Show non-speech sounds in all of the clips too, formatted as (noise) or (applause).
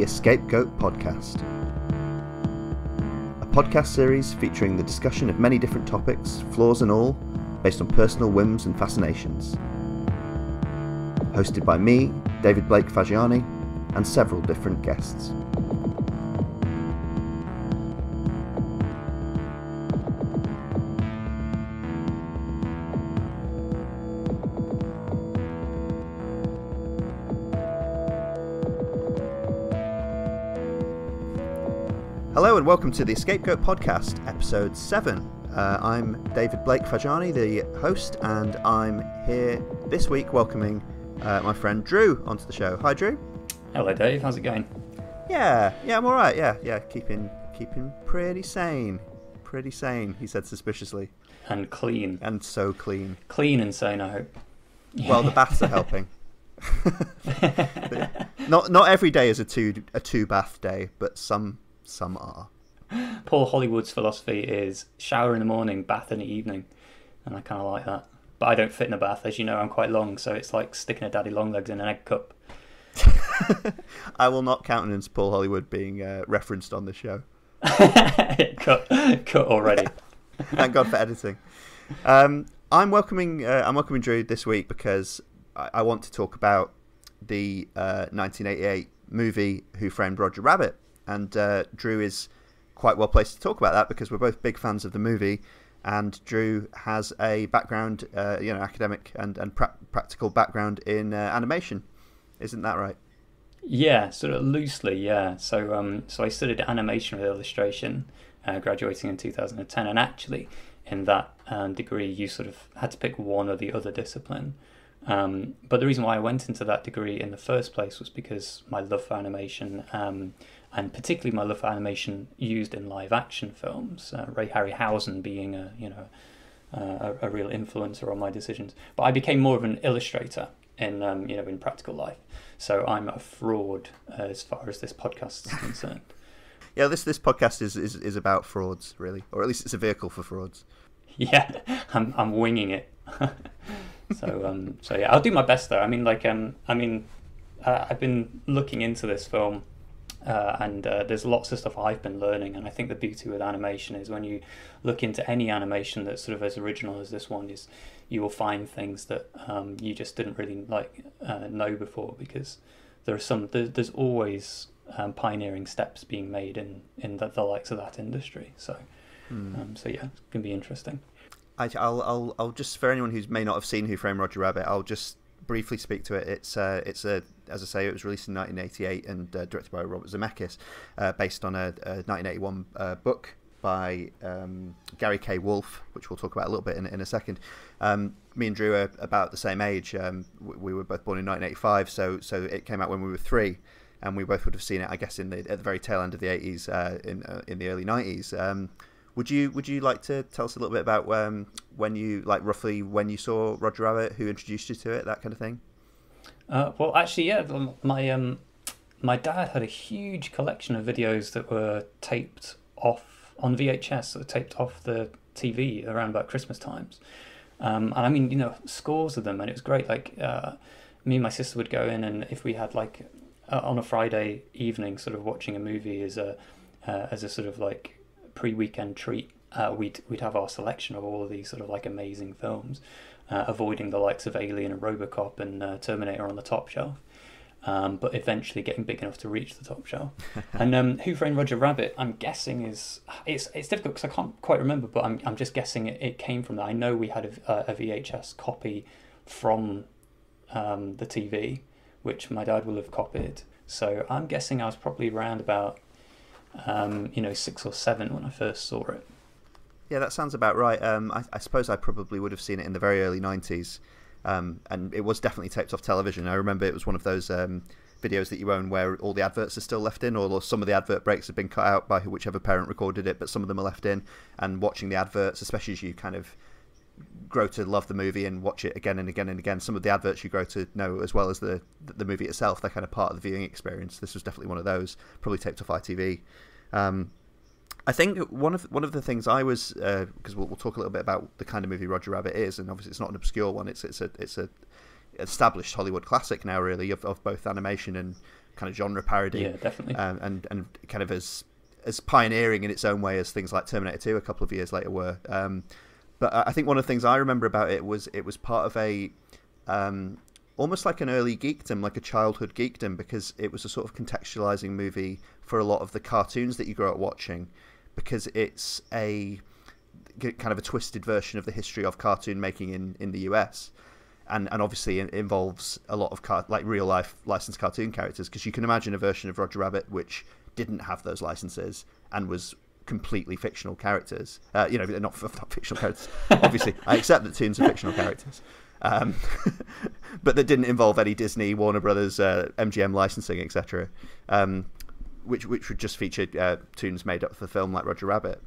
the Escape Goat podcast, a podcast series featuring the discussion of many different topics, flaws and all, based on personal whims and fascinations. Hosted by me, David Blake Faggiani, and several different guests. Welcome to the Escape Goat Podcast, episode 7. Uh, I'm David Blake Faggiani, the host, and I'm here this week welcoming uh, my friend Dru onto the show. Hi, Dru. Hello, Dave. How's it going? Yeah, yeah, I'm all right. Yeah, yeah, keeping keeping pretty sane, pretty sane. He said suspiciously, And clean. and so clean. Clean and sane, I hope. Well, the baths are helping. (laughs) (laughs) not not every day is a two a two bath day, but some some are. (laughs) Paul Hollywood's philosophy is shower in the morning, bath in the evening. And I kind of like that. But I don't fit in a bath. As you know, I'm quite long, so it's like sticking a daddy long legs in an egg cup. (laughs) I will not countenance Paul Hollywood being uh, referenced on the show. (laughs) cut, cut already. Thank God for editing. Um, I'm welcoming uh, I'm welcoming Dru this week because I, I want to talk about the uh, 1988 movie Who Framed Roger Rabbit, and uh, Dru is quite well placed to talk about that because we're both big fans of the movie, and Dru has a background, uh, you know, academic and and pra- practical background in uh, animation. Isn't that right? Yeah, sort of loosely, yeah. So, um, so I studied animation with illustration, uh, graduating in 2010, and actually, in that um, degree, you sort of had to pick one or the other discipline. Um, but the reason why I went into that degree in the first place was because my love for animation, um, and particularly my love for animation used in live action films. Uh, Ray Harryhausen being a you know uh, a, a real influencer on my decisions. But I became more of an illustrator in um, you know in practical life. So I'm a fraud uh, as far as this podcast is concerned. (laughs) Yeah, this this podcast is, is, is about frauds, really, or at least it's a vehicle for frauds. yeah, (laughs) I'm I'm winging it. (laughs) so um so yeah, I'll do my best though. I mean like um I mean uh, I've been looking into this film. Uh, and uh, there's lots of stuff I've been learning, and I think the beauty with animation is when you look into any animation that's sort of as original as this one is, you will find things that um, you just didn't really like uh, know before because there are some there, there's always um, pioneering steps being made in in the, the likes of that industry. So um, so yeah, it's gonna be interesting. I, I'll, I'll, I'll just for anyone who may not have seen Who Framed Roger Rabbit, I'll just briefly speak to it. It's, uh, it's a, as I say, it was released in 1988 and uh, directed by Robert Zemeckis, uh, based on a, a 1981 uh, book by um, Gary K. Wolf, which we'll talk about a little bit in, in a second. Um, me and Dru are about the same age. Um, we, we were both born in 1985, so so it came out when we were three, and we both would have seen it, I guess, in the at the very tail end of the 80s, uh, in uh, in the early 90s. Would you would you like to tell us a little bit about um, when you like roughly when you saw Roger Rabbit, who introduced you to it, that kind of thing? Uh, well, actually, yeah, my um, my dad had a huge collection of videos that were taped off on VHS, that were taped off the TV around about Christmas times. Um, and I mean, you know, scores of them, and it was great. Like, uh, me and my sister would go in, and if we had like uh, on a Friday evening, sort of watching a movie as a uh, as a sort of like pre-weekend treat, uh, we'd we'd have our selection of all of these sort of like amazing films, uh, avoiding the likes of Alien and RoboCop and uh, Terminator on the top shelf. Um, but eventually getting big enough to reach the top shelf. (laughs) and um, Who Framed Roger Rabbit, I'm guessing is it's it's difficult because I can't quite remember, but I'm I'm just guessing it, it came from that. I know we had a, a VHS copy from um, the TV, which my dad will have copied. So I'm guessing I was probably around about um, you know six or seven when I first saw it. Yeah, that sounds about right. Um, I, I suppose I probably would have seen it in the very early '90s, um, and it was definitely taped off television. I remember it was one of those um, videos that you own where all the adverts are still left in, or some of the advert breaks have been cut out by whichever parent recorded it, but some of them are left in. And watching the adverts, especially as you kind of grow to love the movie and watch it again and again and again, some of the adverts you grow to know as well as the the movie itself. They're kind of part of the viewing experience. This was definitely one of those, probably taped off ITV. Um, I think one of one of the things I was because uh, we'll, we'll talk a little bit about the kind of movie Roger Rabbit is, and obviously it's not an obscure one. It's it's a it's a established Hollywood classic now, really, of, of both animation and kind of genre parody. Yeah, definitely. Um, and and kind of as as pioneering in its own way as things like Terminator 2 a couple of years later were. Um, but I think one of the things I remember about it was it was part of a um, almost like an early geekdom, like a childhood geekdom, because it was a sort of contextualizing movie for a lot of the cartoons that you grew up watching, because it's a kind of a twisted version of the history of cartoon making in, in the US. And, and obviously it involves a lot of car- like real life licensed cartoon characters because you can imagine a version of Roger Rabbit which didn't have those licenses and was completely fictional characters. Uh, you know, not, (laughs) not fictional characters. Obviously, I accept that Toons are fictional characters, um, (laughs) but that didn't involve any Disney, Warner Brothers, uh, MGM licensing, etc. Um, which which would just feature uh, Toons made up for the film, like Roger Rabbit.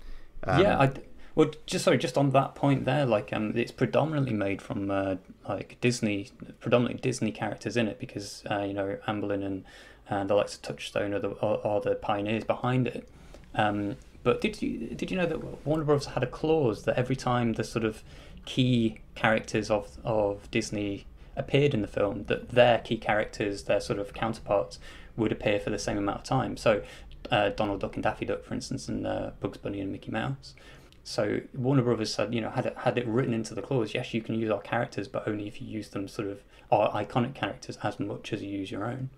Um, yeah, I, well, just sorry, just on that point there, like um, it's predominantly made from uh, like Disney, predominantly Disney characters in it because uh, you know Amblin and and Alexa Touchstone are the are, are the pioneers behind it. Um, but did you did you know that Warner Bros had a clause that every time the sort of key characters of of Disney appeared in the film, that their key characters, their sort of counterparts, would appear for the same amount of time. So uh, Donald Duck and Daffy Duck, for instance, and uh, Bugs Bunny and Mickey Mouse. So Warner Brothers said, you know, had it, had it written into the clause, yes, you can use our characters, but only if you use them sort of our iconic characters as much as you use your own.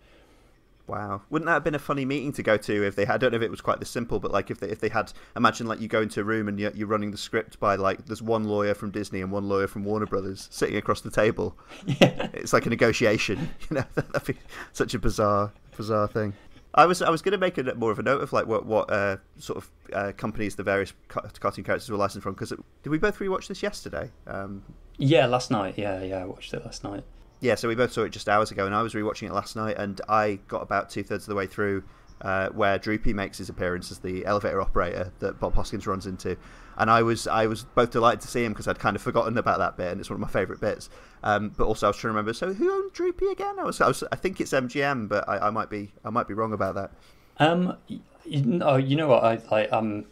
Wow, wouldn't that have been a funny meeting to go to if they had? I don't know if it was quite this simple, but like if they if they had, imagine like you go into a room and you're, you're running the script by like there's one lawyer from Disney and one lawyer from Warner Brothers sitting across the table. (laughs) Yeah, it's like a negotiation. (laughs) You know, (laughs) that'd be such a bizarre bizarre thing. I was I was going to make a more of a note of like what what uh, sort of uh, companies the various cartoon characters were licensed from because did we both rewatch this yesterday? Um, yeah, last night. Yeah, yeah, I watched it last night. Yeah, so we both saw it just hours ago, and I was rewatching it last night, and I got about two thirds of the way through uh, where Droopy makes his appearance as the elevator operator that Bob Hoskins runs into, and I was I was both delighted to see him because I'd kind of forgotten about that bit, and it's one of my favourite bits. Um, but also I was trying to remember. So who owned Droopy again? I was, I was I think it's MGM, but I, I might be I might be wrong about that. Um, you know, you know what I. Um,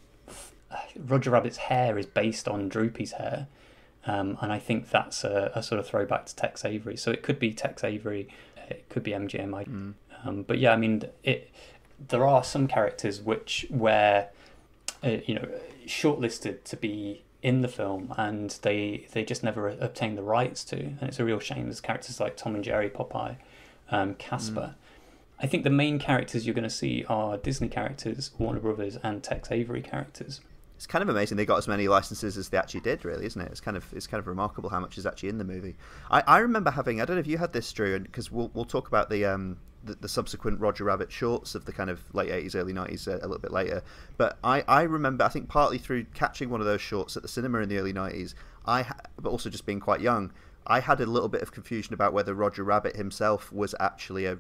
Roger Rabbit's hair is based on Droopy's hair. Um, and I think that's a, a, sort of throwback to Tex Avery. So it could be Tex Avery, it could be MGM. Mm. um, but yeah, I mean, it. There are some characters which where, uh, you know, shortlisted to be in the film, and they they just never obtained the rights to, and it's a real shame. There's characters like Tom and Jerry, Popeye, um, Casper. Mm. I think the main characters you're going to see are Disney characters, Warner Brothers, and Tex Avery characters it's kind of amazing they got as many licenses as they actually did. Really, isn't it? It's kind of it's kind of remarkable how much is actually in the movie. I, I remember having I don't know if you had this, Dru, because we'll we'll talk about the um the, the, subsequent Roger Rabbit shorts of the kind of late eighties, early nineties uh, a little bit later. But I I remember I think partly through catching one of those shorts at the cinema in the early nineties, I ha- but also just being quite young. I had a little bit of confusion about whether Roger Rabbit himself was actually a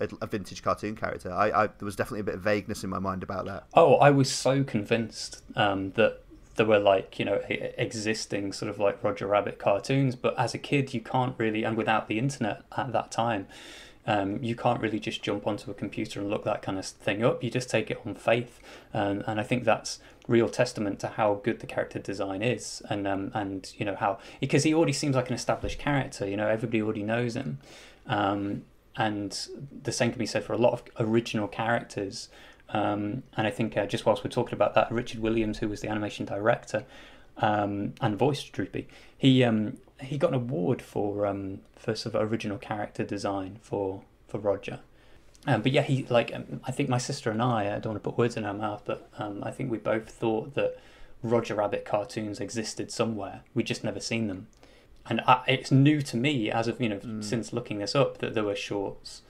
a, vintage cartoon character. I, I, there was definitely a bit of vagueness in my mind about that. Oh, I was so convinced um, that there were like you know existing sort of like Roger Rabbit cartoons, but as a kid you can't really, and without the internet at that time. Um, you can't really just jump onto a computer and look that kind of thing up. You just take it on faith, and and I think that's real testament to how good the character design is, and um, and you know how because he already seems like an established character. You know, everybody already knows him, um, and the same can be said for a lot of original characters. Um, and I think uh, just whilst we're talking about that, Richard Williams, who was the animation director um, and voiced Droopy, he um, he got an award for um, for sort of original character design for for Roger. Um, but yeah, he like um, I think my sister and I, I don't want to put words in our mouth, but I think we both thought that Roger Rabbit cartoons existed somewhere. We just never seen them and I, it's new to me as of you know mm. since looking this up that there were shorts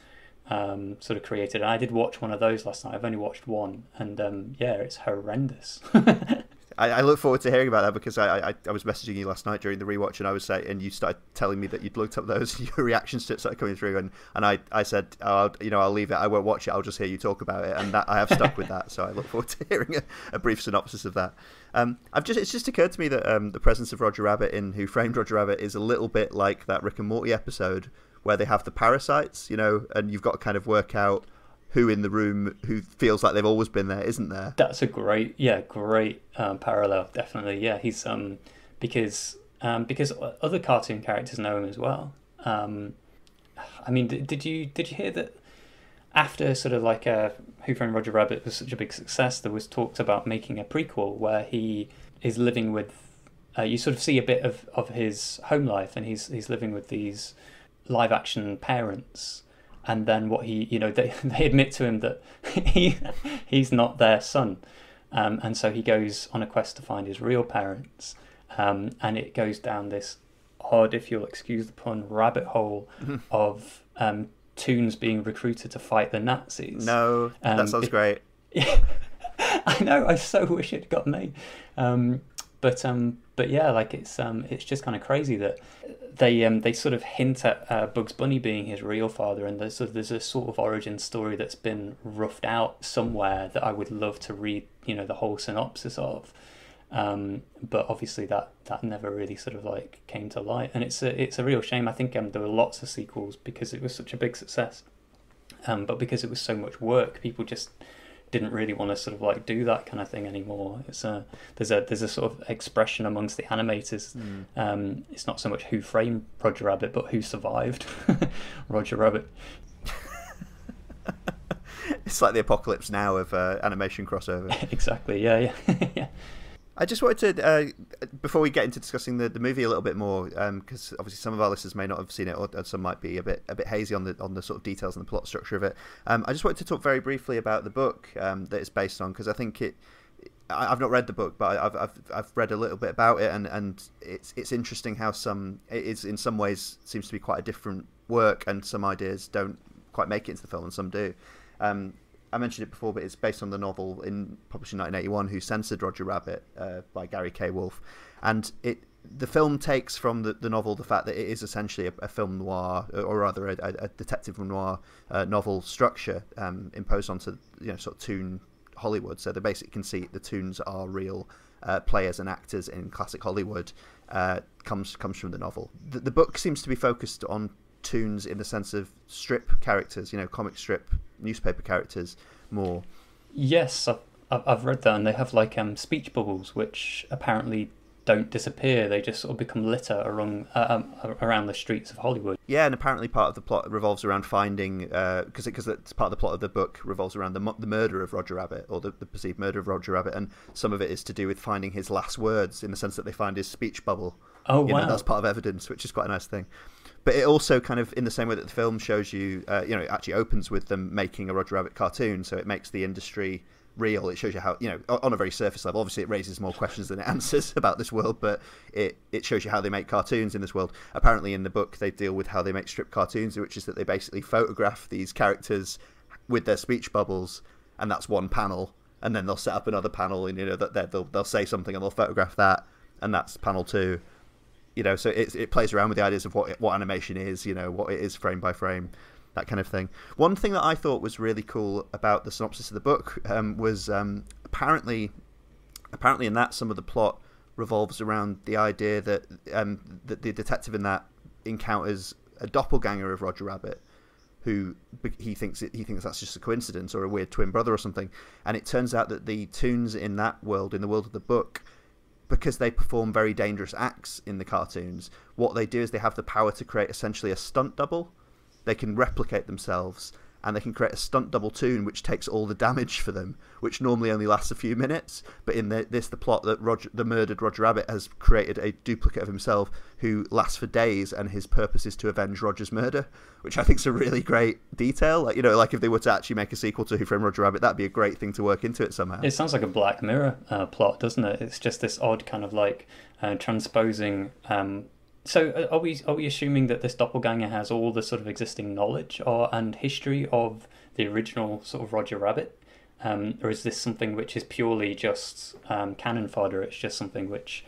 um, sort of created. And I did watch one of those last night. I've only watched one, and um, yeah, it's horrendous. (laughs) I, I, look forward to hearing about that because I, I, I, was messaging you last night during the rewatch, and I was saying, and you started telling me that you'd looked up those, (laughs) your reactions to it started coming through, and, and I, I said, oh, you know, I'll leave it, I won't watch it, I'll just hear you talk about it, and that I have stuck with that, so I look forward to (laughs) hearing a, a brief synopsis of that. Um, I've just it's just occurred to me that um, the presence of Roger Rabbit in Who Framed Roger Rabbit is a little bit like that Rick and Morty episode where they have the parasites, you know, and you've got to kind of work out who in the room who feels like they've always been there, isn't there? That's a great, yeah, great um, parallel. Definitely, yeah. He's um because um because other cartoon characters know him as well. Um, I mean, did, did you did you hear that? after sort of like a Who Framed Roger Rabbit was such a big success, there was talks about making a prequel where he is living with. Uh, you sort of see a bit of, of his home life, and he's he's living with these live action parents, and then what he you know they (laughs) they admit to him that (laughs) he he's not their son, um, and so he goes on a quest to find his real parents, um, and it goes down this odd, if you'll excuse the pun, rabbit hole (laughs) of um, Toons being recruited to fight the Nazis. No, Um, that sounds it- great. I know. I so wish it got made. But um, but yeah, like it's um, it's just kind of crazy that they um, they sort of hint at uh, Bugs Bunny being his real father, and there's there's a sort of origin story that's been roughed out somewhere that I would love to read, you know, the whole synopsis of. Um, but obviously that that never really sort of like came to light, and it's a it's a real shame. I think um, there were lots of sequels because it was such a big success, um, but because it was so much work, people just didn't really want to sort of like do that kind of thing anymore. It's a there's a there's a sort of expression amongst the animators. Um, it's not so much who framed Roger Rabbit, but who survived (laughs) Roger Rabbit. (laughs) It's like the apocalypse now of uh, animation crossover. (laughs) exactly. Yeah. Yeah. yeah. I just wanted to, uh, before we get into discussing the, the movie a little bit more, because obviously some of our listeners may not have seen it, or, or some might be a bit a bit hazy on the on the sort of details and the plot structure of it. Um, I just wanted to talk very briefly about the book um, that it's based on, because I think it. I, I've not read the book, but I've, I've I've read a little bit about it, and, and it's it's interesting how some it is in some ways seems to be quite a different work, and some ideas don't quite make it into the film, and some do. Um, I mentioned it before, but it's based on the novel in published in 1981, "Who Censored Roger Rabbit" uh, by Gary K. Wolf, and it the film takes from the, the novel the fact that it is essentially a, a film noir, or rather a, a detective noir uh, novel structure um, imposed onto you know sort of toon Hollywood. So the basic conceit, the Toons are real uh, players and actors in classic Hollywood, uh, comes comes from the novel. The, the book seems to be focused on Toons in the sense of strip characters, you know, comic strip newspaper characters more. Yes, I've, I've read that, and they have like um, speech bubbles, which apparently don't disappear. They just sort of become litter around uh, um, around the streets of Hollywood. Yeah, and apparently part of the plot revolves around finding because because it's part of the plot of the book revolves around the the murder of Roger Rabbit or the, the perceived murder of Roger Rabbit, and some of it is to do with finding his last words in the sense that they find his speech bubble. Oh you wow! know, that's part of evidence, which is quite a nice thing. But it also kind of, in the same way that the film shows you, uh, you know, it actually opens with them making a Roger Rabbit cartoon, so it makes the industry real. It shows you how, you know, on a very surface level. Obviously, it raises more questions than it (laughs) answers about this world, but it it shows you how they make cartoons in this world. Apparently, in the book, they deal with how they make strip cartoons, which is that they basically photograph these characters with their speech bubbles, and that's one panel, and then they'll set up another panel, and you know that they'll they'll say something and they'll photograph that, and that's panel two you know so it, it plays around with the ideas of what what animation is you know what it is frame by frame that kind of thing. One thing that i thought was really cool about the synopsis of the book um, was um, apparently apparently in that some of the plot revolves around the idea that um, that the detective in that encounters a doppelganger of roger rabbit who he thinks he thinks that's just a coincidence or a weird twin brother or something. And it turns out that the toons in that world in the world of the book because they perform very dangerous acts in the cartoons, what they do is they have the power to create essentially a stunt double. They can replicate themselves and they can create a stunt double toon which takes all the damage for them, which normally only lasts a few minutes. But in the, this, the plot that Roger, the murdered Roger Rabbit has created a duplicate of himself who lasts for days, and his purpose is to avenge Roger's murder, which I think is a really great detail. Like you know, like if they were to actually make a sequel to Who Framed Roger Rabbit, that'd be a great thing to work into it somehow. It sounds like a Black Mirror uh, plot, doesn't it? It's just this odd kind of like uh, transposing. Um, so, uh, are we are we assuming that this doppelganger has all the sort of existing knowledge or and history of the original sort of Roger Rabbit, um, or is this something which is purely just um, cannon fodder? It's just something which,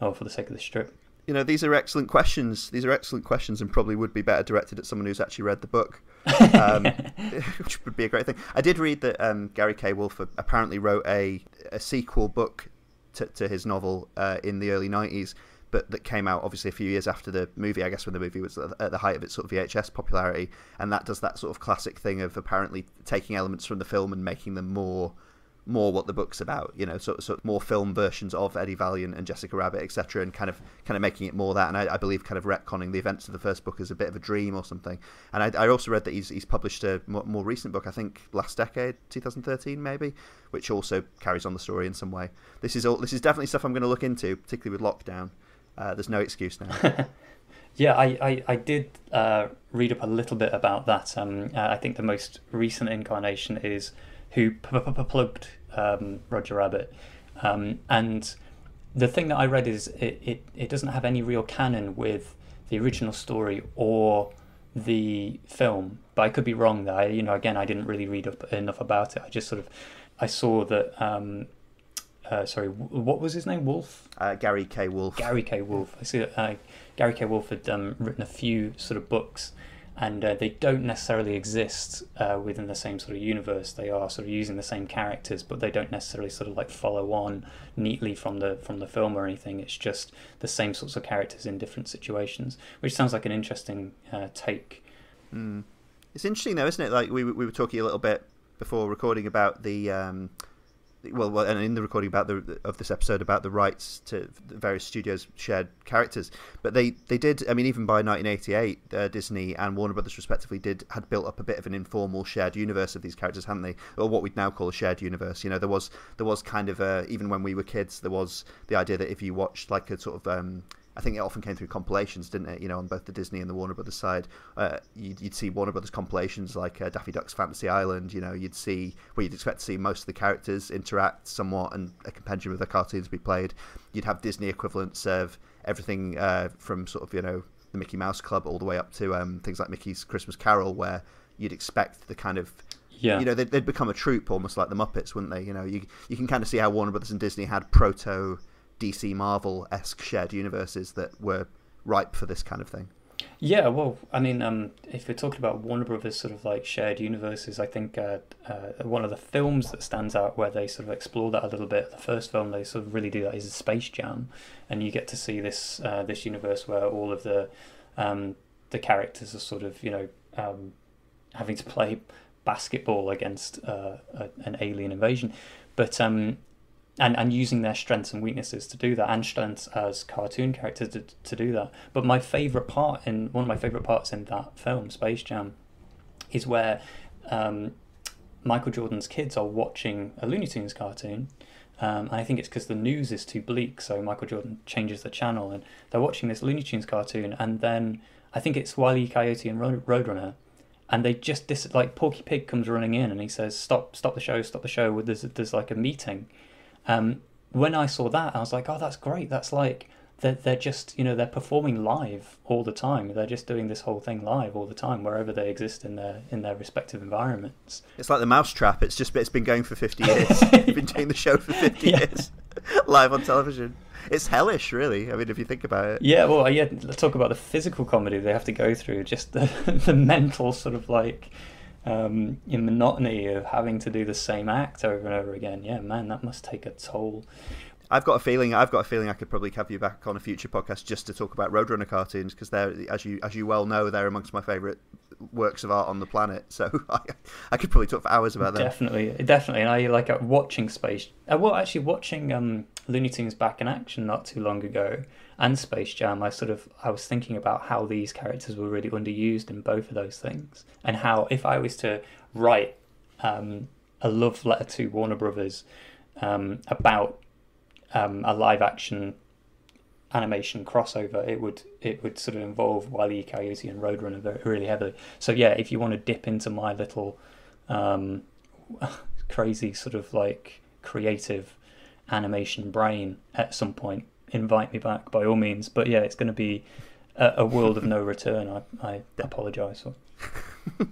oh, for the sake of the strip. you know, these are excellent questions. These are excellent questions, and probably would be better directed at someone who's actually read the book, (laughs) um, (laughs) which would be a great thing. I did read that um, Gary K. Wolf apparently wrote a, a sequel book to, to his novel uh, in the early '90s, but that came out obviously a few years after the movie. I guess when the movie was at the height of its sort of VHS popularity, and that does that sort of classic thing of apparently taking elements from the film and making them more more what the book's about, you know, sort of more film versions of Eddie Valiant and Jessica Rabbit, etc., and kind of kind of making it more that. And I, I, believe kind of retconning the events of the first book as a bit of a dream or something. And I, I also read that he's he's published a more, more, recent book, I think last decade, 2013 maybe, which also carries on the story in some way. This is all this is definitely stuff I'm going to look into, particularly with lockdown. Uh, there's no excuse now. (laughs) Yeah, I, I, I did uh, read up a little bit about that. Um, uh, I think the most recent incarnation is who plugged um, Roger Rabbit. Um, and the thing that I read is it, it, it doesn't have any real canon with the original story or the film. But I could be wrong there. I, you know, again, I didn't really read up enough about it. I just sort of I saw that um, uh, sorry, what was his name? Wolf. Uh, Gary K. Wolf. Gary K. Wolf. I see that uh, Gary K. Wolf had um, written a few sort of books, and uh, they don't necessarily exist uh, within the same sort of universe. They are sort of using the same characters, but they don't necessarily sort of like follow on neatly from the from the film or anything. It's just the same sorts of characters in different situations, which sounds like an interesting uh, take. Mm. It's interesting though, isn't it? Like we we were talking a little bit before recording about the. Um, well, well, and in the recording about the of this episode about the rights to the various studios shared characters, but they they did. I mean, even by 1988, uh, Disney and Warner Brothers respectively did had built up a bit of an informal shared universe of these characters, hadn't they? Or what we'd now call a shared universe. You know, there was there was kind of a, even when we were kids, there was the idea that if you watched like a sort of um, I think it often came through compilations, didn't it? You know, on both the Disney and the Warner Brothers side, uh, you'd, you'd, see Warner Brothers compilations like uh, Daffy Duck's Fantasy Island. You know, you'd see where you'd expect to see most of the characters interact somewhat, and a compendium of the cartoons be played. You'd have Disney equivalents of everything uh, from sort of you know the Mickey Mouse Club all the way up to um, things like Mickey's Christmas Carol, where you'd expect the kind of yeah. you know they'd, they'd become a troupe almost like the Muppets, wouldn't they? You know, you you can kind of see how Warner Brothers and Disney had proto DC Marvel esque shared universes that were ripe for this kind of thing. Yeah, well, I mean, um, if we're talking about Warner Brothers sort of like shared universes, I think uh, uh, one of the films that stands out where they sort of explore that a little bit, the first film they sort of really do that is Space Jam, and you get to see this uh, this universe where all of the um, the characters are sort of you know um, having to play basketball against uh, an alien invasion, but um, and and using their strengths and weaknesses to do that, and strengths as cartoon characters to, to do that. But my favorite part in one of my favorite parts in that film, Space Jam, is where um, Michael Jordan's kids are watching a Looney Tunes cartoon. Um, and I think it's because the news is too bleak, so Michael Jordan changes the channel, and they're watching this Looney Tunes cartoon, and then I think it's Wile E. Coyote and Roadrunner, and they just dis- like Porky Pig comes running in, and he says, "Stop! Stop the show! Stop the show!" There's there's like a meeting, um, when I saw that, I was like, oh, that's great. That's like they're they're just you know they're performing live all the time. They're just doing this whole thing live all the time wherever they exist in their in their respective environments. It's like the Mousetrap. It's just it's been going for fifty (laughs) years. (laughs) You've been doing the show for fifty yeah. years (laughs) live on television. It's hellish, really. I mean, if you think about it. Yeah, well, yeah. Talk about the physical comedy they have to go through. Just the the mental sort of like um, in monotony of having to do the same act over and over again. Yeah, man, that must take a toll. I've got a feeling. I've got a feeling I could probably have you back on a future podcast just to talk about Roadrunner cartoons because they're, as you as you well know, they're amongst my favourite works of art on the planet. So (laughs) I, I could probably talk for hours about them. Definitely, definitely. And I like watching Space. Uh, well, actually, watching um, Looney Tunes back in action not too long ago and Space Jam. I sort of I was thinking about how these characters were really underused in both of those things, and how if I was to write um, a love letter to Warner Brothers um, about um, a live action animation crossover, it would it would sort of involve Wile E. Coyote and Roadrunner really heavily. So yeah, if you want to dip into my little um, (laughs) crazy sort of like creative animation brain at some point, invite me back by all means. But yeah, it's going to be a, a world of no (laughs) return. I, I apologise for. (laughs)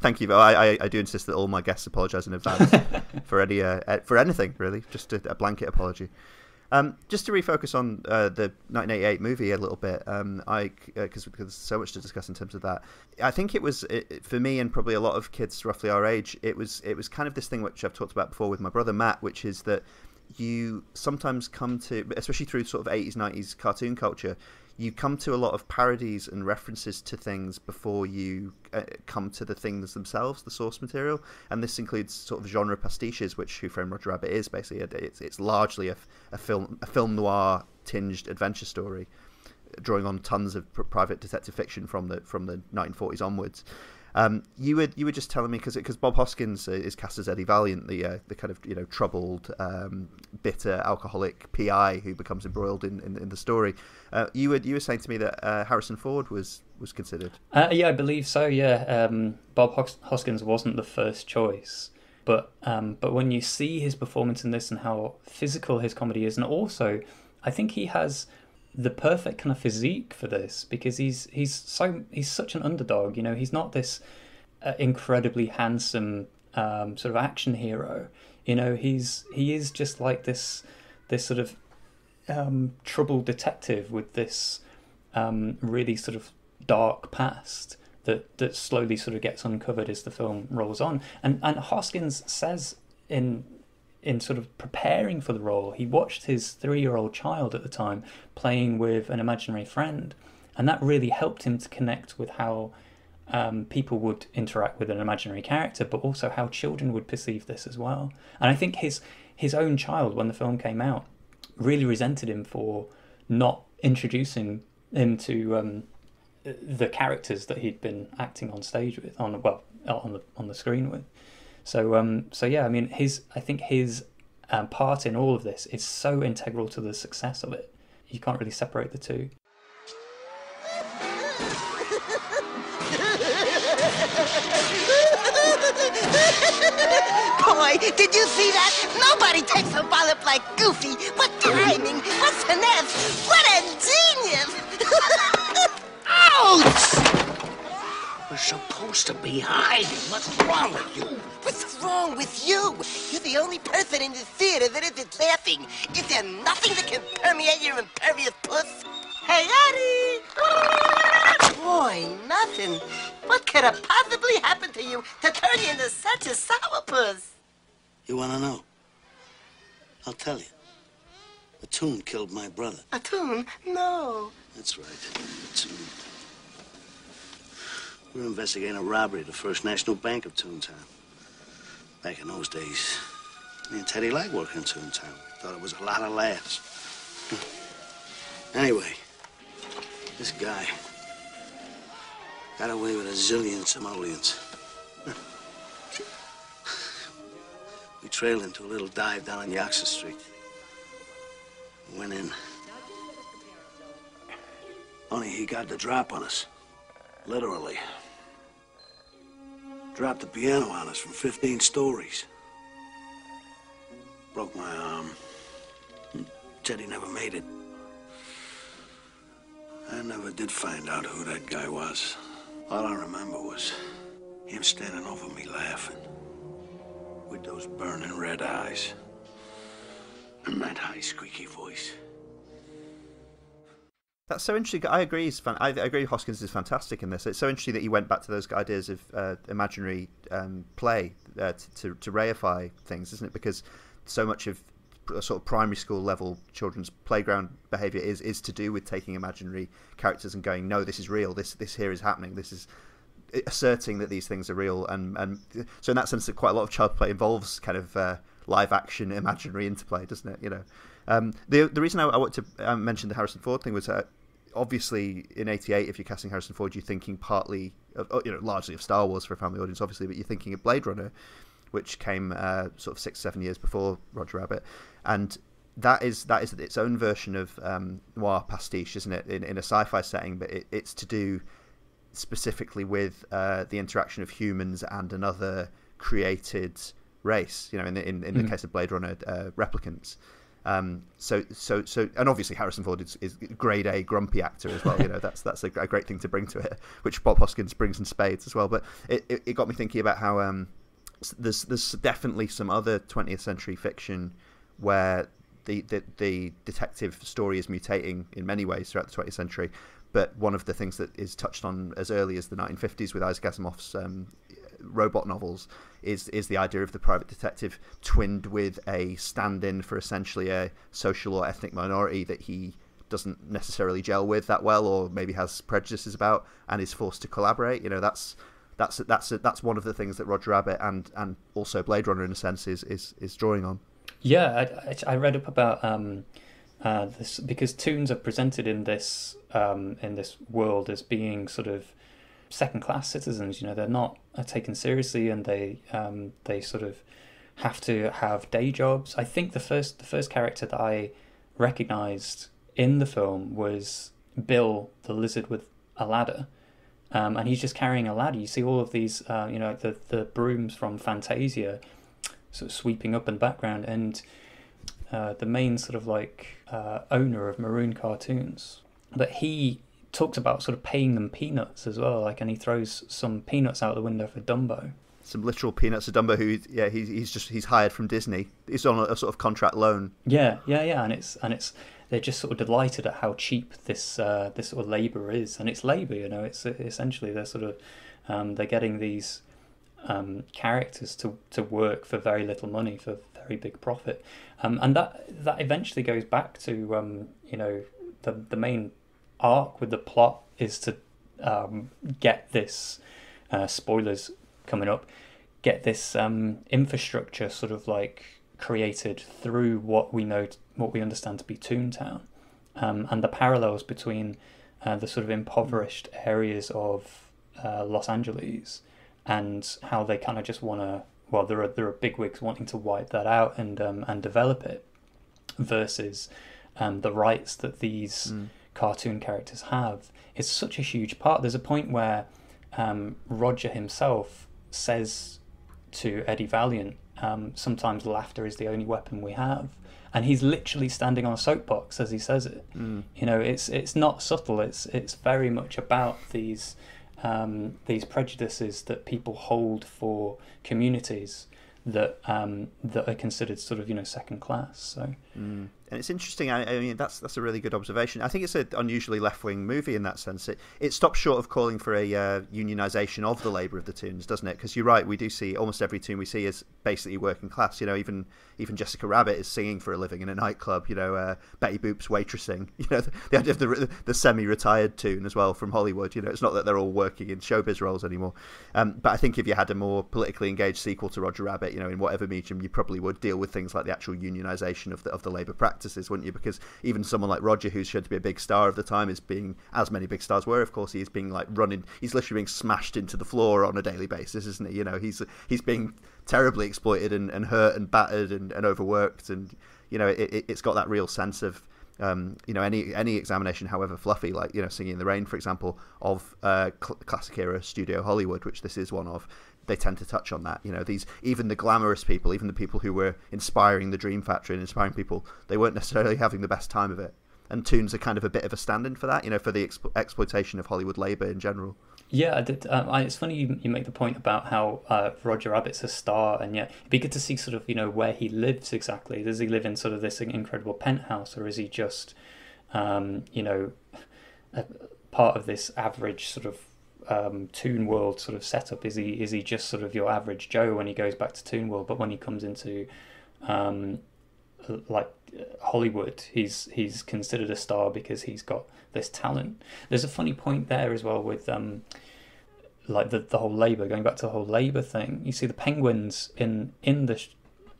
Thank you, but I, I, I, do insist that all my guests apologise in advance (laughs) for any uh, for anything really, just a, a blanket apology. Um, just to refocus on uh, the 1988 movie a little bit, um, I because uh, there's so much to discuss in terms of that. I think it was it, for me and probably a lot of kids roughly our age. It was it was kind of this thing which I've talked about before with my brother Matt, which is that you sometimes come to, especially through sort of 80s 90s cartoon culture, you come to a lot of parodies and references to things before you uh, come to the things themselves, the source material, and this includes sort of genre pastiches, which Who Framed Roger Rabbit is basically. It's it's largely a, a film a film noir tinged adventure story, drawing on tons of pr- private detective fiction from the from the 1940s onwards. Um, you were you were just telling me because because Bob Hoskins is cast as Eddie Valiant, the uh, the kind of you know troubled, um, bitter alcoholic PI who becomes embroiled in, in, in the story. Uh, you were you were saying to me that uh, Harrison Ford was was considered. Uh, yeah, I believe so. Yeah, um, Bob Hoskins wasn't the first choice, but um, but when you see his performance in this and how physical his comedy is, and also I think he has the perfect kind of physique for this because he's he's so he's such an underdog. You know, he's not this uh, incredibly handsome um, sort of action hero. You know, he's he is just like this this sort of um, troubled detective with this um, really sort of dark past that that slowly sort of gets uncovered as the film rolls on. And and Hoskins says in in sort of preparing for the role, he watched his three year old child at the time playing with an imaginary friend. And that really helped him to connect with how um, people would interact with an imaginary character, but also how children would perceive this as well. And I think his his own child, when the film came out, really resented him for not introducing him to um, the characters that he'd been acting on stage with, on well, on the on the screen with. So um, so yeah, I mean, his I think his um, part in all of this is so integral to the success of it. You can't really separate the two. Boy, did you see that? Nobody takes a wallop like Goofy. What timing! What finesse! What a genius! (laughs) Ouch! We're supposed to be hiding. What's wrong with you? What's wrong with you? You're the only person in the theater that isn't laughing. Is there nothing that can permeate your impervious puss? Hey, Eddie! Boy, nothing. What could have possibly happened to you to turn you into such a sourpuss? You want to know? I'll tell you. A toon killed my brother. A toon? No. That's right. A toon. We were investigating a robbery at the First National Bank of Toontown. Back in those days, me and Teddy liked working in Toontown. Thought it was a lot of laughs. anyway, this guy got away with a zillion simoleons. (laughs) we trailed him to a little dive down on Yoxer Street. Went in. Only he got the drop on us. Literally. Dropped the piano on us from 15 stories. Broke my arm. Said he never made it. I never did find out who that guy was. All I remember was him standing over me laughing. With those burning red eyes. And that high, squeaky voice. That's so interesting. I agree. Fan- I agree. Hoskins is fantastic in this. It's so interesting that he went back to those ideas of uh, imaginary um, play uh, to, to reify things, isn't it? Because so much of sort of primary school level children's playground behavior is is to do with taking imaginary characters and going, no, this is real. This this here is happening. This is asserting that these things are real. And and so in that sense, quite a lot of child play involves kind of uh, live action imaginary interplay, doesn't it? You know. Um, the the reason I, I want to uh, mention the Harrison Ford thing was that obviously in '88, if you're casting Harrison Ford, you're thinking partly, of, oh, you know, largely of Star Wars for a family audience, obviously, but you're thinking of Blade Runner, which came uh, sort of six, seven years before Roger Rabbit, and that is that is its own version of um, noir pastiche, isn't it? In, in a sci-fi setting, but it, it's to do specifically with uh, the interaction of humans and another created race. You know, in the, in, in the case of Blade Runner, uh, replicants. Um, so, so, so, and obviously Harrison Ford is, is grade A grumpy actor as well. You know, that's that's a, a, great thing to bring to it, which Bob Hoskins brings in spades as well. But it, it, it got me thinking about how um, there's there's definitely some other 20th century fiction where the, the the detective story is mutating in many ways throughout the 20th century. But one of the things that is touched on as early as the 1950s with Isaac Asimov's um, robot novels is is the idea of the private detective twinned with a stand-in for essentially a social or ethnic minority that he doesn't necessarily gel with that well, or maybe has prejudices about, and is forced to collaborate. You know, that's that's that's that's one of the things that Roger Rabbit and and also Blade Runner in a sense is is, is drawing on. Yeah, I, I read up about um, uh, this because toons are presented in this um, in this world as being sort of second class citizens. You know, they're not taken seriously, and they um, they sort of have to have day jobs. I think the first the first character that I recognized in the film was Bill, the lizard with a ladder. Um, and he's just carrying a ladder. You see all of these, uh, you know, the the brooms from Fantasia, sort of sweeping up in the background, and uh, the main sort of like uh, owner of Maroon Cartoons. But he talks about sort of paying them peanuts as well, like, and he throws some peanuts out the window for Dumbo. Some literal peanuts of Dumbo, who yeah, he's he's just he's hired from Disney. He's on a, a sort of contract loan. Yeah, yeah, yeah, and it's and it's they're just sort of delighted at how cheap this uh, this sort of labour is, and it's labour, you know. It's essentially they're sort of um, they're getting these um, characters to to work for very little money for very big profit, um, and that that eventually goes back to um, you know the the main arc with the plot is to um, get this uh, spoilers coming up, get this um, infrastructure sort of like created through what we know, what we understand to be Toontown, um, and the parallels between uh, the sort of impoverished areas of uh, Los Angeles and how they kind of just want to. Well, there are there are bigwigs wanting to wipe that out and um, and develop it, versus um, the rights that these mm. Cartoon characters have. It's such a huge part. There's a point where um, Roger himself says to Eddie Valiant, um, sometimes laughter is the only weapon we have. And he's literally standing on a soapbox as he says it. Mm. You know, it's it's not subtle. It's it's very much about these um, these prejudices that people hold for communities that um, that are considered sort of you know second class. So mm and it's interesting. I, I, mean, that's that's a really good observation. I think it's an unusually left wing movie in that sense. It it stops short of calling for a uh, unionisation of the labour of the toons, doesn't it? Because you're right, we do see almost every toon we see is basically working class. You know, even even Jessica Rabbit is singing for a living in a nightclub. You know, uh, Betty Boop's waitressing. (laughs) You know, the, the idea of the the semi-retired toon as well from Hollywood. You know, it's not that they're all working in showbiz roles anymore. Um, but I think if you had a more politically engaged sequel to Roger Rabbit, you know, in whatever medium, you probably would deal with things like the actual unionisation of the of the labour practices, wouldn't you? Because even someone like Roger, who's shown to be a big star of the time, is being, as many big stars were, of course, he is being like running. He's literally being smashed into the floor on a daily basis, isn't he? You know, he's he's being terribly exploited and, and hurt and battered and, and overworked, and you know, it, it's got that real sense of. Um, you know, any any examination, however fluffy, like you know, Singing in the Rain, for example, of uh, cl- classic era studio Hollywood, which this is one of, they tend to touch on that. You know, these even the glamorous people, even the people who were inspiring the Dream Factory and inspiring people, they weren't necessarily having the best time of it. And toons are kind of a bit of a stand-in for that, you know, for the exp- exploitation of Hollywood labor in general. Yeah, I did. Um, I, it's funny you, you make the point about how uh, Roger Rabbit's a star, and yet it'd be good to see sort of you know where he lives exactly. Does he live in sort of this incredible penthouse, or is he just, um, you know, part of this average sort of um, Toon World sort of setup? Is he is he just sort of your average Joe when he goes back to Toon World, but when he comes into um, like Hollywood, he's he's considered a star because he's got this talent. There's a funny point there as well with um, like the the whole labor going back to the whole labor thing. You see the penguins in in the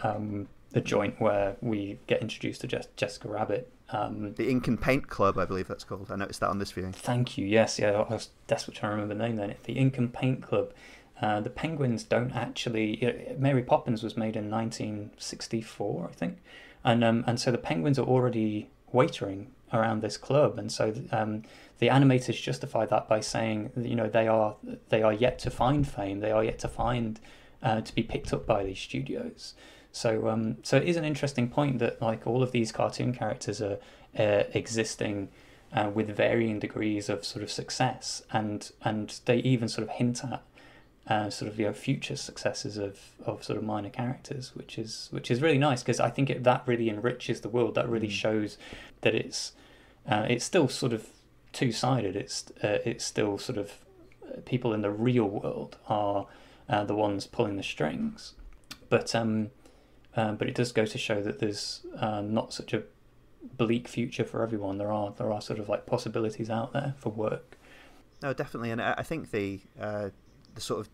um, the joint where we get introduced to Jess, Jessica Rabbit. Um, the Ink and Paint Club, I believe that's called. I noticed that on this viewing. Thank you. Yes, yeah, I was desperate trying to remember the name then. The Ink and Paint Club. Uh, the Penguins don't actually. You know, Mary Poppins was made in 1964, I think, and um, and so the Penguins are already waitering around this club, and so um, the animators justify that by saying, you know, they are they are yet to find fame. They are yet to find uh, to be picked up by these studios. So um, so it is an interesting point that like all of these cartoon characters are uh, existing uh, with varying degrees of sort of success, and and they even sort of hint at uh, sort of you know future successes of, of sort of minor characters, which is which is really nice because I think it, that really enriches the world. That really mm. shows that it's uh, it's still sort of two sided. It's uh, it's still sort of uh, people in the real world are uh, the ones pulling the strings, but um, uh, but it does go to show that there's uh, not such a bleak future for everyone. There are there are sort of like possibilities out there for work. No, definitely, and I think the uh, the sort of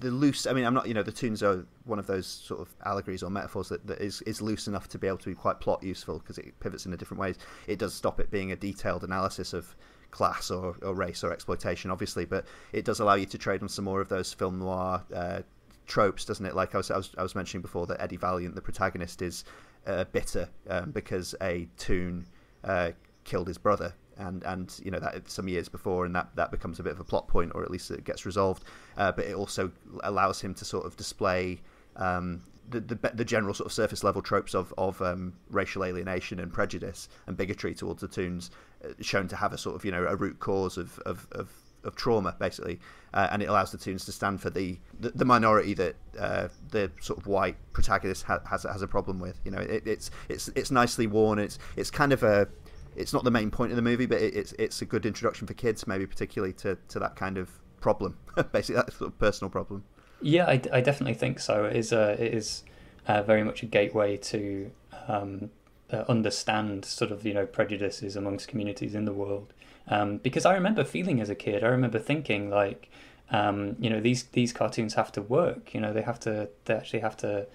the loose. I mean, I'm not. You know, the toons are one of those sort of allegories or metaphors that, that is is loose enough to be able to be quite plot useful because it pivots in a different ways. It does stop it being a detailed analysis of class or, or race or exploitation, obviously, but it does allow you to trade on some more of those film noir uh, tropes, doesn't it? Like I was, I was, I was mentioning before that Eddie Valiant, the protagonist, is uh, bitter um, because a toon uh, killed his brother, and and you know that some years before, and that that becomes a bit of a plot point, or at least it gets resolved. Uh, but it also allows him to sort of display. Um, the, the, the general sort of surface level tropes of of um, racial alienation and prejudice and bigotry towards the toons uh, shown to have a sort of you know a root cause of of, of of trauma, basically, uh, and it allows the toons to stand for the the, the minority that uh, the sort of white protagonist ha- has has a problem with. You know, it, it's it's it's nicely worn. It's it's kind of a it's not the main point of the movie, but it, it's it's a good introduction for kids, maybe particularly to, to that kind of problem, (laughs) basically that sort of personal problem. Yeah, I, I definitely think so. It is a, it is uh, very much a gateway to um, uh, understand sort of you know prejudices amongst communities in the world um, because I remember feeling as a kid, I remember thinking like, um, you know, these these cartoons have to work. You know, they have to they actually have to,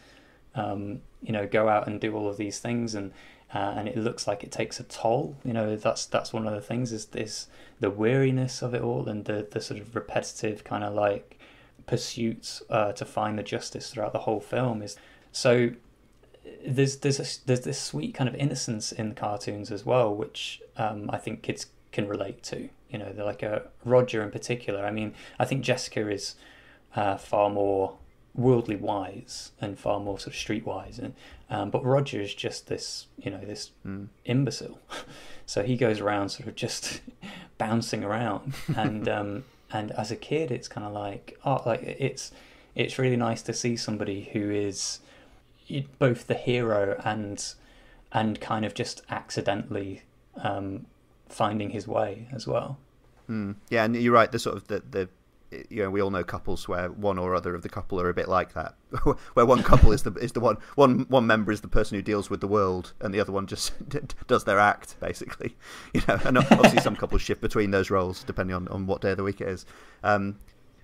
um, you know, go out and do all of these things, and uh, and it looks like it takes a toll. You know, that's that's one of the things is this the weariness of it all and the the sort of repetitive kind of like pursuits uh, to find the justice throughout the whole film is so there's there's a, there's this sweet kind of innocence in cartoons as well, which um, I think kids can relate to. You know, they're like a Roger in particular. I mean, I think Jessica is uh, far more worldly wise and far more sort of streetwise, and um, but Roger is just this, you know, this mm. imbecile. (laughs) so he goes around sort of just (laughs) bouncing around, (laughs) and um, and as a kid, it's kind of like oh, like it's it's really nice to see somebody who is both the hero and and kind of just accidentally um, finding his way as well. Mm. Yeah, and you're right. The sort of the, the you know we all know couples where one or other of the couple are a bit like that, (laughs) where one couple is the is the one one one member is the person who deals with the world, and the other one just (laughs) does their act basically. (laughs) You know, and obviously some couples shift between those roles depending on, on what day of the week it is. Um,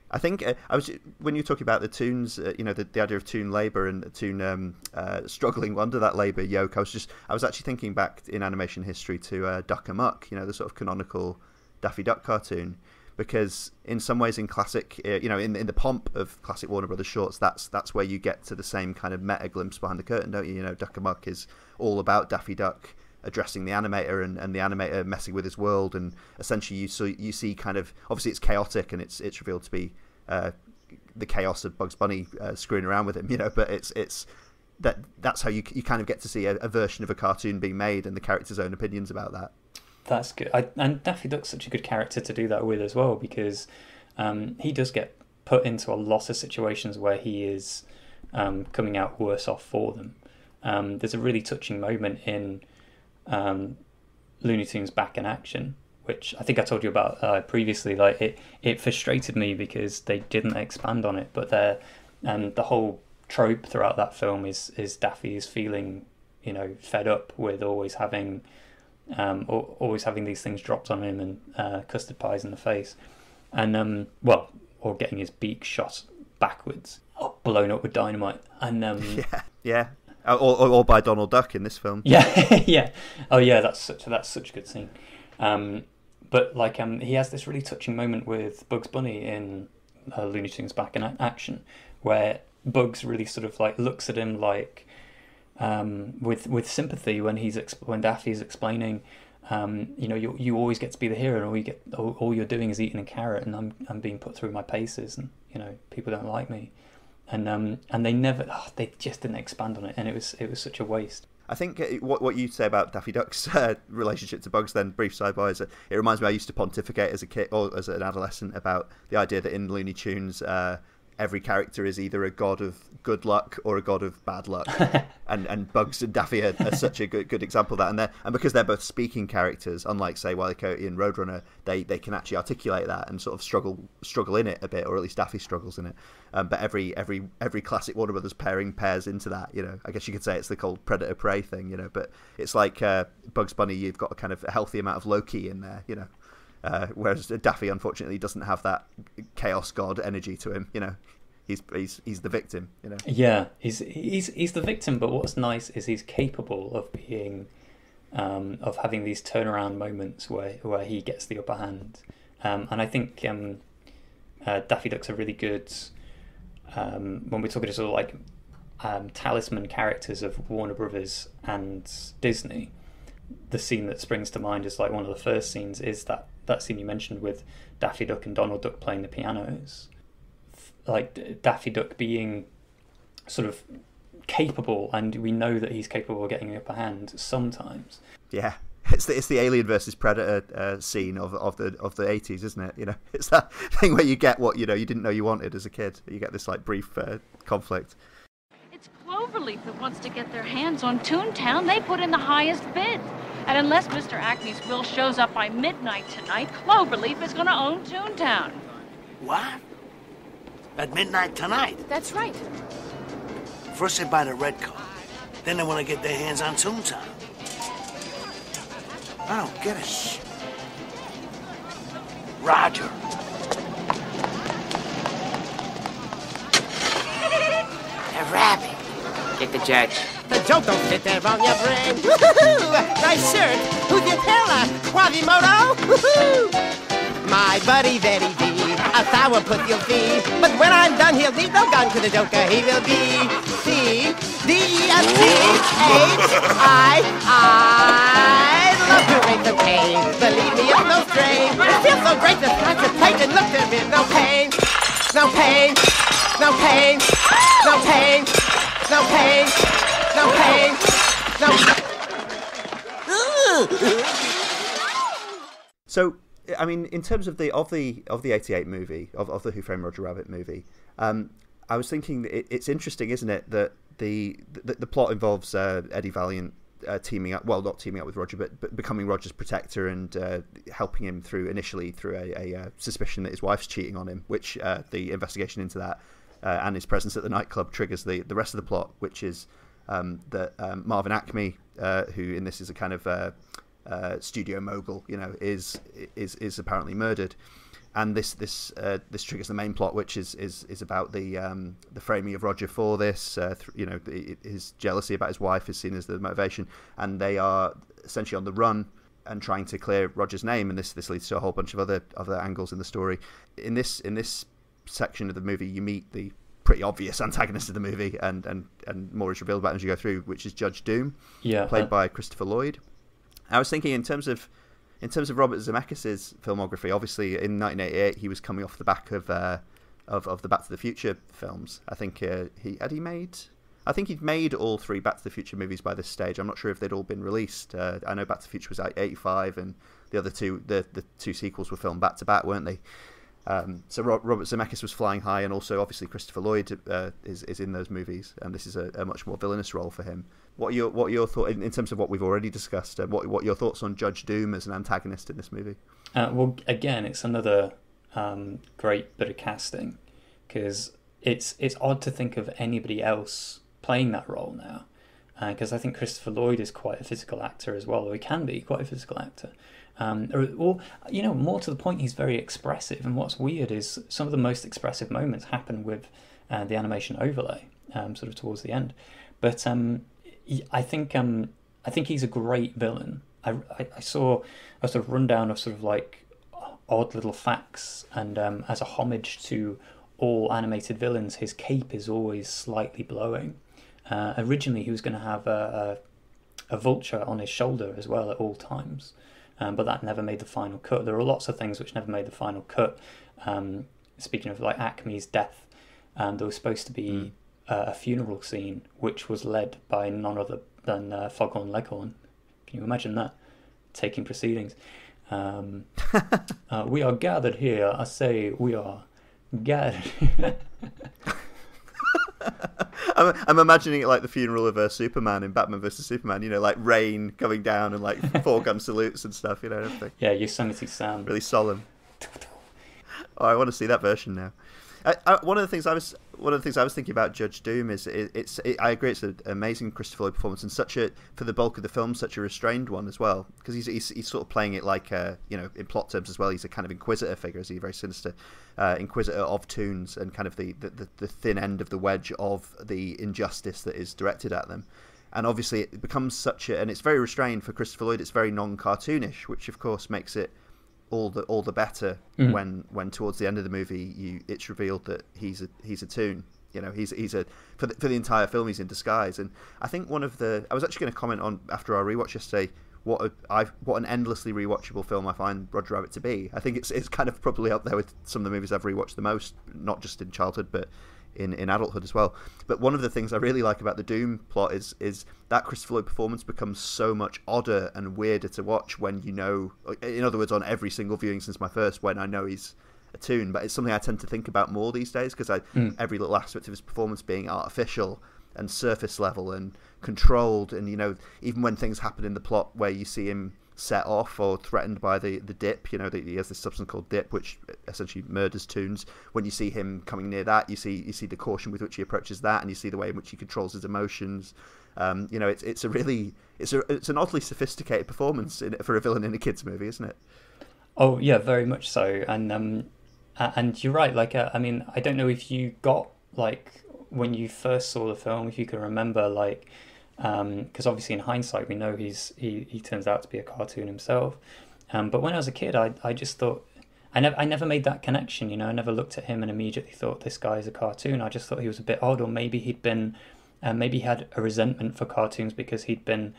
I think uh, I was when you were talking about the toons, uh, you know, the, the idea of toon labour and toon um, uh, struggling under that labour yoke. I was just, I was actually thinking back in animation history to uh, Duck Amuck, you know, the sort of canonical Daffy Duck cartoon, because in some ways, in classic, uh, you know, in in the pomp of classic Warner Brothers shorts, that's that's where you get to the same kind of meta glimpse behind the curtain, don't you? You know, Duck Amuck is all about Daffy Duck addressing the animator and, and the animator messing with his world. And essentially you see you see kind of obviously it's chaotic and it's it's revealed to be uh, the chaos of Bugs Bunny uh, screwing around with him you know but it's it's that that's how you you kind of get to see a, a, version of a cartoon being made and the character's own opinions about that. That's good. I, and Daffy Duck's such a good character to do that with as well because um, he does get put into a lot of situations where he is um, coming out worse off for them. Um, there's a really touching moment in um, Looney Tunes back in action, which I think I told you about uh, previously. Like it, it frustrated me because they didn't expand on it. But there, and the whole trope throughout that film is is Daffy is feeling, you know, fed up with always having, um, always having these things dropped on him and uh, custard pies in the face, and um, well, or getting his beak shot backwards, blown up with dynamite, and um, (laughs) yeah, yeah, or, or, or, by Donald Duck in this film. Yeah, (laughs) yeah. Oh, yeah. That's such that's such a good scene. Um, but like, um, he has this really touching moment with Bugs Bunny in uh, Looney Tunes Back in Action, where Bugs really sort of like looks at him like um, with with sympathy when he's exp- when Daffy's explaining. Um, you know, you you always get to be the hero, and all you get all, all you're doing is eating a carrot, and I'm I'm being put through my paces, and you know, people don't like me and um, and they never, oh, they just didn't expand on it, and it was it was such a waste. I think uh, what what you say about Daffy Duck's uh, (laughs) relationship to Bugs, then brief sidebar, is it reminds me I used to pontificate as a kid or as an adolescent about the idea that in Looney Tunes. Uh, every character is either a god of good luck or a god of bad luck, (laughs) and and Bugs and Daffy are, are such a good good example of that. And they and because they're both speaking characters, unlike say Wile E. Coyote and Roadrunner, they they can actually articulate that and sort of struggle struggle in it a bit, or at least Daffy struggles in it. Um, but every every every classic Warner Brothers pairing pairs into that. You know, I guess you could say it's the cold predator prey thing. You know, but it's like uh, Bugs Bunny. You've got a kind of a healthy amount of Loki in there. You know. Uh, whereas Daffy, unfortunately, doesn't have that chaos god energy to him. You know, he's he's he's the victim. You know. Yeah, he's he's he's the victim. But what's nice is he's capable of being, um, of having these turnaround moments where where he gets the upper hand. Um, and I think um, uh, Daffy Duck's a really good. Um, when we're talking to sort of like um, talisman characters of Warner Brothers and Disney, the scene that springs to mind is like one of the first scenes is that that scene you mentioned with Daffy Duck and Donald Duck playing the pianos, like Daffy Duck being sort of capable, and we know that he's capable of getting the upper hand sometimes. Yeah, (laughs) it's the it's the Alien versus Predator uh, scene of of the of the eighties, isn't it? You know, (laughs) it's that thing where you get what you know you didn't know you wanted as a kid. You get this like brief uh, conflict. It's Cloverleaf that wants to get their hands on Toontown. They put in the highest bid. And unless Mr. Acme's will shows up by midnight tonight, Cloverleaf is going to own Toontown. What? At midnight tonight? That's right. First they buy the red car. Then they want to get their hands on Toontown. I don't get it. Roger. (laughs) A rabbit. Get the judge. The joke don't fit there on your brain. Woohoo! Nice shirt. Who's your tailor? Quasimodo? Woohoo! My buddy, very D. A sour puss you'll see. But when I'm done, he'll need no gun to the joker. He will be C D S T H I I love to raise the pain. Believe me, it's no strain. It feels so great to scratch a plate and look there is no pain. No pain. No pain. No pain. No pain. No pain. No. (laughs) So, I mean, in terms of the of the of the '88 movie of, of the Who Framed Roger Rabbit movie, um, I was thinking it, it's interesting, isn't it, that the the, the plot involves uh, Eddie Valiant uh, teaming up, well, not teaming up with Roger, but, but becoming Roger's protector and uh, helping him through initially through a, a, uh suspicion that his wife's cheating on him, which uh, the investigation into that uh, and his presence at the nightclub triggers the the rest of the plot, which is um, that um, Marvin Acme, uh, who in this is a kind of uh, uh, studio mogul, you know, is is is apparently murdered, and this this uh, this triggers the main plot, which is is, is about the um, the framing of Roger for this. Th- you know, his jealousy about his wife is seen as the motivation, and they are essentially on the run and trying to clear Roger's name, and this this leads to a whole bunch of other other angles in the story. In this in this section of the movie, you meet the pretty obvious antagonist of the movie, and and and more is revealed about as you go through, which is Judge Doom, Yeah, played uh, by Christopher Lloyd. I was thinking in terms of in terms of Robert Zemeckis' filmography. Obviously, in 1988, he was coming off the back of uh, of of the Back to the Future films. I think uh, he had he made. I think he'd made all three Back to the Future movies by this stage. I'm not sure if they'd all been released. Uh, I know Back to the Future was like 85, and the other two, the the two sequels were filmed back to back, weren't they? Um, so Ro- Robert Zemeckis was flying high, and also obviously Christopher Lloyd uh, is is in those movies, and this is a, a much more villainous role for him. What are your what are your thought in, in terms of what we've already discussed? Uh, what what your thoughts on Judge Doom as an antagonist in this movie? Uh, well, again, it's another um, great bit of casting because it's it's odd to think of anybody else playing that role now. Because I think Christopher Lloyd is quite a physical actor as well, or he can be quite a physical actor. Um, or, or, you know, more to the point, he's very expressive. And what's weird is some of the most expressive moments happen with uh, the animation overlay, um, sort of towards the end. But um, I think um, I think he's a great villain. I, I, I saw a sort of rundown of sort of like odd little facts, and um, as a homage to all animated villains, his cape is always slightly blowing. Uh, originally, he was going to have a, a, a vulture on his shoulder as well at all times, um, but that never made the final cut. There are lots of things which never made the final cut. Um, speaking of like Acme's death, um, there was supposed to be uh, a funeral scene which was led by none other than uh, Foghorn Leghorn. Can you imagine that? Taking proceedings. Um, (laughs) uh, we are gathered here, I say we are God. (laughs) (laughs) (laughs) I'm, I'm imagining it like the funeral of uh, Superman in Batman vs Superman. You know, like rain coming down and like (laughs) four gun salutes and stuff. You know, everything yeah, Yosemite Sam. really solemn. (laughs) Oh, I want to see that version now. I, I, one of the things I was one of the things I was thinking about Judge Doom is it, it's it, I agree it's an amazing Christopher Lloyd performance and such a for the bulk of the film such a restrained one as well. Because he's, he's he's sort of playing it like a, you know in plot terms as well he's a kind of inquisitor figure is he? Very sinister uh, inquisitor of Toons and kind of the, the, the thin end of the wedge of the injustice that is directed at them. And obviously it becomes such a and it's very restrained for Christopher Lloyd it's very non-cartoonish which of course makes it all the all the better Mm. when when towards the end of the movie you it's revealed that he's a he's a toon you know he's he's a for the, for the entire film he's in disguise and I think one of the I was actually going to comment on after our rewatch yesterday what a, I've what an endlessly rewatchable film I find Roger Rabbit to be I think it's it's kind of probably up there with some of the movies I've rewatched the most not just in childhood but in, in adulthood as well. But one of the things I really like about the Doom plot is is that Christopher Lloyd performance becomes so much odder and weirder to watch when you know, in other words, on every single viewing since my first, when I know he's a toon. But it's something I tend to think about more these days because I hmm. every little aspect of his performance being artificial and surface level and controlled, and you know, even when things happen in the plot where you see him set off or threatened by the, the dip. You know, the, he has this substance called dip, which essentially murders toons. When you see him coming near that, you see you see the caution with which he approaches that, and you see the way in which he controls his emotions. Um, you know, it's it's a really it's a it's an oddly sophisticated performance in, for a villain in a kids movie, isn't it? Oh yeah, very much so. And um, and you're right. Like, uh, I mean, I don't know if you got like when you first saw the film, if you can remember, like, because obviously in hindsight we know he's he he turns out to be a cartoon himself. Um, but when I was a kid, I I just thought. I never, I never made that connection, you know. I never looked at him and immediately thought this guy is a cartoon. I just thought he was a bit odd, or maybe he'd been, uh, maybe he had a resentment for cartoons because he'd been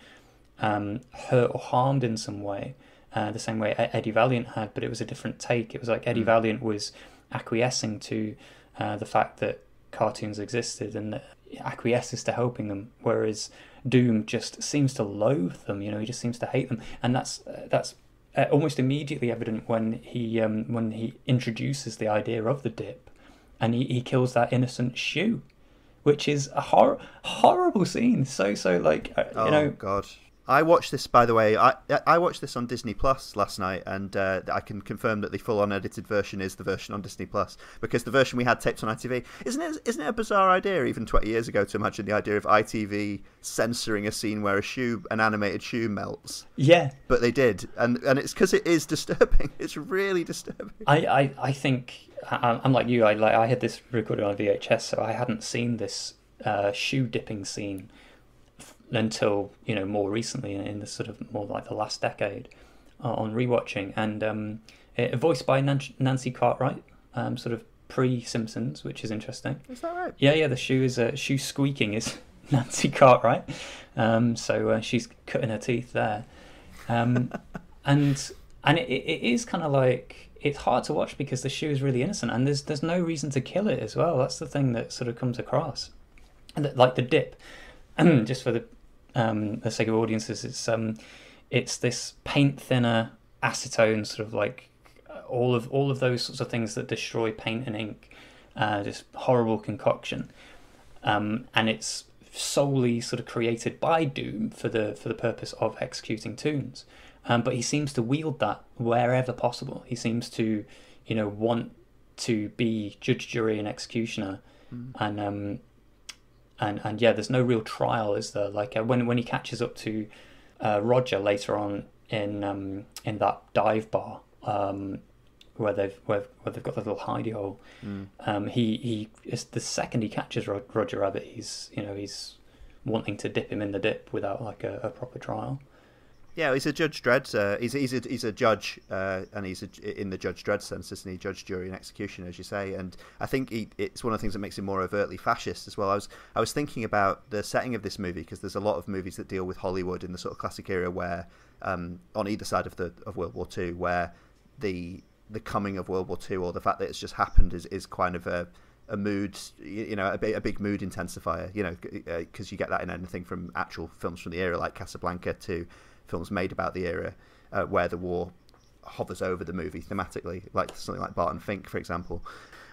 um, hurt or harmed in some way, uh, the same way Eddie Valiant had, but it was a different take. It was like Eddie Valiant was acquiescing to uh, the fact that cartoons existed and that acquiesces to helping them, whereas Doom just seems to loathe them. You know, he just seems to hate them, and that's uh, that's uh, almost immediately evident when he um, when he introduces the idea of the dip, and he, he kills that innocent shoe which is a hor- horrible scene. So so like uh, Oh you know God. I watched this, by the way. I I watched this on Disney Plus last night, and uh, I can confirm that the full unedited version is the version on Disney Plus because the version we had taped on ITV isn't it? Isn't it a bizarre idea even twenty years ago to imagine the idea of ITV censoring a scene where a shoe, an animated shoe, melts? yeah. But they did, and and it's because it is disturbing. (laughs) It's really disturbing. I, I, I think I, I'm like you. I like I had this recorded on VHS, so I hadn't seen this uh, shoe dipping scene until you know more recently in, the sort of more like the last decade uh, on rewatching, and um, it, voiced by Nan- Nancy Cartwright, um, sort of pre Simpsons, which is interesting. Is that right? Yeah, yeah. The shoe is uh, shoe squeaking is (laughs) Nancy Cartwright. Um, so uh, she's cutting her teeth there, um, (laughs) and and it, it is kind of like it's hard to watch because the shoe is really innocent, and there's there's no reason to kill it as well. That's the thing that sort of comes across, and that, like the dip, (clears throat) just for the um, the sake of audiences, it's um, it's this paint thinner acetone sort of like uh, all of all of those sorts of things that destroy paint and ink, uh, just horrible concoction, um, and it's solely sort of created by Doom for the for the purpose of executing toons. Um, but he seems to wield that wherever possible. He seems to, you know, want to be judge, jury, and executioner, and um, and and yeah, there's no real trial, is there? Like uh, when when he catches up to uh, Roger later on in um, in that dive bar um, where they've where, where they've got the little hidey hole. Um, he he is the second he catches Roger Rabbit, he's you know he's wanting to dip him in the dip without like a, a proper trial. Yeah, he's a Judge Dredd. Uh, he's he's a, he's a judge, uh, and he's a, in the Judge Dredd sense, isn't he? Judge, jury, and execution, as you say. And I think he, it's one of the things that makes him more overtly fascist as well. I was I was thinking about the setting of this movie because there's a lot of movies that deal with Hollywood in the sort of classic era where, um, on either side of the of World War Two, where the the coming of World War Two or the fact that it's just happened is, is kind of a a mood, you know, a, a big mood intensifier, you know, because you get that in anything from actual films from the era like Casablanca to films made about the era uh, where the war hovers over the movie thematically, like something like Barton Fink, for example.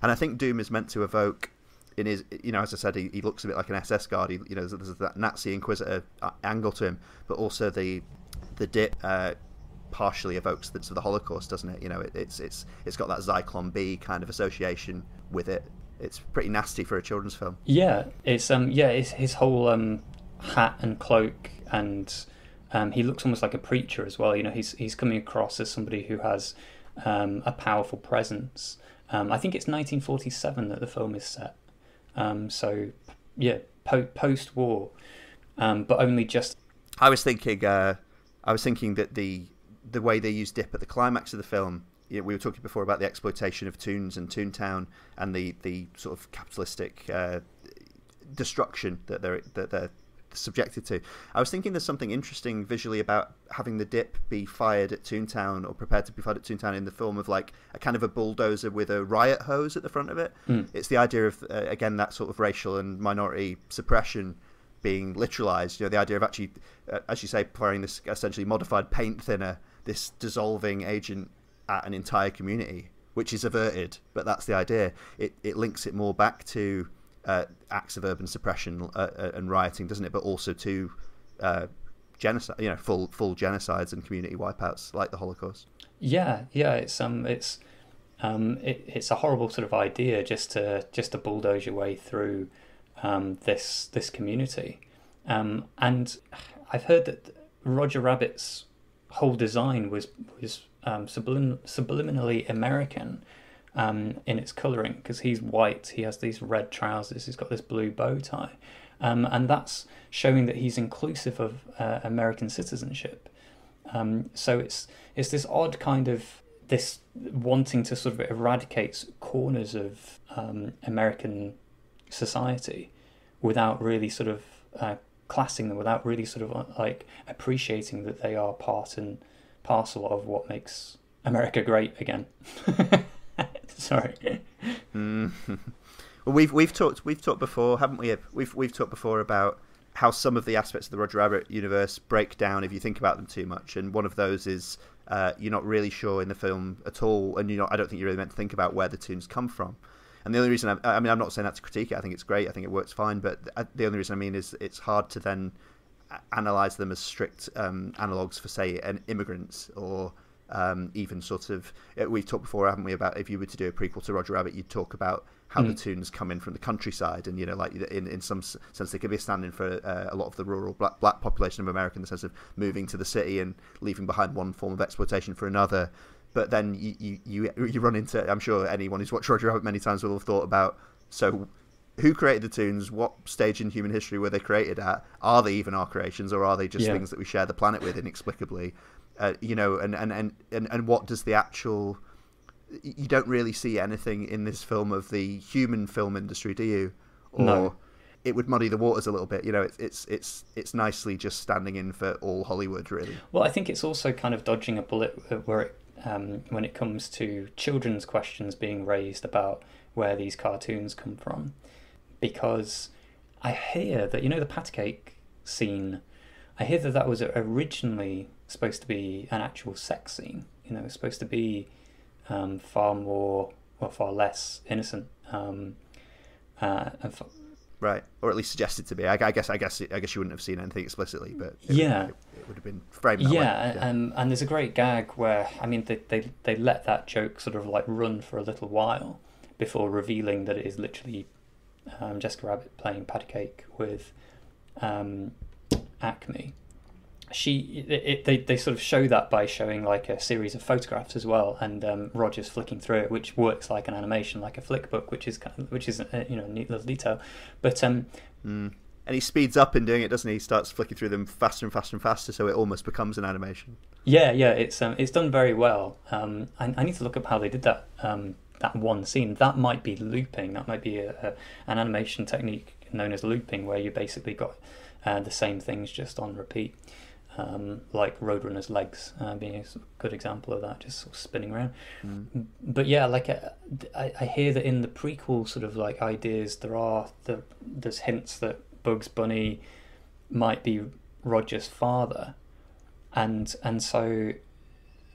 And I think Doom is meant to evoke in his, you know, as I said, he, he looks a bit like an SS guard. He, you know, there's, there's that Nazi Inquisitor uh, angle to him, but also the the dip uh, partially evokes the, the Holocaust, doesn't it? You know, it, it's it's it's got that Zyklon B kind of association with it. It's pretty nasty for a children's film. Yeah, it's um yeah, it's his whole um hat and cloak and um, he looks almost like a preacher as well. You know, he's he's coming across as somebody who has um, a powerful presence. Um, I think it's 1947 that the film is set. Um, so yeah, po- post war, um, but only just. I was thinking, uh, I was thinking that the the way they use dip at the climax of the film. You know, we were talking before about the exploitation of Toons and Toontown and the, the sort of capitalistic uh, destruction that they're that they're subjected to. I was thinking there's something interesting visually about having the dip be fired at Toontown or prepared to be fired at Toontown in the form of like a kind of a bulldozer with a riot hose at the front of it. Mm. It's the idea of uh, again that sort of racial and minority suppression being literalized. You know, the idea of actually, uh, as you say, pouring this essentially modified paint thinner, this dissolving agent at an entire community, which is averted. But that's the idea. It it links it more back to uh, acts of urban suppression uh, uh, and rioting, doesn't it? But also to uh, genocide, you know, full full genocides and community wipeouts like the Holocaust. Yeah, yeah, it's um, it's um, it, it's a horrible sort of idea just to just to bulldoze your way through um, this this community, um, and I've heard that Roger Rabbit's whole design was was um, sublim- subliminally American um, in its colouring because he's white, he has these red trousers, he's got this blue bow tie, um, and that's showing that he's inclusive of uh, American citizenship. Um, so it's it's this odd kind of this wanting to sort of eradicate corners of um, American society without really sort of uh, classing them, without really sort of uh, like appreciating that they are part and parcel of what makes America great again. (laughs) (laughs) Sorry. Mm. Well, we've we've talked we've talked before, haven't we? We've we've talked before about how some of the aspects of the Roger Rabbit universe break down if you think about them too much, and one of those is uh, you're not really sure in the film at all, and you know I don't think you're really meant to think about where the toons come from. And the only reason I, I mean I'm not saying that to critique it. I think it's great. I think it works fine. But the only reason I mean is it's hard to then analyze them as strict um, analogs for say an immigrants or um, even sort of uh, we've talked before, haven't we, about if you were to do a prequel to Roger Rabbit, you'd talk about how mm. the Toons come in from the countryside, and you know, like in in some sense, they could be standing for uh, a lot of the rural black, black population of America in the sense of moving to the city and leaving behind one form of exploitation for another. But then you you you, you run into, I'm sure anyone who's watched Roger Rabbit many times will have thought about so who created the Toons? What stage in human history were they created at? Are they even our creations, or are they just yeah. things that we share the planet with inexplicably? Uh, you know, and, and, and, and, and what does the actual you don't really see anything in this film of the human film industry, do you? Or no. it would muddy the waters a little bit. You know, it's it's it's it's nicely just standing in for all Hollywood, really. Well, I think it's also kind of dodging a bullet where it, um, when it comes to children's questions being raised about where these cartoons come from, because I hear that you know the pat cake scene. I hear that that was originally supposed to be an actual sex scene. You know, it's supposed to be um, far more, or far less innocent. Um, uh, far... right, or at least suggested to be. I, I, guess, I guess, I guess you wouldn't have seen anything explicitly, but it yeah, would, it, it, would have been framed. Yeah, yeah, and and there's a great gag where I mean they, they they let that joke sort of like run for a little while before revealing that it is literally um, Jessica Rabbit playing patty cake with um, Acme she it, they, they sort of show that by showing like a series of photographs as well and um, Roger's flicking through it which works like an animation like a flick book which is kind of, which is a, you know a neat little detail. But um mm. and he speeds up in doing it doesn't he? He starts flicking through them faster and faster and faster so it almost becomes an animation. Yeah yeah it's um it's done very well. Um I, I need to look up how they did that um that one scene. That might be looping. That might be a, a an animation technique known as looping where you basically got uh, the same things just on repeat um, like Roadrunner's legs uh, being a good example of that, just sort of spinning around. Mm. But yeah, like uh, I, I hear that in the prequel sort of like ideas, there are the there's hints that Bugs Bunny might be Roger's father, and and so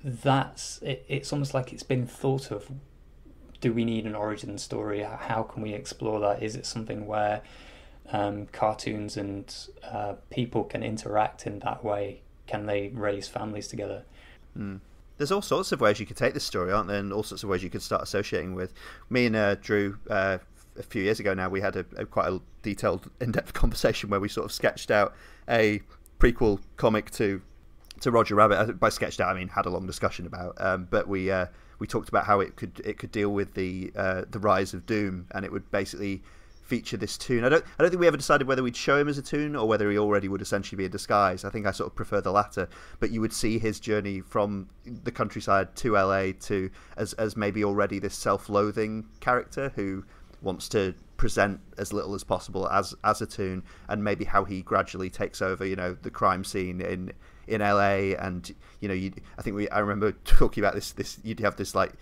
that's it, it's almost like it's been thought of. Do we need an origin story? How can we explore that? Is it something where um, cartoons and uh, people can interact in that way? Can they raise families together? Mm. There's all sorts of ways you could take this story, aren't there? And all sorts of ways you could start associating with. Me and uh, Dru, uh, a few years ago now, we had a, a quite a detailed, in-depth conversation where we sort of sketched out a prequel comic to to Roger Rabbit. Uh, by sketched out, I mean had a long discussion about. Um, but we uh, we talked about how it could it could deal with the uh, the rise of Doom, and it would basically feature this toon. I don't I don't think we ever decided whether we'd show him as a toon or whether he already would essentially be a disguise. I think I sort of prefer the latter. But you would see his journey from the countryside to LA to as as maybe already this self-loathing character who wants to present as little as possible as as a toon and maybe how he gradually takes over. You know, the crime scene in in LA, and you know, you I think we I remember (laughs) talking about this. This you'd have this like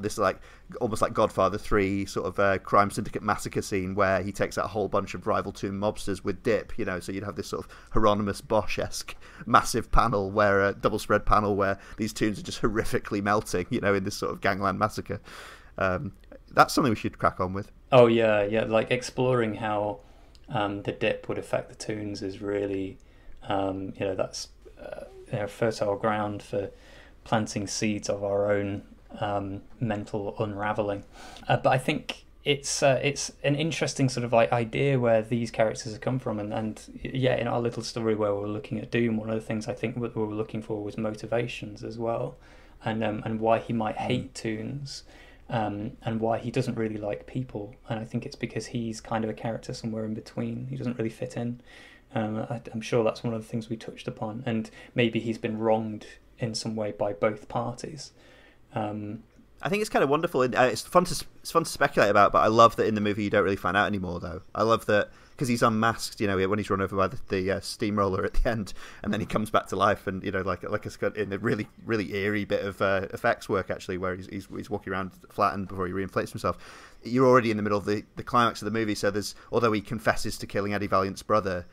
this like almost like Godfather Three sort of uh, crime syndicate massacre scene where he takes out a whole bunch of rival toon mobsters with dip. You know, so you'd have this sort of Hieronymus Bosch esque massive panel where a double spread panel where these toons are just horrifically melting. You know, in this sort of gangland massacre. Um, that's something we should crack on with. Oh yeah, yeah. Like exploring how um, the dip would affect the toons is really, um, you know, that's uh, you know, fertile ground for planting seeds of our own um, mental unraveling. Uh, but I think it's uh, it's an interesting sort of like idea where these characters have come from, and, and yeah, in our little story where we're looking at Doom, one of the things I think we were looking for was motivations as well, and um, and why he might hate toons. Um, and why he doesn't really like people, and I think it's because he's kind of a character somewhere in between. He doesn't really fit in. Um, I, am sure that's one of the things we touched upon, and maybe he's been wronged in some way by both parties. Um, I think it's kind of wonderful. Uh, it's fun to it's fun to speculate about, but I love that in the movie you don't really find out anymore. Though I love that because he's unmasked. You know, when he's run over by the, the uh, steamroller at the end, and then he comes back to life, and you know, like like a in a really really eerie bit of uh, effects work actually, where he's, he's, he's walking around flattened before he reinflates himself. You're already in the middle of the, the climax of the movie, so there's although he confesses to killing Eddie Valiant's brother,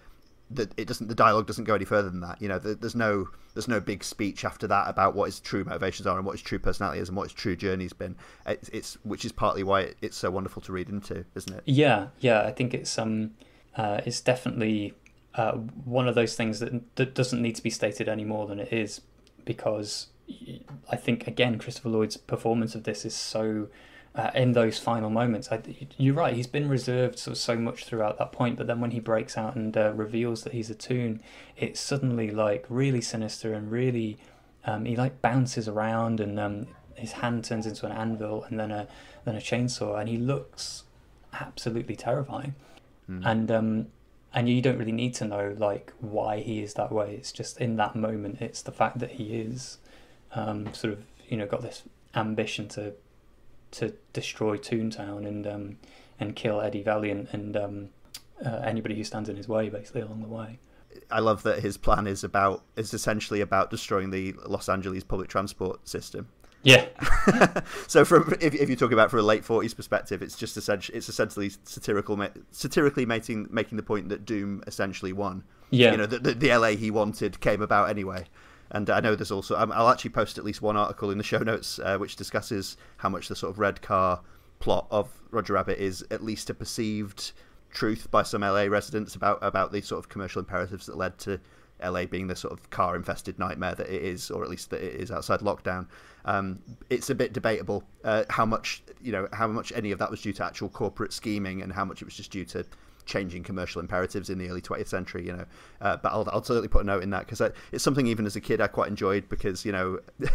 that it doesn't the dialogue doesn't go any further than that you know there's no there's no big speech after that about what his true motivations are and what his true personality is and what his true journey's been. It's, it's which is partly why it's so wonderful to read into isn't it? Yeah yeah i think it's um uh, it's definitely uh, one of those things that that doesn't need to be stated any more than it is because i think again christopher lloyd's performance of this is so uh, in those final moments. I, you're right. He's been reserved so, so much throughout that point, but then when he breaks out and uh, reveals that he's a toon, it's suddenly like really sinister and really. Um, he like bounces around and um, his hand turns into an anvil and then a then a chainsaw, and he looks absolutely terrifying. Mm. And um, and you don't really need to know like why he is that way. It's just in that moment, it's the fact that he is um, sort of you know got this ambition to to destroy Toontown and um, and kill Eddie Valiant and um, uh, anybody who stands in his way, basically along the way. I love that his plan is about is essentially about destroying the Los Angeles public transport system. Yeah. (laughs) so from if, if you talk about from a late forties perspective, it's just essentially it's essentially satirical satirically making making the point that Doom essentially won. Yeah. You know the, the, the LA he wanted came about anyway. And I know there's also, um, I'll actually post at least one article in the show notes uh, which discusses how much the sort of red car plot of Roger Rabbit is at least a perceived truth by some LA residents about about the sort of commercial imperatives that led to LA being the sort of car infested nightmare that it is, or at least that it is outside lockdown. Um, it's a bit debatable uh, how much you know how much any of that was due to actual corporate scheming and how much it was just due to changing commercial imperatives in the early 20th century, you know. Uh, but I'll, I'll certainly put a note in that because it's something even as a kid I quite enjoyed because, you know, (laughs)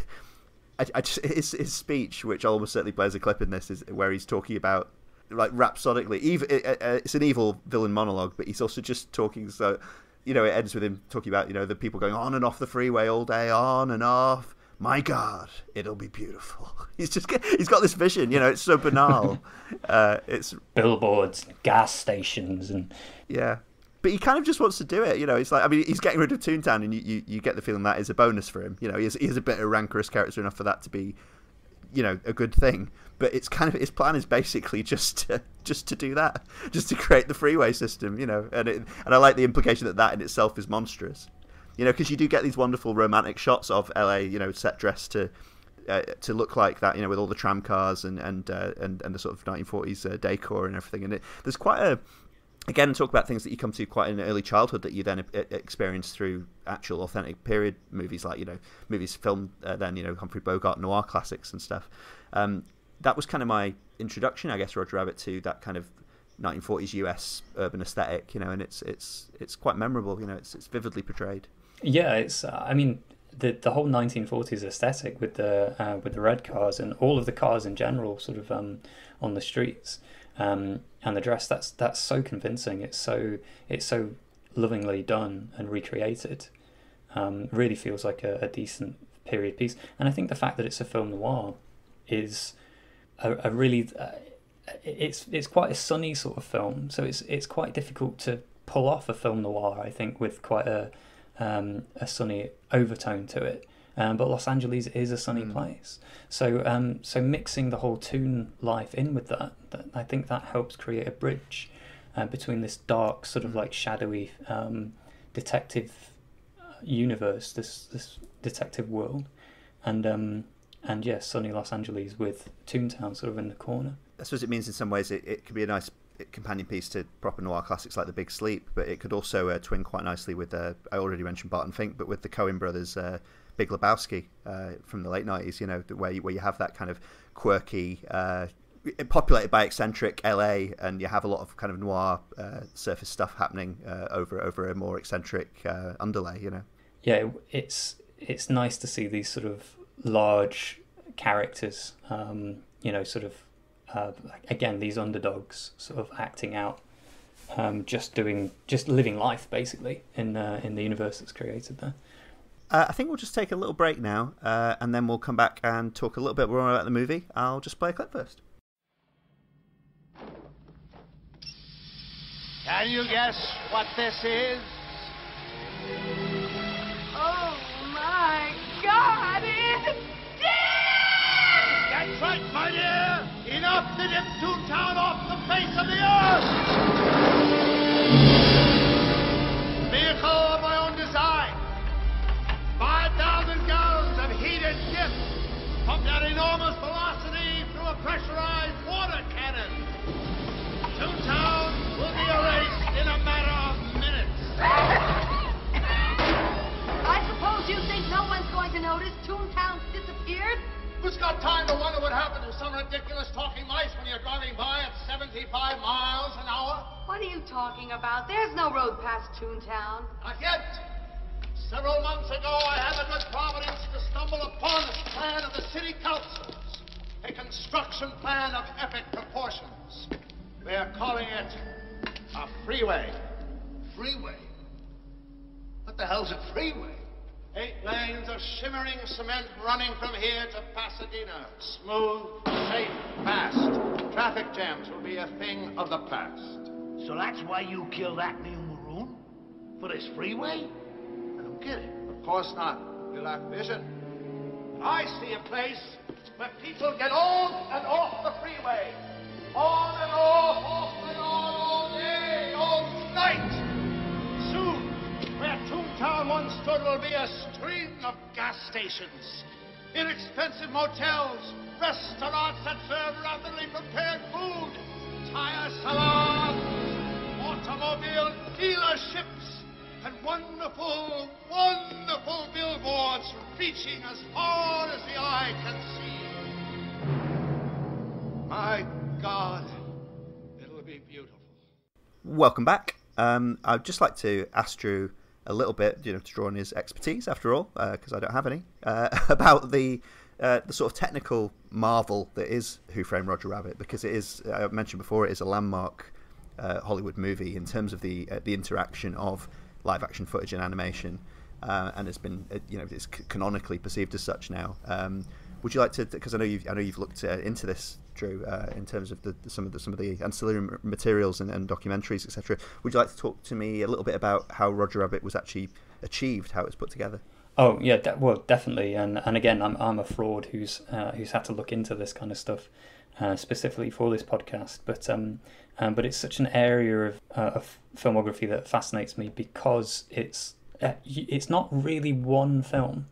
I, I just, his, his speech, which almost certainly plays a clip in this, is where he's talking about like rhapsodically. Even, it, it, it's an evil villain monologue, but he's also just talking so. You know, it ends with him talking about you know the people going on and off the freeway all day, on and off, my God, it'll be beautiful. (laughs) He's just he's got this vision, you know. It's so banal. (laughs) uh, it's billboards, gas stations, and yeah. But he kind of just wants to do it, you know. It's like I mean, he's getting rid of Toontown, and you, you, you get the feeling that is a bonus for him. You know, he is, he is a bit of a rancorous character enough for that to be, you know, a good thing. But it's kind of his plan is basically just to, just to do that, just to create the freeway system, you know. And it, and I like the implication that that in itself is monstrous You know, because you do get these wonderful romantic shots of LA, you know, set dressed to uh, to look like that, you know, with all the tram cars and and uh, and, and the sort of 1940s uh, decor and everything. And it, there's quite a again talk about things that you come to quite in early childhood that you then experience through actual authentic period movies like you know movies filmed uh, then you know Humphrey Bogart noir classics and stuff um, that was kind of my introduction I guess Roger Rabbit to that kind of 1940s US urban aesthetic you know and it's it's it's quite memorable you know it's it's vividly portrayed yeah it's uh, I mean the the whole 1940s aesthetic with the uh, with the red cars and all of the cars in general sort of um, on the streets um, and the dress that's that's so convincing. It's so it's so lovingly done and recreated. Um, really feels like a, a, decent period piece, and I think the fact that it's a film noir is a, a really uh, it's it's quite a sunny sort of film. So it's it's quite difficult to pull off a film noir. I think with quite a um, a sunny overtone to it. Um, but Los Angeles is a sunny mm. place. So um, so mixing the whole toon life in with that, that I think that helps create a bridge uh, between this dark, sort of mm. like shadowy um, detective uh, universe, this this detective world, and um, and yes, yeah, sunny Los Angeles with Toontown sort of in the corner. I suppose it means in some ways it, it could be a nice companion piece to proper noir classics like The Big Sleep, but it could also uh, twin quite nicely with uh, I already mentioned Barton Fink, but with the Coen brothers uh, Big Lebowski uh, from the late nineties. You know, where you, where you have that kind of quirky. Uh, populated by eccentric LA, and you have a lot of kind of noir uh, surface stuff happening over over a more eccentric underlay. You know. Yeah, it's it's nice to see these sort of large characters. Um, you know, sort of uh, again these underdogs sort of acting out, um, just doing just living life basically in in the universe that's created there. Uh, I think we'll just take a little break now, uh, and then we'll come back and talk a little bit more about the movie. I'll just play a clip first. Can you guess what this is? Oh my God! It's dead! That's right, my dear. Enough to dip Toontown off the face of the earth. Vehicle of my own design. 5,000 gallons of heated dip pumped at enormous velocity through a pressurized water cannon. Toontown will be erased in a matter of minutes. (laughs) I suppose you think no one's going to notice disappeared? Who's got time to wonder what happened to some ridiculous talking mice when you're driving by at 75 miles an hour? What are you talking about? There's no road past Toontown. Not yet. Several months ago, I had the good providence to stumble upon a plan of the city councils. A construction plan of epic proportions. They are calling it a freeway. Freeway? What the hell's a freeway? Eight lanes of shimmering cement running from here to Pasadena. Smooth, safe, fast. Traffic jams will be a thing of the past. So that's why you killed Acme and Maroon? For this freeway? I don't get it. Of course not. You lack vision. I see a place where people get on and off the freeway. On and off, off and on, all day, all night. Where once stood will be a string of gas stations, inexpensive motels, restaurants that serve rapidly prepared food, tire salons, automobile dealerships, and wonderful, wonderful billboards reaching as far as the eye can see. My God, it'll be beautiful. Welcome back. Um, I'd just like to ask Dru a little bit, you know, to draw on his expertise, after all, because uh, I don't have any, uh, (laughs) about the uh, the sort of technical marvel that is Who Framed Roger Rabbit, because it is, I mentioned before, it is a landmark uh, Hollywood movie in terms of the uh, the interaction of live action footage and animation, uh, and it's been you know it's canonically perceived as such now. Um, would you like to? Because I know you've I know you've looked into this, Dru, uh, in terms of the, some of the some of the ancillary materials and, and documentaries, etc. Would you like to talk to me a little bit about how Roger Rabbit was actually achieved, how it was put together? Oh yeah, de- well definitely, and and again, I'm I'm a fraud who's uh, who's had to look into this kind of stuff uh, specifically for this podcast, but um, um, but it's such an area of, uh, of filmography that fascinates me because it's uh, it's not really one film.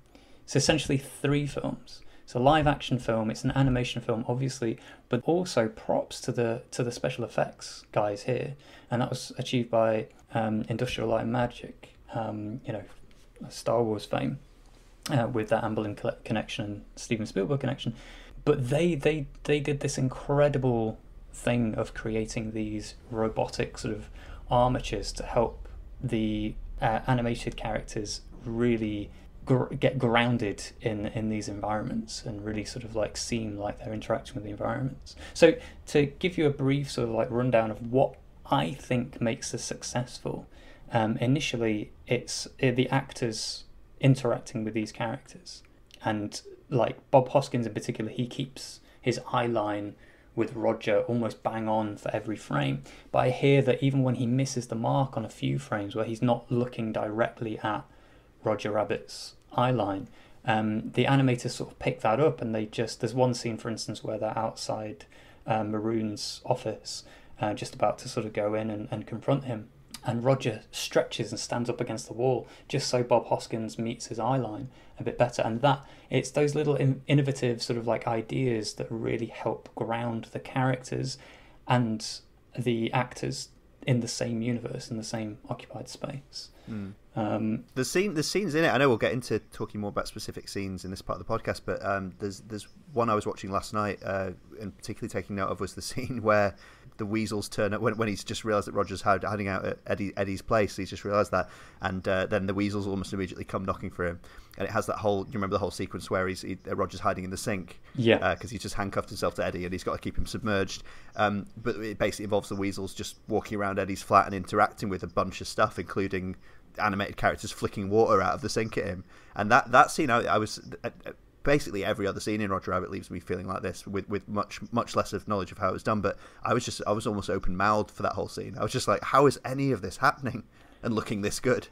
It's essentially three films. It's a live action film. It's an animation film, obviously, but also props to the to the special effects guys here, and that was achieved by um, Industrial Light and Magic. Um, you know, Star Wars fame uh, with that Amblin connection and Steven Spielberg connection. But they they they did this incredible thing of creating these robotic sort of armatures to help the uh, animated characters really gr- get grounded in in these environments and really sort of like seem like they're interacting with the environments. So to give you a brief sort of like rundown of what I think makes this successful, um, initially it's uh, the actors interacting with these characters, and like Bob Hoskins in particular, he keeps his eye line with Roger almost bang on for every frame. But I hear that even when he misses the mark on a few frames where he's not looking directly at Roger Rabbit's eye line, um, the animators sort of pick that up and they just. There's one scene, for instance, where they're outside uh, Maroon's office, uh, just about to sort of go in and, and confront him. And Roger stretches and stands up against the wall just so Bob Hoskins meets his eye line a bit better. And that it's those little in, innovative sort of like ideas that really help ground the characters and the actors in the same universe in the same occupied space. Mm. Um, the scene, the scenes in it. I know we'll get into talking more about specific scenes in this part of the podcast, but um, there's there's one I was watching last night, uh, and particularly taking note of was the (laughs) scene where the weasels turn up when, when he's just realised that Roger's had hiding out at Eddie, Eddie's place. He's just realised that, and uh, then the weasels almost immediately come knocking for him. And it has that whole. You remember the whole sequence where he's he, uh, Roger's hiding in the sink, yeah, because uh, he's just handcuffed himself to Eddie, and he's got to keep him submerged. Um, but it basically involves the weasels just walking around Eddie's flat and interacting with a bunch of stuff, including animated characters flicking water out of the sink at him. And that that scene, I, I was. Uh, uh basically every other scene in Roger Rabbit leaves me feeling like this with, with much much less of knowledge of how it was done. But I was just I was almost open mouthed for that whole scene. I was just like, how is any of this happening and looking this good?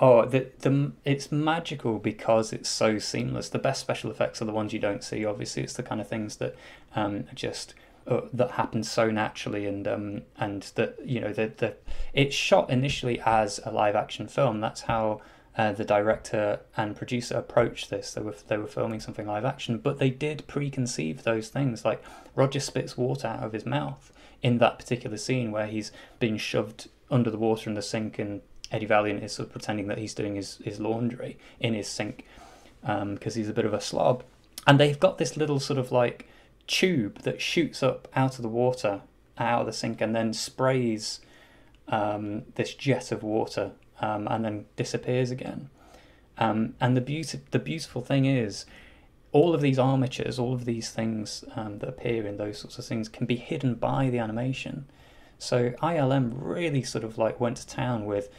Oh, the the it's magical because it's so seamless. The best special effects are the ones you don't see. Obviously, it's the kind of things that um, just uh, that happens so naturally, and um, and that you know the the it's shot initially as a live action film. That's how uh, the director and producer approached this. They were they were filming something live action, but they did preconceive those things. Like Roger spits water out of his mouth in that particular scene where he's being shoved under the water in the sink, and Eddie Valiant is sort of pretending that he's doing his, his laundry in his sink because um, he's a bit of a slob. And they've got this little sort of like tube that shoots up out of the water, out of the sink, and then sprays um, this jet of water um, and then disappears again. Um, and the beauty, the beautiful thing is, all of these armatures, all of these things um, that appear in those sorts of things, can be hidden by the animation. So ILM really sort of like went to town with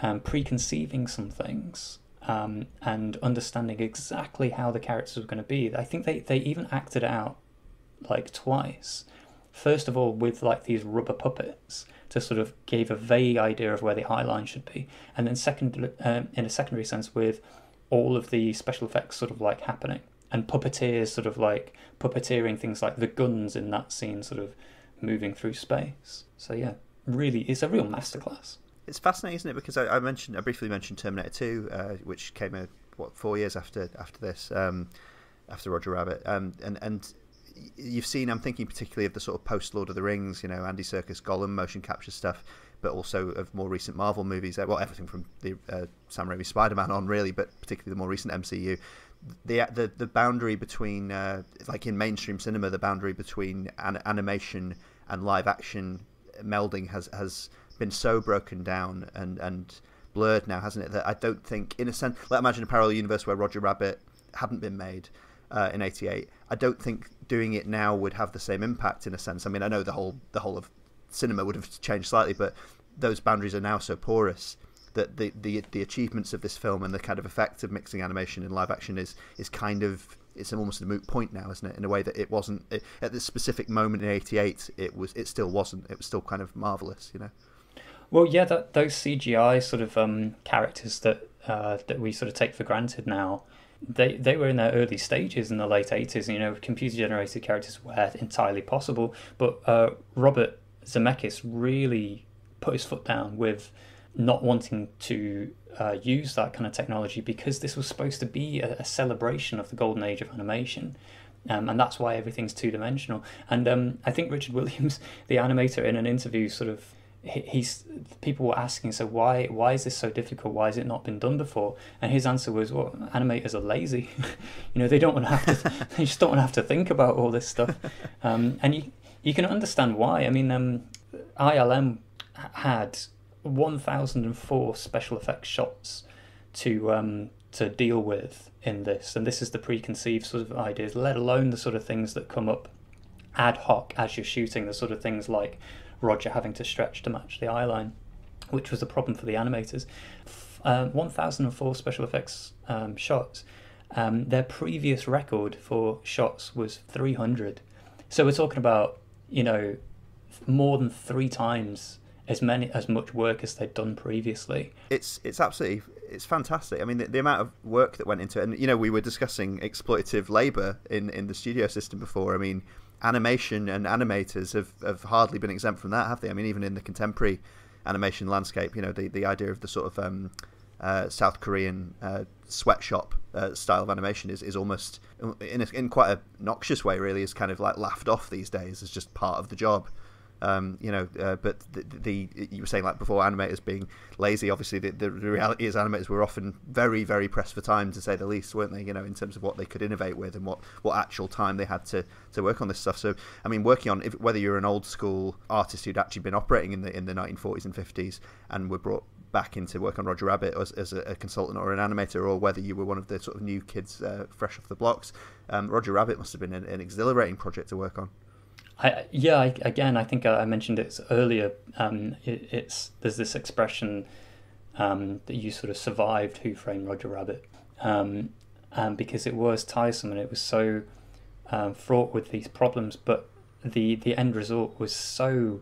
um, preconceiving some things um, and understanding exactly how the characters were going to be. I think they, they even acted out like twice. First of all, with like these rubber puppets, to sort of give a vague idea of where the eye line should be, and then second, um, in a secondary sense, with all of the special effects sort of like happening and puppeteers sort of like puppeteering things like the guns in that scene sort of moving through space. So yeah, really, it's a real masterclass. It's fascinating, isn't it? Because I, I mentioned, I briefly mentioned Terminator Two, uh, which came out what four years after after this, um, after Roger Rabbit, um, and and you've seen. I'm thinking particularly of the sort of post Lord of the Rings, you know, Andy Serkis Gollum motion capture stuff, but also of more recent Marvel movies. Uh, well, everything from the uh, Sam Raimi Spider Man on, really, but particularly the more recent MCU. The the the boundary between, uh, like in mainstream cinema, the boundary between an- animation and live action melding has has been so broken down and and blurred now, hasn't it? That I don't think, in a sense, let imagine a parallel universe where Roger Rabbit hadn't been made uh, in '88. I don't think doing it now would have the same impact in a sense. I mean, I know the whole the whole of cinema would have changed slightly, but those boundaries are now so porous that the, the the achievements of this film and the kind of effect of mixing animation and live action is is kind of it's almost a moot point now, isn't it? In a way that it wasn't it, at this specific moment in '88. It was it still wasn't. It was still kind of marvelous, you know. Well, yeah, that, those CGI sort of um, characters that uh, that we sort of take for granted now they they were in their early stages in the late 80s. You know, computer generated characters were entirely possible, but uh, Robert Zemeckis really put his foot down with not wanting to uh, use that kind of technology because this was supposed to be a, a celebration of the golden age of animation. Um, and that's why everything's two dimensional. And um, I think Richard Williams, (laughs) the animator, in an interview, sort of he's people were asking, so why why is this so difficult? Why has it not been done before? And his answer was, well, animators are lazy. (laughs) you know, they don't want to have to. (laughs) they just don't want to have to think about all this stuff. Um, and you you can understand why. I mean, um, ILM had 1,004 special effects shots to um, to deal with in this, and this is the preconceived sort of ideas, let alone the sort of things that come up ad hoc as you're shooting, the sort of things like Roger having to stretch to match the eye line, which was a problem for the animators. Um, 1,004 special effects um, shots. Um, their previous record for shots was 300. So we're talking about, you know, more than three times as many as much work as they'd done previously. It's it's absolutely it's fantastic. I mean, the, the, amount of work that went into it, and you know, we were discussing exploitative labor in in the studio system before. I mean, animation and animators have have hardly been exempt from that, have they? I mean, even in the contemporary animation landscape, you know, the the idea of the sort of um, uh, South Korean uh, sweatshop uh, style of animation is, is almost in a, in quite a noxious way, really, is kind of like laughed off these days as just part of the job. Um, you know, uh, but the, the, you were saying like before, animators being lazy. Obviously, the, the, reality is animators were often very, very pressed for time, to say the least, weren't they? You know, in terms of what they could innovate with and what, what actual time they had to, to work on this stuff. So, I mean, working on if, whether you're an old school artist who'd actually been operating in the in the 1940s and 50s and were brought back into work on Roger Rabbit as, as a, a, consultant or an animator, or whether you were one of the sort of new kids uh, fresh off the blocks, um, Roger Rabbit must have been an, an exhilarating project to work on. I, yeah, I, again, I think I mentioned it earlier. Um, it, it's there's this expression um, that you sort of survived Who Framed Roger Rabbit, um, because it was tiresome and it was so um, fraught with these problems, but the the end result was so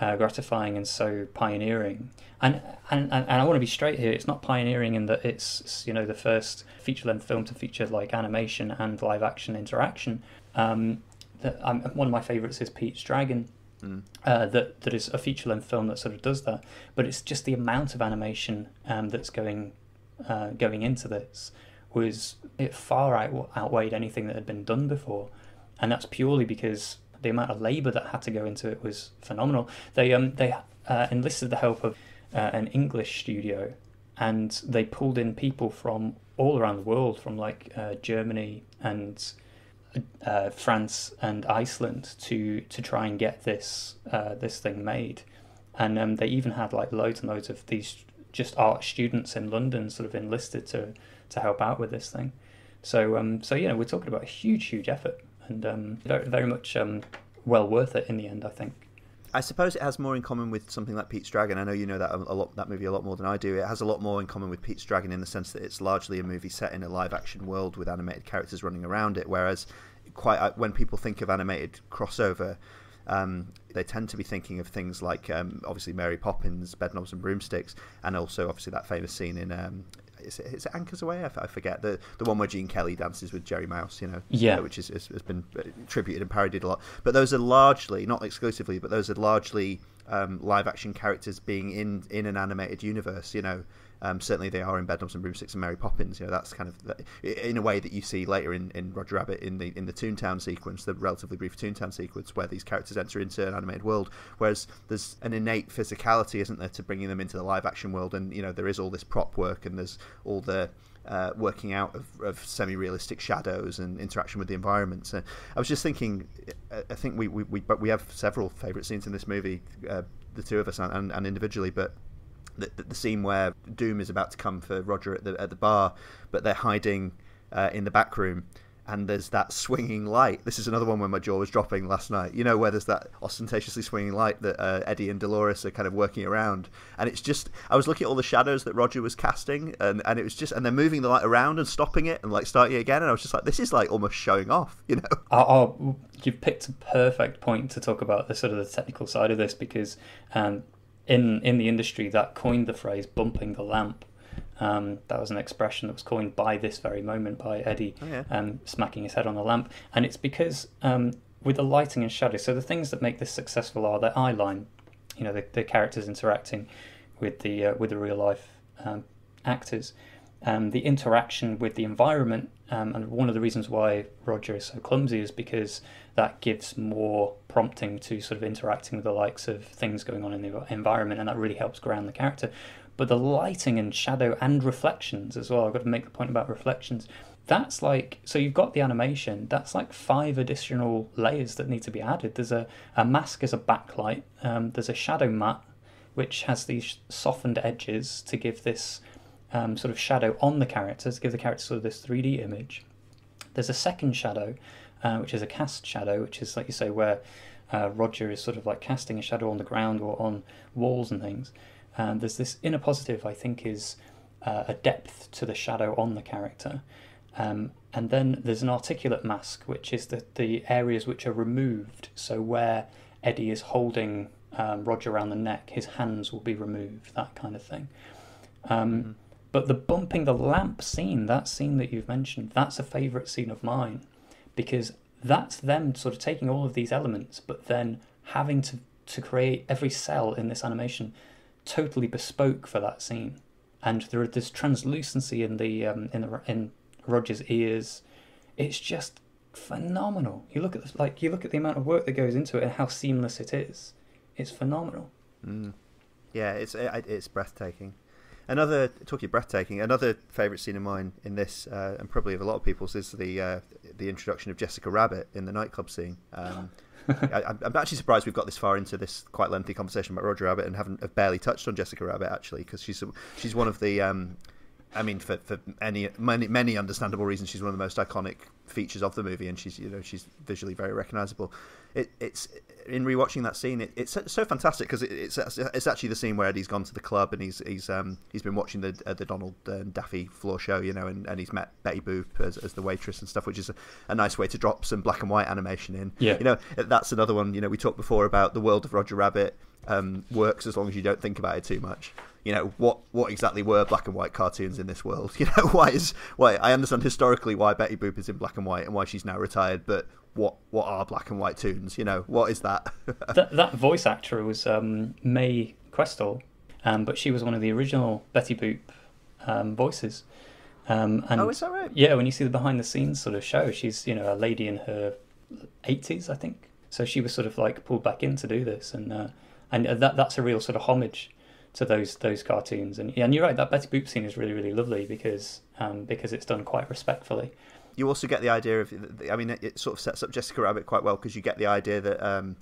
uh, gratifying and so pioneering. And, and and I want to be straight here. It's not pioneering in that it's you know the first feature length film to feature like animation and live action interaction. Um, that um, one of my favourites is Pete's Dragon. Mm. Uh, that that is a feature length film that sort of does that, but it's just the amount of animation um, that's going uh, going into this was it far out, outweighed anything that had been done before, and that's purely because the amount of labour that had to go into it was phenomenal. They um they uh, enlisted the help of uh, an English studio, and they pulled in people from all around the world, from like uh, Germany and uh, France and Iceland to to try and get this uh, this thing made, and um, they even had like loads and loads of these just art students in London sort of enlisted to to help out with this thing. So um, so you know we're talking about a huge huge effort and um, very much um, well worth it in the end I think. I suppose it has more in common with something like Pete's Dragon. I know you know that a lot that movie a lot more than I do. It has a lot more in common with Pete's Dragon in the sense that it's largely a movie set in a live action world with animated characters running around it. Whereas, quite uh, when people think of animated crossover, um, they tend to be thinking of things like um, obviously Mary Poppins, Bedknobs and Broomsticks, and also obviously that famous scene in um, is it, is it Anchors Aweigh. I, forget the the one where Gene Kelly dances with Jerry Mouse, you know, yeah, uh, which is, has been attributed and parodied a lot. But those are largely, not exclusively, but those are largely um, live action characters being in in an animated universe. You know, um, certainly, they are in Bedknobs and Broomsticks and Mary Poppins. You know, that's kind of the, in a way that you see later in, in Roger Rabbit in the in the Toontown sequence, the relatively brief Toontown sequence, where these characters enter into an animated world. Whereas there's an innate physicality, isn't there, to bringing them into the live action world? And you know, there is all this prop work and there's all the uh, working out of, of, semi-realistic shadows and interaction with the environment. So I was just thinking, I think we we we, but we have several favourite scenes in this movie, uh, the two of us and, and individually, but the, the, scene where Doom is about to come for Roger at the at the bar, but they're hiding uh, in the back room. And there's that swinging light. This is another one where my jaw was dropping last night. You know, where there's that ostentatiously swinging light that uh, Eddie and Dolores are kind of working around. And it's just, I was looking at all the shadows that Roger was casting, and, and it was just, and they're moving the light around and stopping it and like starting it again. And I was just like, this is like almost showing off, you know? (laughs) Oh, oh you've picked a perfect point to talk about the sort of the technical side of this because um, in in the industry that coined the phrase "bumping the lamp." Um, that was an expression that was coined by this very moment by Eddie oh, yeah. um, smacking his head on the lamp, and it's because um, with the lighting and shadow. So the things that make this successful are the eye line, you know, the, the characters interacting with the uh, with the real life um, actors. Um, the interaction with the environment, um, and one of the reasons why Roger is so clumsy is because that gives more prompting to sort of interacting with the likes of things going on in the environment, and that really helps ground the character. But the lighting and shadow and reflections as well. I've got to make the point about reflections that's like so you've got the animation that's like five additional layers that need to be added there's a, a mask as a backlight um, there's a shadow matte, which has these softened edges to give this um, sort of shadow on the characters give the character sort of this 3d image there's a second shadow uh, which is a cast shadow which is like you say where uh, roger is sort of like casting a shadow on the ground or on walls and things and there's this inner positive i think is uh, a depth to the shadow on the character um, and then there's an articulate mask, which is the, the areas which are removed. So where Eddie is holding um, Roger around the neck, his hands will be removed, that kind of thing. Um, mm-hmm. But the bumping the lamp scene, that scene that you've mentioned, that's a favourite scene of mine because that's them sort of taking all of these elements, but then having to, to create every cell in this animation totally bespoke for that scene. And there is this translucency in the um, in the in Roger's ears. It's just phenomenal. You look at this, like you look at the amount of work that goes into it and how seamless it is. It's phenomenal. Mm. Yeah, it's it's breathtaking. Another talking breathtaking. Another favourite scene of mine in this, uh, and probably of a lot of people's, is the uh, the introduction of Jessica Rabbit in the nightclub scene. Um, (laughs) I, am actually surprised we've got this far into this quite lengthy conversation about Roger Rabbit and haven't have barely touched on Jessica Rabbit actually, because she's she's one of the um, I mean, for for any many many understandable reasons, she's one of the most iconic features of the movie, and she's you know she's visually very recognizable. It, it's in rewatching that scene, it, it's so fantastic because it, it's it's actually the scene where Eddie's gone to the club and he's he's um he's been watching the uh, the Donald uh, Daffy floor show, you know, and, and he's met Betty Boop as, as the waitress and stuff, which is a, a nice way to drop some black and white animation in. Yeah, you know, that's another one. You know, we talked before about the world of Roger Rabbit um, works as long as you don't think about it too much you know what what exactly were black and white cartoons in this world (laughs) you know why is why i understand historically why betty boop is in black and white and why she's now retired but what what are black and white toons? you know what is that (laughs) that, that voice actor was um, mae questel um, but she was one of the original betty boop um, voices um, and oh is that right yeah when you see the behind the scenes sort of show she's you know a lady in her 80s i think so she was sort of like pulled back in to do this and uh, and that that's a real sort of homage to those those cartoons. And and you're right, that Betty Boop scene is really really lovely because um, because it's done quite respectfully. You also get the idea of, I mean, it, sort of sets up Jessica Rabbit quite well because you get the idea that um,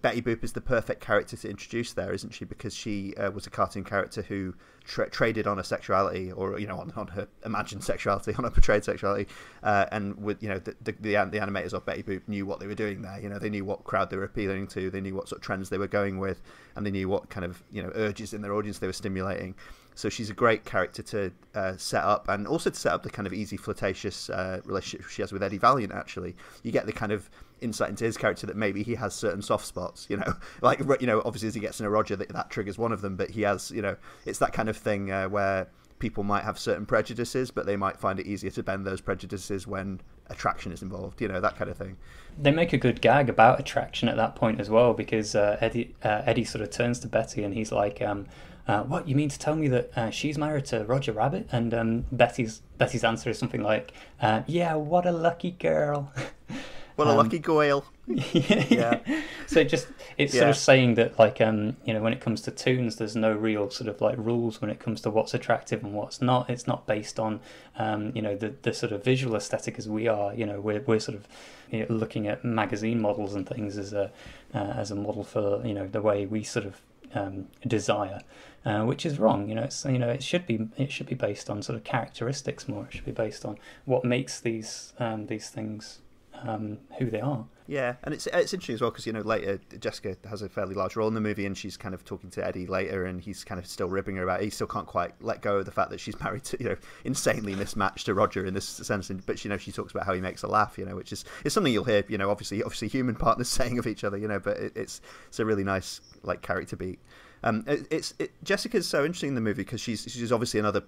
Betty Boop is the perfect character to introduce there, isn't she? Because she uh, was a cartoon character who tra- traded on her sexuality, or you know, on, on her imagined sexuality, (laughs) on her portrayed sexuality, uh, and with you know the, the, the the animators of Betty Boop knew what they were doing there. You know, they knew what crowd they were appealing to, they knew what sort of trends they were going with, and they knew what kind of you know urges in their audience they were stimulating. So she's a great character to uh, set up, and also to set up the kind of easy, flirtatious uh, relationship she has with Eddie Valiant. Actually, you get the kind of insight into his character that maybe he has certain soft spots. You know, (laughs) like you know, obviously as he gets to know Roger, that, that triggers one of them. But he has, you know, it's that kind of thing uh, where people might have certain prejudices, but they might find it easier to bend those prejudices when attraction is involved. You know, that kind of thing. They make a good gag about attraction at that point as well, because uh, Eddie uh, Eddie sort of turns to Betty and he's like. Um, uh, what you mean to tell me that uh, she's married to Roger Rabbit? And um, Betty's Betty's answer is something like, uh, "Yeah, what a lucky girl." (laughs) what a um, lucky goyle. (laughs) yeah. so it just it's yeah. sort of saying that like um you know when it comes to toons there's no real sort of like rules when it comes to what's attractive and what's not it's not based on um you know the the sort of visual aesthetic as we are you know we're we're sort of you know, looking at magazine models and things as a uh, as a model for you know the way we sort of um, desire uh, which is wrong. You know, it's you know it should be it should be based on sort of characteristics more. It should be based on what makes these um, these things um, who they are. Yeah, and it's it's interesting as well because you know later Jessica has a fairly large role in the movie, and she's kind of talking to Eddie later, and he's kind of still ribbing her about. It. He still can't quite let go of the fact that she's (laughs) married to you know insanely mismatched to Roger in this sense, but you know she talks about how he makes her laugh, you know, which is is something you'll hear, you know, obviously obviously human (laughs) partners saying of each other, you know, but it, it's it's a really nice like character beat. Um, it, it's it, Jessica's so interesting in the movie because she's she's obviously another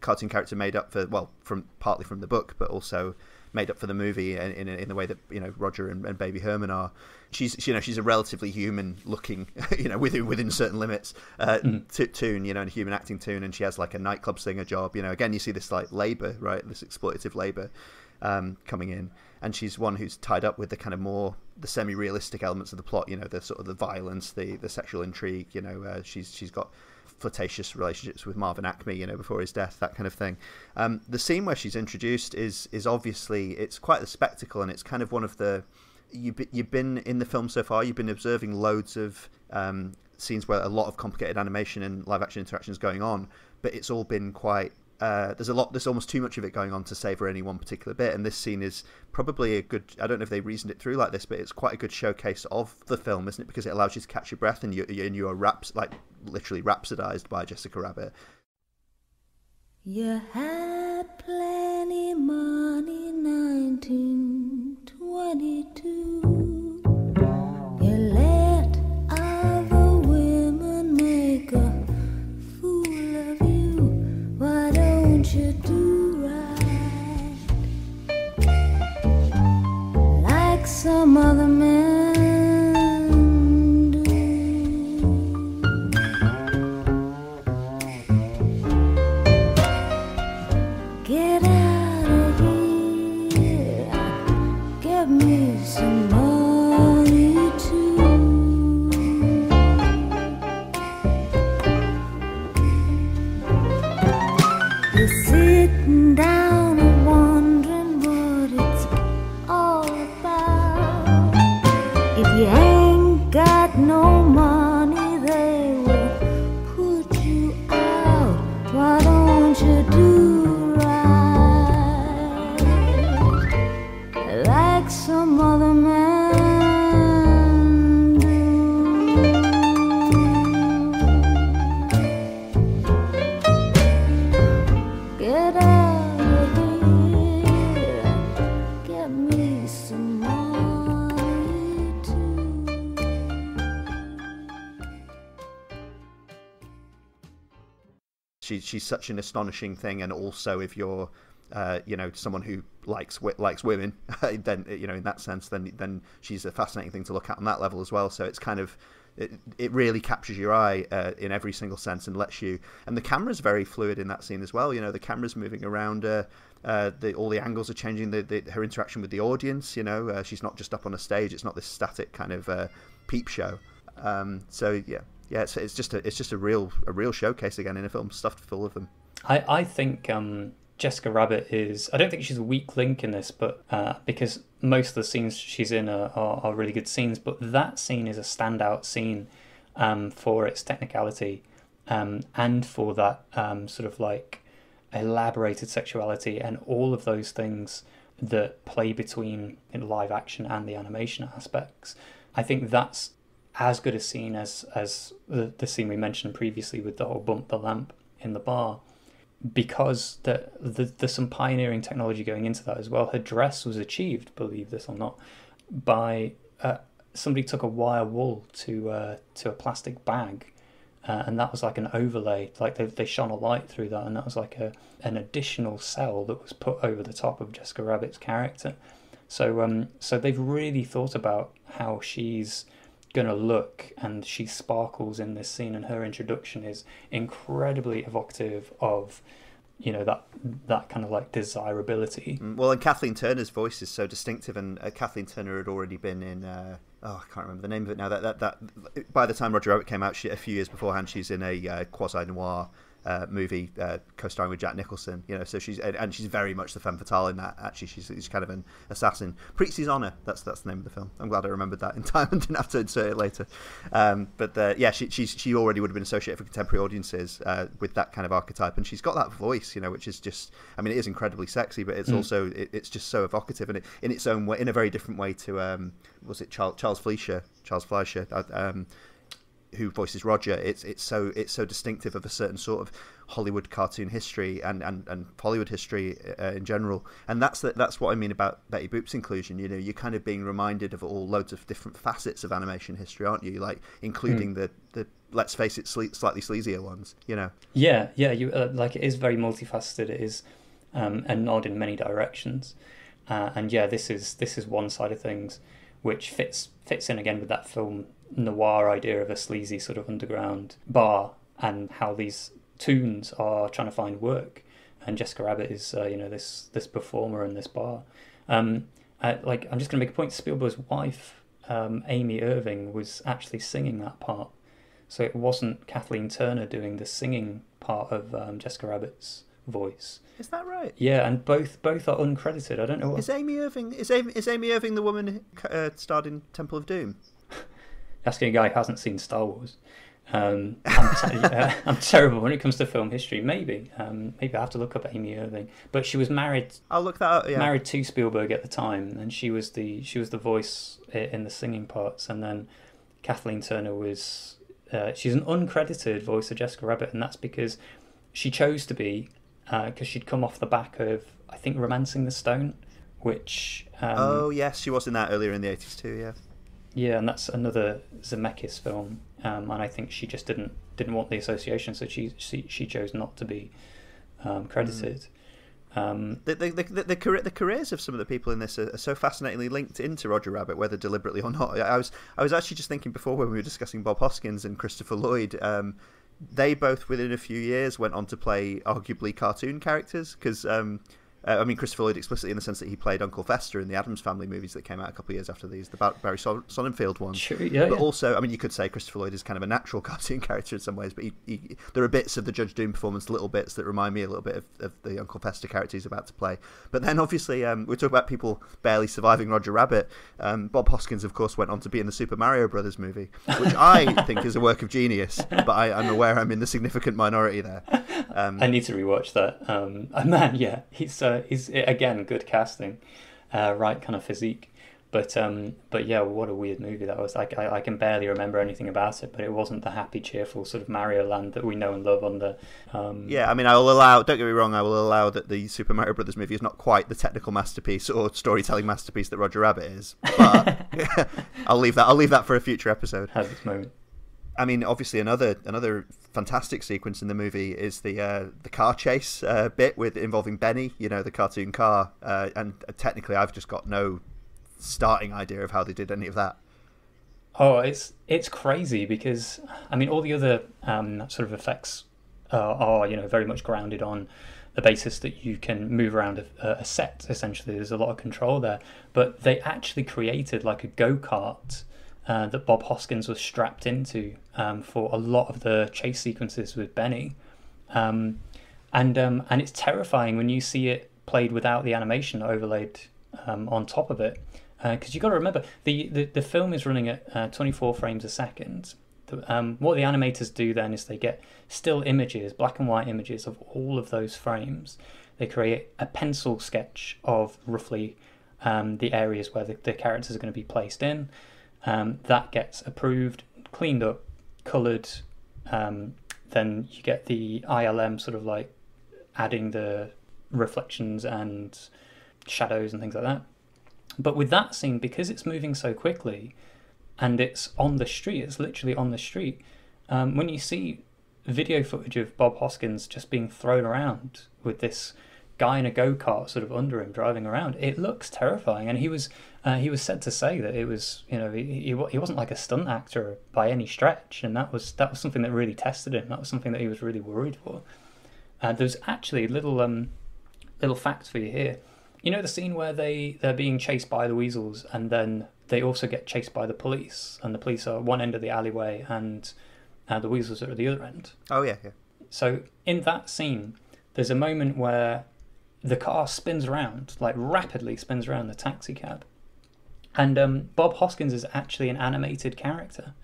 cartoon character made up for well from partly from the book, but also made up for the movie in in, in the way that you know Roger and, and Baby Herman are. She's you know she's a relatively human looking (laughs) you know within within certain limits uh, Mm. t- toon you know and human acting toon, and she has like a nightclub singer job. You know again you see this like labor right this exploitative labor um, coming in, and she's one who's tied up with the kind of more the semi-realistic elements of the plot. You know, the sort of the violence, the the sexual intrigue. You know, uh, she's she's got flirtatious relationships with Marvin Acme. You know, before his death, that kind of thing. Um, the scene where she's introduced is is obviously it's quite a spectacle, and it's kind of one of the you've you've been in the film so far. You've been observing loads of um, scenes where a lot of complicated animation and live action interactions going on, but it's all been quite. Uh, there's a lot. There's almost too much of it going on to savor any one particular bit, and this scene is probably a good. I don't know if they reasoned it through like this, but it's quite a good showcase of the film, isn't it? Because it allows you to catch your breath and you and you are raps like literally rhapsodized by Jessica Rabbit. You had plenty money, 1922. Some other men she's such an astonishing thing, and also if you're, uh, you know, someone who likes likes women, (laughs) then you know, in that sense, then then she's a fascinating thing to look at on that level as well. So it's kind of. It, it really captures your eye uh, in every single sense and lets you and the camera's very fluid in that scene as well you know the camera's moving around uh, uh, the, all the angles are changing the, the, her interaction with the audience you know uh, she's not just up on a stage it's not this static kind of uh, peep show um, so yeah yeah it's, it's just a it's just a real a real showcase again in a film stuffed full of them I, I think um, Jessica Rabbit is. I don't think she's a weak link in this, but uh, because most of the scenes she's in are, are, are really good scenes, but that scene is a standout scene um, for its technicality um, and for that um, sort of like elaborated sexuality and all of those things that play between live action and the animation aspects. I think that's as good a scene as as the, the scene we mentioned previously with the whole bump the lamp in the bar because the, the, there's some pioneering technology going into that as well. Her dress was achieved, believe this or not, by uh, somebody took a wire wool to uh, to a plastic bag, uh, and that was like an overlay. Like they they shone a light through that, and that was like a an additional cell that was put over the top of Jessica Rabbit's character. So um so they've really thought about how she's gonna look and she sparkles in this scene and her introduction is incredibly evocative of you know that that kind of like desirability Mm, Well, and Kathleen Turner's voice is so distinctive, and uh, Kathleen Turner had already been in. Uh, oh, I can't remember the name of it now. That that that. By the time Roger Rabbit came out, she, a few years beforehand, she's in a uh, quasi noir uh, movie uh, co-starring with Jack Nicholson. You know, so she's and, and she's very much the femme fatale in that. Actually, she's, she's kind of an assassin. Prizzi's Honor. That's that's the name of the film. I'm glad I remembered that in time (laughs) and didn't have to insert it later. Um, but uh, yeah, she she's, she already would have been associated for contemporary audiences uh, with that kind of archetype, and she's got that voice, you know, which is just. I mean, it is incredibly sexy, but it's Mm. also it, it's just so evocative, and it, in its own way, in a very different way to um, was it Charles Charles Fleischer, Charles Fleischer. Um, who voices Roger, it's it's so it's so distinctive of a certain sort of Hollywood cartoon history and and, and Hollywood history uh, in general, and that's the, that's what I mean about Betty Boop's inclusion. You know, you're kind of being reminded of all loads of different facets of animation history, aren't you? Like including the the let's face it, sle- slightly sleazier ones. You know, Yeah, yeah, you uh, like it is very multifaceted. It is um, a nod in many directions. Uh, and yeah, this is this is one side of things, which fits fits in again with that film noir idea of a sleazy sort of underground bar and how these toons are trying to find work. And Jessica Rabbit is uh, you know this this performer in this bar. Um, uh, like I'm just going to make a point. Spielberg's wife, um, Amy Irving, was actually singing that part. So it wasn't Kathleen Turner doing the singing part of um, Jessica Rabbit's voice. Is that right? Yeah, and both both are uncredited. I don't know what. Is Amy Irving is Amy, is Amy Irving the woman uh, starred in Temple of Doom? Asking a guy who hasn't seen Star Wars. Um, I'm, te- (laughs) uh, I'm terrible when it comes to film history. Maybe, um, maybe I have to look up Amy Irving. But she was married. I'll look that up. Yeah. Married to Spielberg at the time, and she was the she was the voice in the singing parts, and then Kathleen Turner was uh, she's an uncredited voice of Jessica Rabbit, and that's because she chose to be because she'd come off the back of I think *Romancing the Stone*, which um, oh yes, she was in that earlier in the eighties too. Yeah. Yeah, and that's another Zemeckis film, um, and I think she just didn't didn't want the association, so she she, she chose not to be um, credited. Um, The, the, the, the, the, career, the careers of some of the people in this are, are so fascinatingly linked into Roger Rabbit, whether deliberately or not. I was I was actually just thinking before when we were discussing Bob Hoskins and Christopher Lloyd. Um, they both, within a few years, went on to play arguably cartoon characters because. Uh, I mean, Christopher Lloyd explicitly in the sense that he played Uncle Fester in the Addams Family movies that came out a couple of years after these, the Barry Son- Sonnenfeld ones. Sure, yeah, but yeah. also, I mean, you could say Christopher Lloyd is kind of a natural (laughs) cartoon character in some ways, but he, he, there are bits of the Judge Doom performance, little bits that remind me a little bit of, of the Uncle Fester character he's about to play. But then, obviously, um, we talk about people barely surviving Roger Rabbit. Um, Bob Hoskins, of course, went on to be in the Super Mario Brothers movie, which I (laughs) think is a work of genius, but I, I'm aware I'm in the significant minority there. (laughs) Um, I need to rewatch that. Um, uh, man, yeah, he's uh, he's again good casting, uh, right kind of physique. But um, but yeah, what a weird movie that was. Like I, I can barely remember anything about it, but it wasn't the happy, cheerful sort of Mario Land that we know and love on the. Um, Yeah, I mean, I will allow. Don't get me wrong. I will allow that the Super Mario Brothers movie is not quite the technical masterpiece or storytelling masterpiece that Roger Rabbit is, but (laughs) (laughs) I'll leave that. I'll leave that for a future episode. Has its moment. I mean, obviously, another another fantastic sequence in the movie is the uh, the car chase uh, bit with involving Benny. You know, the cartoon car, uh, and technically, I've just got no starting idea of how they did any of that. Oh, it's it's crazy because I mean all the other um, sort of effects uh, are you know very much grounded on the basis that you can move around a, a set. Essentially, there's a lot of control there, but they actually created like a go kart uh, that Bob Hoskins was strapped into um, for a lot of the chase sequences with Benny, um, and um, and it's terrifying when you see it played without the animation overlaid um, on top of it because you've got to remember the, the, the film is running at uh, 24 frames a second. Um, what the animators do then is they get still images, black and white images of all of those frames. They create a pencil sketch of roughly um, the areas where the, the characters are going to be placed in. Um, that gets approved, cleaned up, coloured. Um, then you get the ILM sort of like adding the reflections and shadows and things like that. But with that scene, because it's moving so quickly and it's on the street, it's literally on the street, um, when you see video footage of Bob Hoskins just being thrown around with this guy in a go kart sort of under him driving around, it looks terrifying. And he was uh, he was said to say that it was you know he, he he wasn't like a stunt actor by any stretch, and that was that was something that really tested him. That was something that he was really worried for. Uh, there's actually little um little facts for you here. You know the scene where they they're being chased by the weasels, and then they also get chased by the police, and the police are at one end of the alleyway, and uh, the weasels are at the other end. Oh yeah, yeah. So in that scene, there's a moment where the car spins around, like rapidly spins around the taxi cab, and um, Bob Hoskins is actually an animated character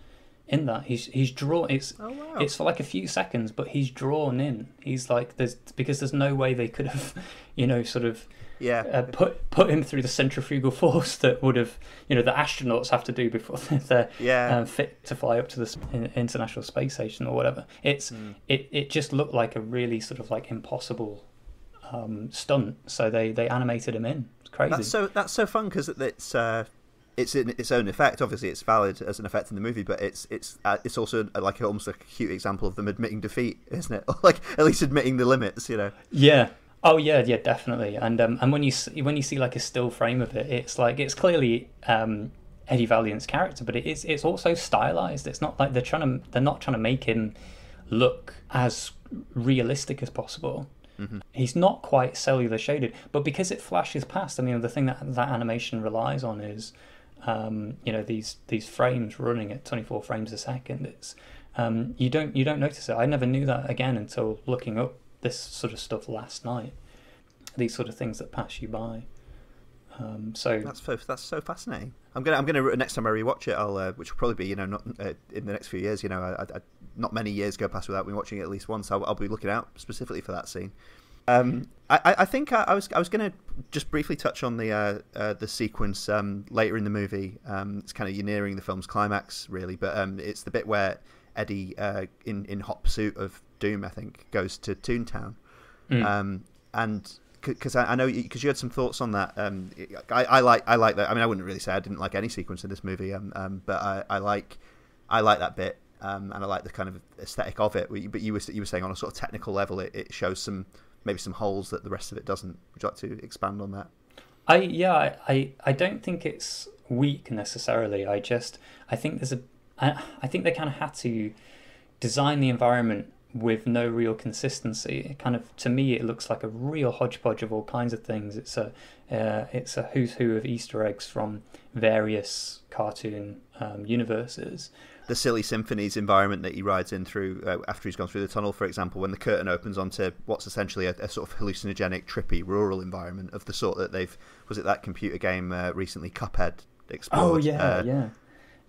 in that. He's he's drawn. It's Oh, wow. it's for like a few seconds, but he's drawn in. He's like there's because there's no way they could have, (laughs) you know, sort of Yeah. uh, put put him through the centrifugal (laughs) force that would have you know the astronauts have to do before (laughs) they're Yeah. uh, fit to fly up to the international space station or whatever. It's Hmm. it it just looked like a really sort of like impossible um, stunt, so they they animated him in. It's crazy. That's so that's so fun because it's uh, it's in its own effect. Obviously, it's valid as an effect in the movie, but it's it's uh, it's also uh, like almost a cute example of them admitting defeat, isn't it? (laughs) Or like at least admitting the limits, you know. Yeah, Oh yeah, yeah, definitely. And um, and when you see, when you see like a still frame of it, it's like it's clearly um, Eddie Valiant's character, but it is it's also stylized. It's not like they're trying to they're not trying to make him look as realistic as possible. Mm-hmm. He's not quite cellular shaded, but because it flashes past, I mean, the thing that that animation relies on is, um, you know, these these frames running at 24 frames a second. It's um, you don't you don't notice it. I never knew that again until looking up this sort of stuff last night. These sort of things that pass you by. Um, so that's that's so fascinating. I'm gonna I'm gonna next time I rewatch it, I'll uh, which will probably be you know not uh, in the next few years. You know, I, I, not many years go past without me watching it at least once. I'll, I'll be looking out specifically for that scene. Um, I, I think I, I, was I was going to just briefly touch on the uh, uh, the sequence um, later in the movie. Um, it's kind of you're nearing the film's climax, really, but um, it's the bit where Eddie, uh, in in hot pursuit of Doom, I think, goes to Toontown, Mm. and because I, I, know because you had some thoughts on that. Um, I, I, like I like that. I mean, I wouldn't really say I didn't like any sequence in this movie, um, um, but I, I like I like that bit, um, and I like the kind of aesthetic of it. But you were you were saying on a sort of technical level, it, it shows some maybe some holes that the rest of it doesn't. Would you like to expand on that? I yeah I I don't think it's weak necessarily. I just I think there's a I, I think they kind of had to design the environment with no real consistency. It kind of to me it looks like a real hodgepodge of all kinds of things. It's a uh, it's a who's who of Easter eggs from various cartoon um, universes. The silly symphonies environment that he rides in through uh, after he's gone through the tunnel, for example, when the curtain opens onto what's essentially a, a sort of hallucinogenic, trippy rural environment of the sort that they've was it that computer game uh, recently, Cuphead, explored. Oh yeah, uh, yeah.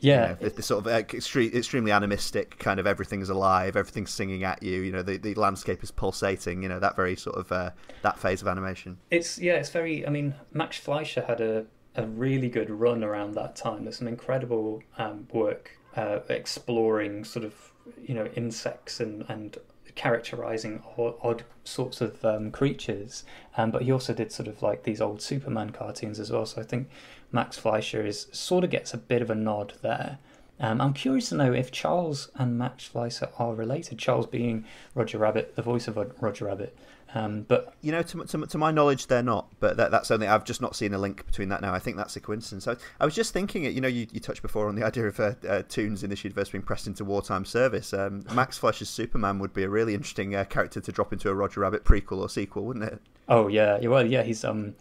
Yeah, you know, the, sort of uh, extreme, extremely animistic kind of everything's alive, everything's singing at you. You know, the, the landscape is pulsating. You know, that very sort of uh, that phase of animation. It's yeah, it's very. I mean, Max Fleischer had a a really good run around that time. There's some incredible um, work uh, exploring sort of you know insects and and characterizing odd, odd sorts of um, creatures. Um, but he also did sort of like these old Superman cartoons as well. So I think Max Fleischer is sort of gets a bit of a nod there. Um, I'm curious to know if Charles and Max Fleischer are related. Charles being Roger Rabbit, the voice of Roger Rabbit. Um, but you know, to, to, to, my knowledge, they're not. But that, that's only I've just not seen a link between that now. I think that's a coincidence. I, I was just thinking, it. you know, you, you touched before on the (laughs) idea of uh, uh, toons in this universe being pressed into wartime service. Um, (laughs) Max Fleischer's Superman would be a really interesting uh, character to drop into a Roger Rabbit prequel or sequel, wouldn't it? Oh yeah, well yeah, he's um,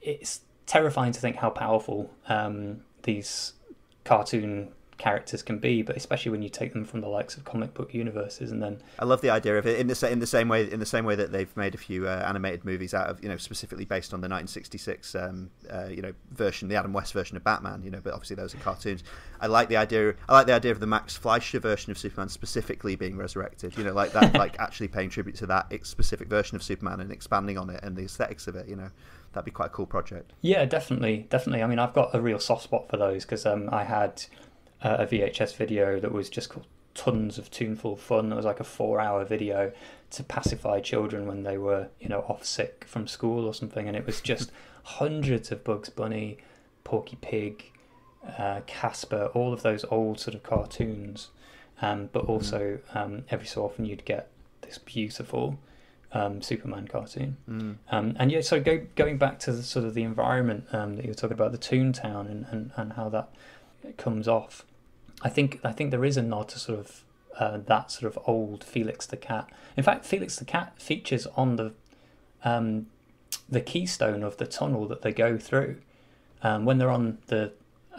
it's terrifying to think how powerful um, these cartoon characters can be, but especially when you take them from the likes of comic book universes, and then I love the idea of it in the in the same way in the same way that they've made a few uh, animated movies out of you know specifically based on the 1966 um, uh, you know version, the Adam West version of Batman, you know, but obviously those are cartoons. I like the idea. I like the idea of the Max Fleischer version of Superman specifically being resurrected. You know, like that, (laughs) like actually paying tribute to that specific version of Superman and expanding on it and the aesthetics of it. You know that'd be quite a cool project. Yeah, definitely, definitely. I mean, I've got a real soft spot for those because um, I had uh, a VHS video that was just called Tons of Tuneful Fun. It was like a four-hour video to pacify children when they were, you know, off sick from school or something, and it was just (laughs) hundreds of Bugs Bunny, Porky Pig, uh, Casper, all of those old sort of cartoons. Um, but also, um, every so often you'd get this beautiful um, Superman cartoon. Mm. Um, and yeah, so go, going back to the, sort of the environment um, that you were talking about, the Toontown and, and, and how that comes off. I think I think there is a nod to sort of uh, that sort of old Felix the Cat. In fact, Felix the Cat features on the um, the keystone of the tunnel that they go through um, when they're on the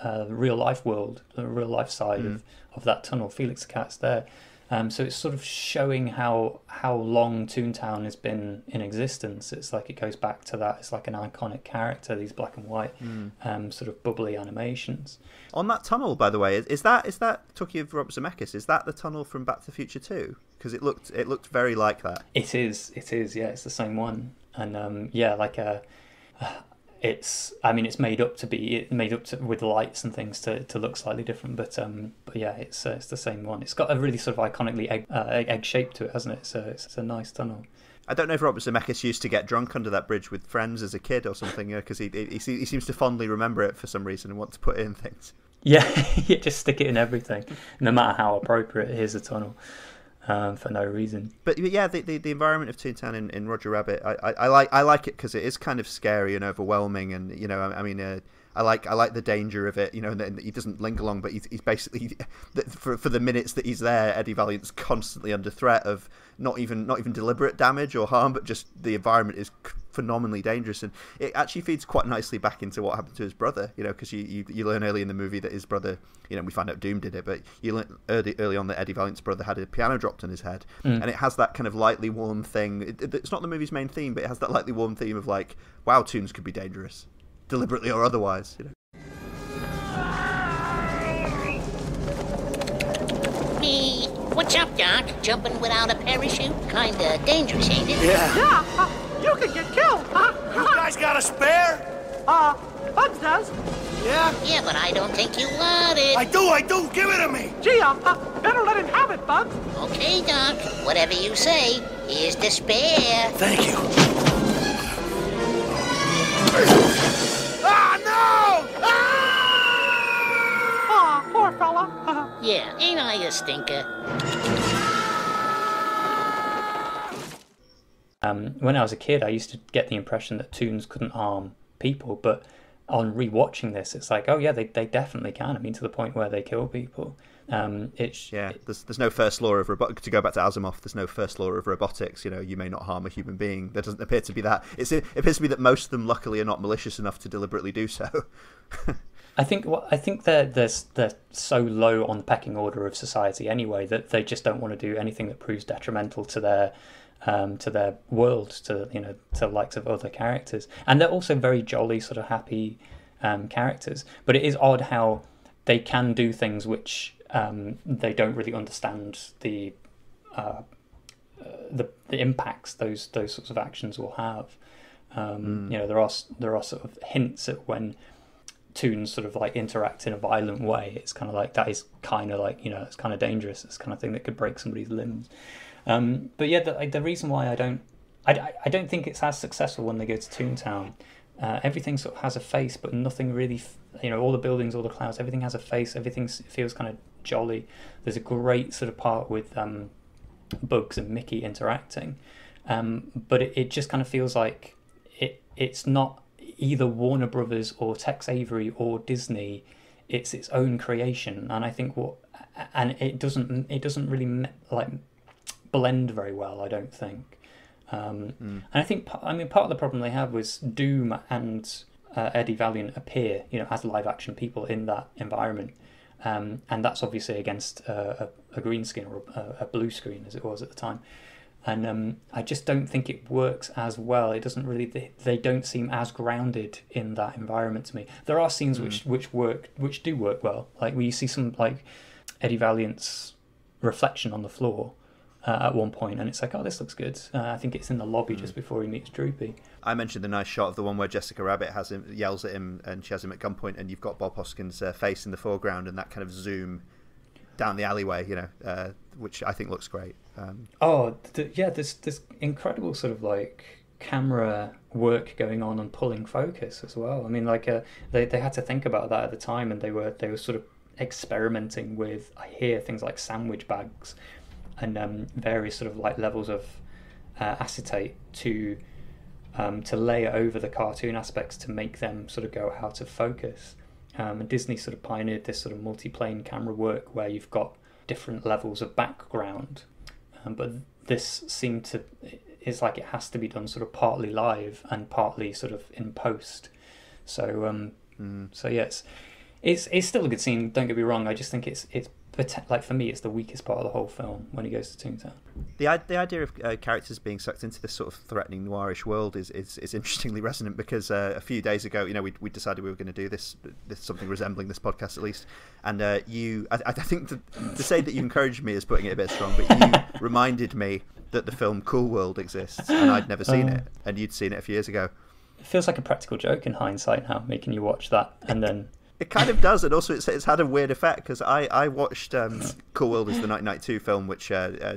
uh, real life world, the real life side Mm. of, of that tunnel. Felix the Cat's there. Um, so it's sort of showing how how long Toontown has been in existence. It's like it goes back to that. It's like an iconic character. These black and white, Mm. um, sort of bubbly animations. On that tunnel, by the way, is, that is that talking of Robert Zemeckis? Is that the tunnel from Back to the Future Two? Because it looked it looked very like that. It is. It is. Yeah, it's the same one. And um, yeah, like a, it's. I mean, it's made up to be made up to, with lights and things to, to look slightly different. But um, but yeah, it's uh, it's the same one. It's got a really sort of iconically egg uh, egg, shape to it, hasn't it? So it's, it's a nice tunnel. I don't know if Robert Zemeckis used to get drunk under that bridge with friends as a kid or something, because he, he he seems to fondly remember it for some reason and want to put in things. Yeah, (laughs) yeah, just stick it in everything, no matter how appropriate. Here's a tunnel. Um, for no reason. But yeah, the, the, the environment of Toontown in, in Roger Rabbit, I, I, I like I like it because it is kind of scary and overwhelming, and you know, I, I mean, uh, I like I like the danger of it, you know, and that he doesn't link along, but he's, he's basically (laughs) for for the minutes that he's there, Eddie Valiant's constantly under threat of not even not even deliberate damage or harm, but just the environment is phenomenally dangerous, and it actually feeds quite nicely back into what happened to his brother, you know, because you, you you learn early in the movie that his brother, you know, we find out Doom did it, but you learn early early on that Eddie Valiant's brother had a piano dropped on his head, Mm. and it has that kind of lightly warm thing. It, it- it's not the movie's main theme, but it has that lightly warm theme of like, wow, toons could be dangerous, deliberately or otherwise, you know. Me. What's up, Doc? Jumping without a parachute? Kinda dangerous, ain't it? Yeah, uh, you could get killed, huh? You guys got a spare? Uh, Bugs does. Yeah? Yeah, but I don't think you want it. I do, I do. Give it to me. Gee, uh, uh, better let him have it, Bugs. Okay, Doc. Whatever you say. Here's the spare. Thank you. Aw, poor fella. Yeah, ain't I a stinker? Um, when I was a kid, I used to get the impression that toons couldn't harm people, but on rewatching this, it's like, oh yeah, they, they definitely can. I mean, to the point where they kill people. Um, it's Yeah, there's there's no first law of robot. To go back to Asimov, there's no first law of robotics. You know, you may not harm a human being. There doesn't appear to be that. It's, it appears to be that most of them, luckily, are not malicious enough to deliberately do so. (laughs) I think I think they're, they're they're so low on the pecking order of society anyway that they just don't want to do anything that proves detrimental to their um, to their world, to you know, to the likes of other characters, and they're also very jolly, sort of happy um, characters. But it is odd how they can do things which um, they don't really understand the uh, the the impacts those those sorts of actions will have. Um, Mm. You know, there are there are sort of hints at when toons sort of like interact in a violent way. It's kind of like that is kind of like you know it's kind of dangerous. It's kind of thing that could break somebody's limbs. Um, but yeah, the, the reason why I don't I, I- don't think it's as successful when they go to Toontown. Uh, everything sort of has a face, but nothing really. You know, all the buildings, all the clouds, everything has a face. Everything feels kind of jolly. There's a great sort of part with um, Bugs and Mickey interacting, um, but it, it just kind of feels like it. It's not either Warner Brothers or Tex Avery or Disney. It's its own creation, and I think what and it doesn't it doesn't really like blend very well. I don't think. Um, And I think I mean part of the problem they had was Doom and uh, Eddie Valiant appear, you know, as live action people in that environment, um, and that's obviously against uh, a, a green screen or a, a blue screen as it was at the time. And um, I just don't think it works as well. It doesn't really. They, they don't seem as grounded in that environment to me. There are scenes which which work, which do work well. Like where you see some like Eddie Valiant's reflection on the floor uh, at one point, and it's like, oh, this looks good. Uh, I think it's in the lobby just before he meets Droopy. I mentioned the nice shot of the one where Jessica Rabbit has him yells at him and she has him at gunpoint, and you've got Bob Hoskins' uh, face in the foreground and that kind of zoom down the alleyway, you know, uh, which I think looks great. Um, Oh, yeah. There's there's incredible sort of like camera work going on and pulling focus as well. I mean, like uh, they they had to think about that at the time, and they were they were sort of experimenting with. I hear things like sandwich bags and um, various sort of like levels of uh, acetate to um, to layer over the cartoon aspects to make them sort of go out of focus. Um, and Disney sort of pioneered this sort of multi-plane camera work where you've got different levels of background, um, but this seemed to it's like it has to be done sort of partly live and partly sort of in post. So um, so yes, it's it's still a good scene. Don't get me wrong. I just think it's it's like for me it's the weakest part of the whole film when he goes to Toontown. the the idea of uh, characters being sucked into this sort of threatening noirish world is is, is interestingly resonant because uh, a few days ago, you know, we we decided we were going to do this, this something resembling this podcast at least, and uh, you, I, I think to, to say that you encouraged me is putting it a bit strong, but you (laughs) reminded me that the film Cool World exists, and I'd never seen Oh. it, and you'd seen it a few years ago. It feels like a practical joke in hindsight now, making you watch that and then It kind of does, and also it's, it's had a weird effect because I, I watched um, Cool World is the 1992 film, which uh, uh,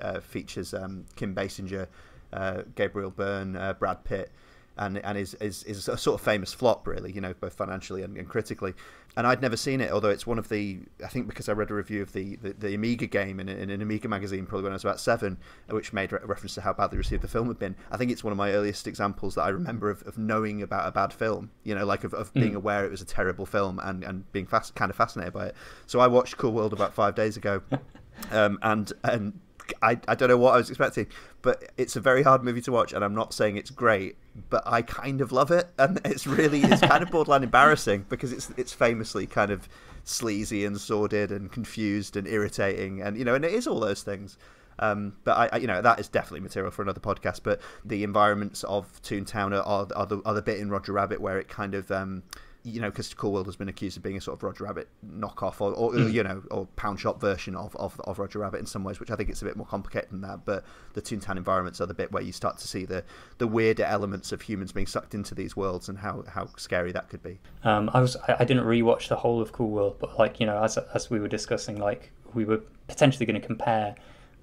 uh, features um, Kim Basinger, uh, Gabriel Byrne, uh, Brad Pitt, and and is, is is a sort of famous flop, really. You know, both financially and, and critically. And I'd never seen it, although it's one of the I think because I read a review of the the, the Amiga game in, in an Amiga magazine probably when I was about seven, which made re- reference to how badly received the film had been. I think it's one of my earliest examples that I remember of, of knowing about a bad film. You know, like of, of being Mm. aware it was a terrible film and and being fast, kind of fascinated by it. So I watched Cool World about five days ago, (laughs) um, and and I, I don't know what I was expecting, but it's a very hard movie to watch, and I'm not saying it's great, but I kind of love it, and (laughs) it's really it's kind of borderline embarrassing because it's it's famously kind of sleazy and sordid and confused and irritating, and you know, and it is all those things. Um, but I, I, you know, that is definitely material for another podcast. But the environments of Toontown are, are, the, the bit in Roger Rabbit where it kind of um, you know, because Cool World has been accused of being a sort of Roger Rabbit knockoff, or, or Mm. you know, or pound shop version of, of of Roger Rabbit in some ways, which I think it's a bit more complicated than that. But the Toontown environments are the bit where you start to see the the weirder elements of humans being sucked into these worlds and how how scary that could be. Um, I was I, I didn't rewatch the whole of Cool World, but like you know, as as we were discussing, like we were potentially going to compare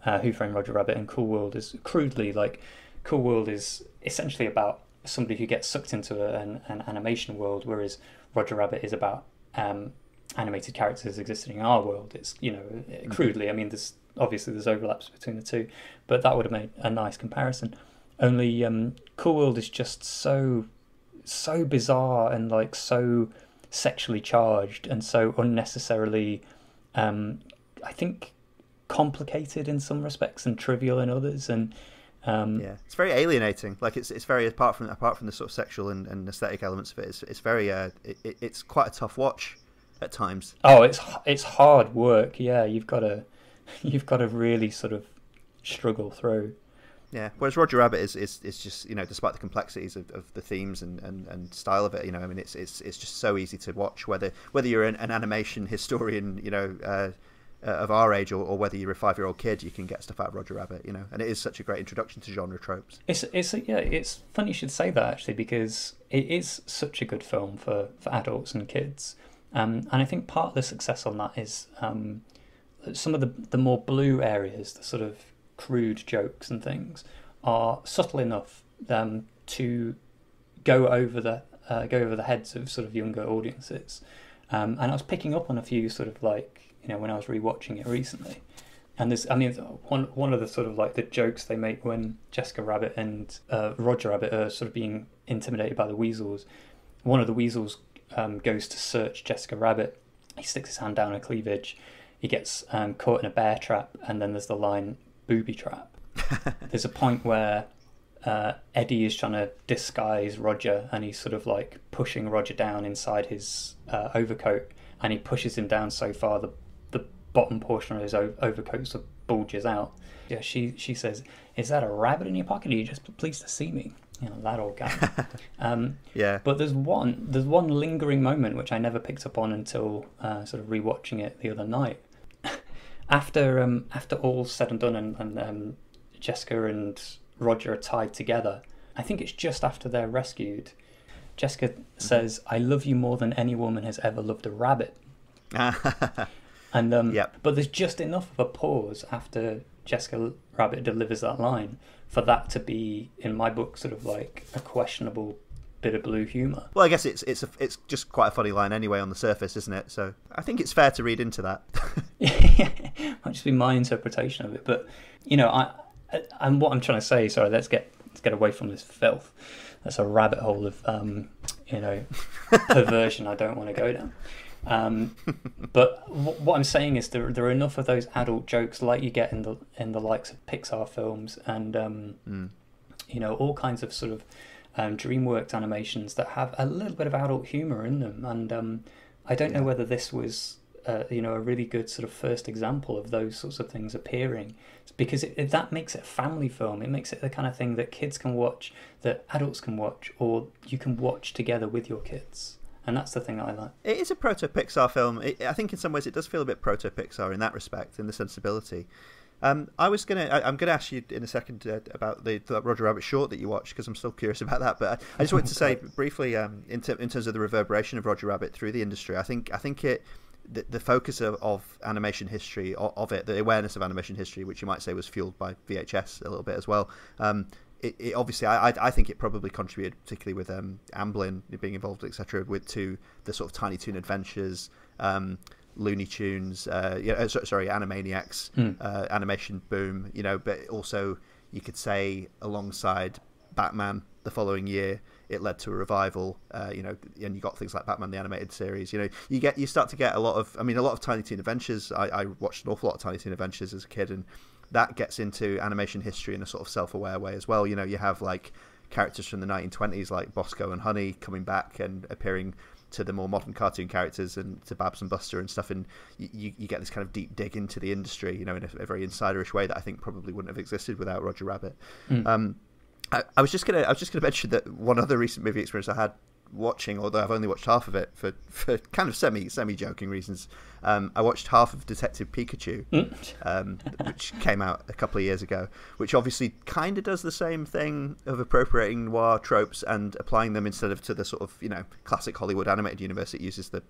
uh, Who Framed Roger Rabbit and Cool World is crudely like Cool World is essentially about somebody who gets sucked into a, an, an animation world, whereas Roger Rabbit is about um, animated characters existing in our world. It's you know crudely. I mean, there's obviously there's overlaps between the two, but that would have made a nice comparison. Only um, Cool World is just so so bizarre and like so sexually charged and so unnecessarily um i think complicated in some respects and trivial in others and um Yeah, it's very alienating. Like it's it's very apart from apart from the sort of sexual and, and aesthetic elements of it, it's it's very uh, it, it- it's quite a tough watch at times. oh it's it's hard work yeah you've got to (laughs) you've got to really sort of struggle through Yeah, whereas Roger Rabbit is, is, is just you know despite the complexities of, of the themes and, and, and style of it, you know, I mean it's it's it's just so easy to watch whether whether you're an, an animation historian, you know, uh, uh, of our age or, or whether you're a five year old kid, you can get stuff out of Roger Rabbit, you know, and it is such a great introduction to genre tropes. It's it's yeah, it's funny you should say that actually because it is such a good film for, for adults and kids, um, and I think part of the success on that is um, some of the the more blue areas, the sort of crude jokes and things, are subtle enough um, to go over the uh, go over the heads of sort of younger audiences, um, and I was picking up on a few sort of like you know when I was rewatching it recently. And there's, I mean, one one of the sort of like the jokes they make when Jessica Rabbit and uh, Roger Rabbit are sort of being intimidated by the weasels. One of the weasels um, goes to search Jessica Rabbit. He sticks his hand down her cleavage. He gets um, caught in a bear trap, and then there's the line "booby trap." (laughs) there's a point where uh, Eddie is trying to disguise Roger, and he's sort of like pushing Roger down inside his uh, overcoat, and he pushes him down so far the bottom portion of his overcoat sort of bulges out. Yeah, she she says, "Is that a rabbit in your pocket? Are you just pleased to see me?" You know that old guy. (laughs) um, Yeah. But there's one there's one lingering moment which I never picked up on until uh, sort of rewatching it the other night. (laughs) after um, after all's said and done, and, and um, Jessica and Roger are tied together. I think it's just after they're rescued. Jessica says, "I love you more than any woman has ever loved a rabbit." (laughs) And um, but there's just enough of a pause after Jessica Rabbit delivers that line for that to be, in my book, sort of like a questionable bit of blue humour. Well, I guess it's it's a, it's just quite a funny line anyway on the surface, isn't it? So I think it's fair to read into that. (laughs) (laughs) Might just be my interpretation of it, but you know, I and what I'm trying to say. Sorry, let's get let's get away from this filth. That's a rabbit hole of um, you know (laughs) perversion I don't want to go down. Um, but w- what I'm saying is there there are enough of those adult jokes like you get in the in the likes of Pixar films and um, Mm. you know all kinds of sort of um, DreamWorks animations that have a little bit of adult humor in them, and um, I don't know whether this was uh, you know a really good sort of first example of those sorts of things appearing because it, it- that makes it a family film. It makes it the kind of thing that kids can watch, that adults can watch, or you can watch together with your kids, and that's the thing that I like. It is a proto Pixar film. It, I think in some ways it does feel a bit proto Pixar in that respect, in the sensibility. Um, I was gonna, I, I'm gonna ask you in a second uh, about the, the Roger Rabbit short that you watched because I'm still curious about that. But I, I just wanted to (laughs) say briefly, um, in, ter- in terms of the reverberation of Roger Rabbit through the industry, I think, I think it, the, the focus of, of animation history of, of it, the awareness of animation history, which you might say was fueled by VHS a little bit as well. Um, it, it obviously I, I think it probably contributed particularly with um, Amblin being involved etc with to the sort of Tiny Toon Adventures, um, Looney Tunes, uh, yeah, uh, so- sorry, Animaniacs, Hmm. uh, animation boom. You know, but also you could say alongside Batman the following year, it led to a revival. Uh, you know, and you got things like Batman the animated series. You know, you get you start to get a lot of. I mean, a lot of Tiny Toon Adventures. I, I watched an awful lot of Tiny Toon Adventures as a kid, and that gets into animation history in a sort of self-aware way as well. You know, you have like characters from the 1920s like Bosko and Honey coming back and appearing to the more modern cartoon characters and to Babs and Buster and stuff, and you, you get this kind of deep dig into the industry, you know, in a, a very insiderish way that I think probably wouldn't have existed without Roger Rabbit. Mm. Um, I, I was just gonna I was just gonna (laughs) mention that one other recent movie experience I had watching, although I've only watched half of it for, (laughs) for kind of semi semi joking reasons. Um, I watched half of Detective Pikachu, um, which came out a couple of years ago, which obviously kind of does the same thing of appropriating noir tropes and applying them instead of to the sort of you know classic Hollywood animated universe. It uses the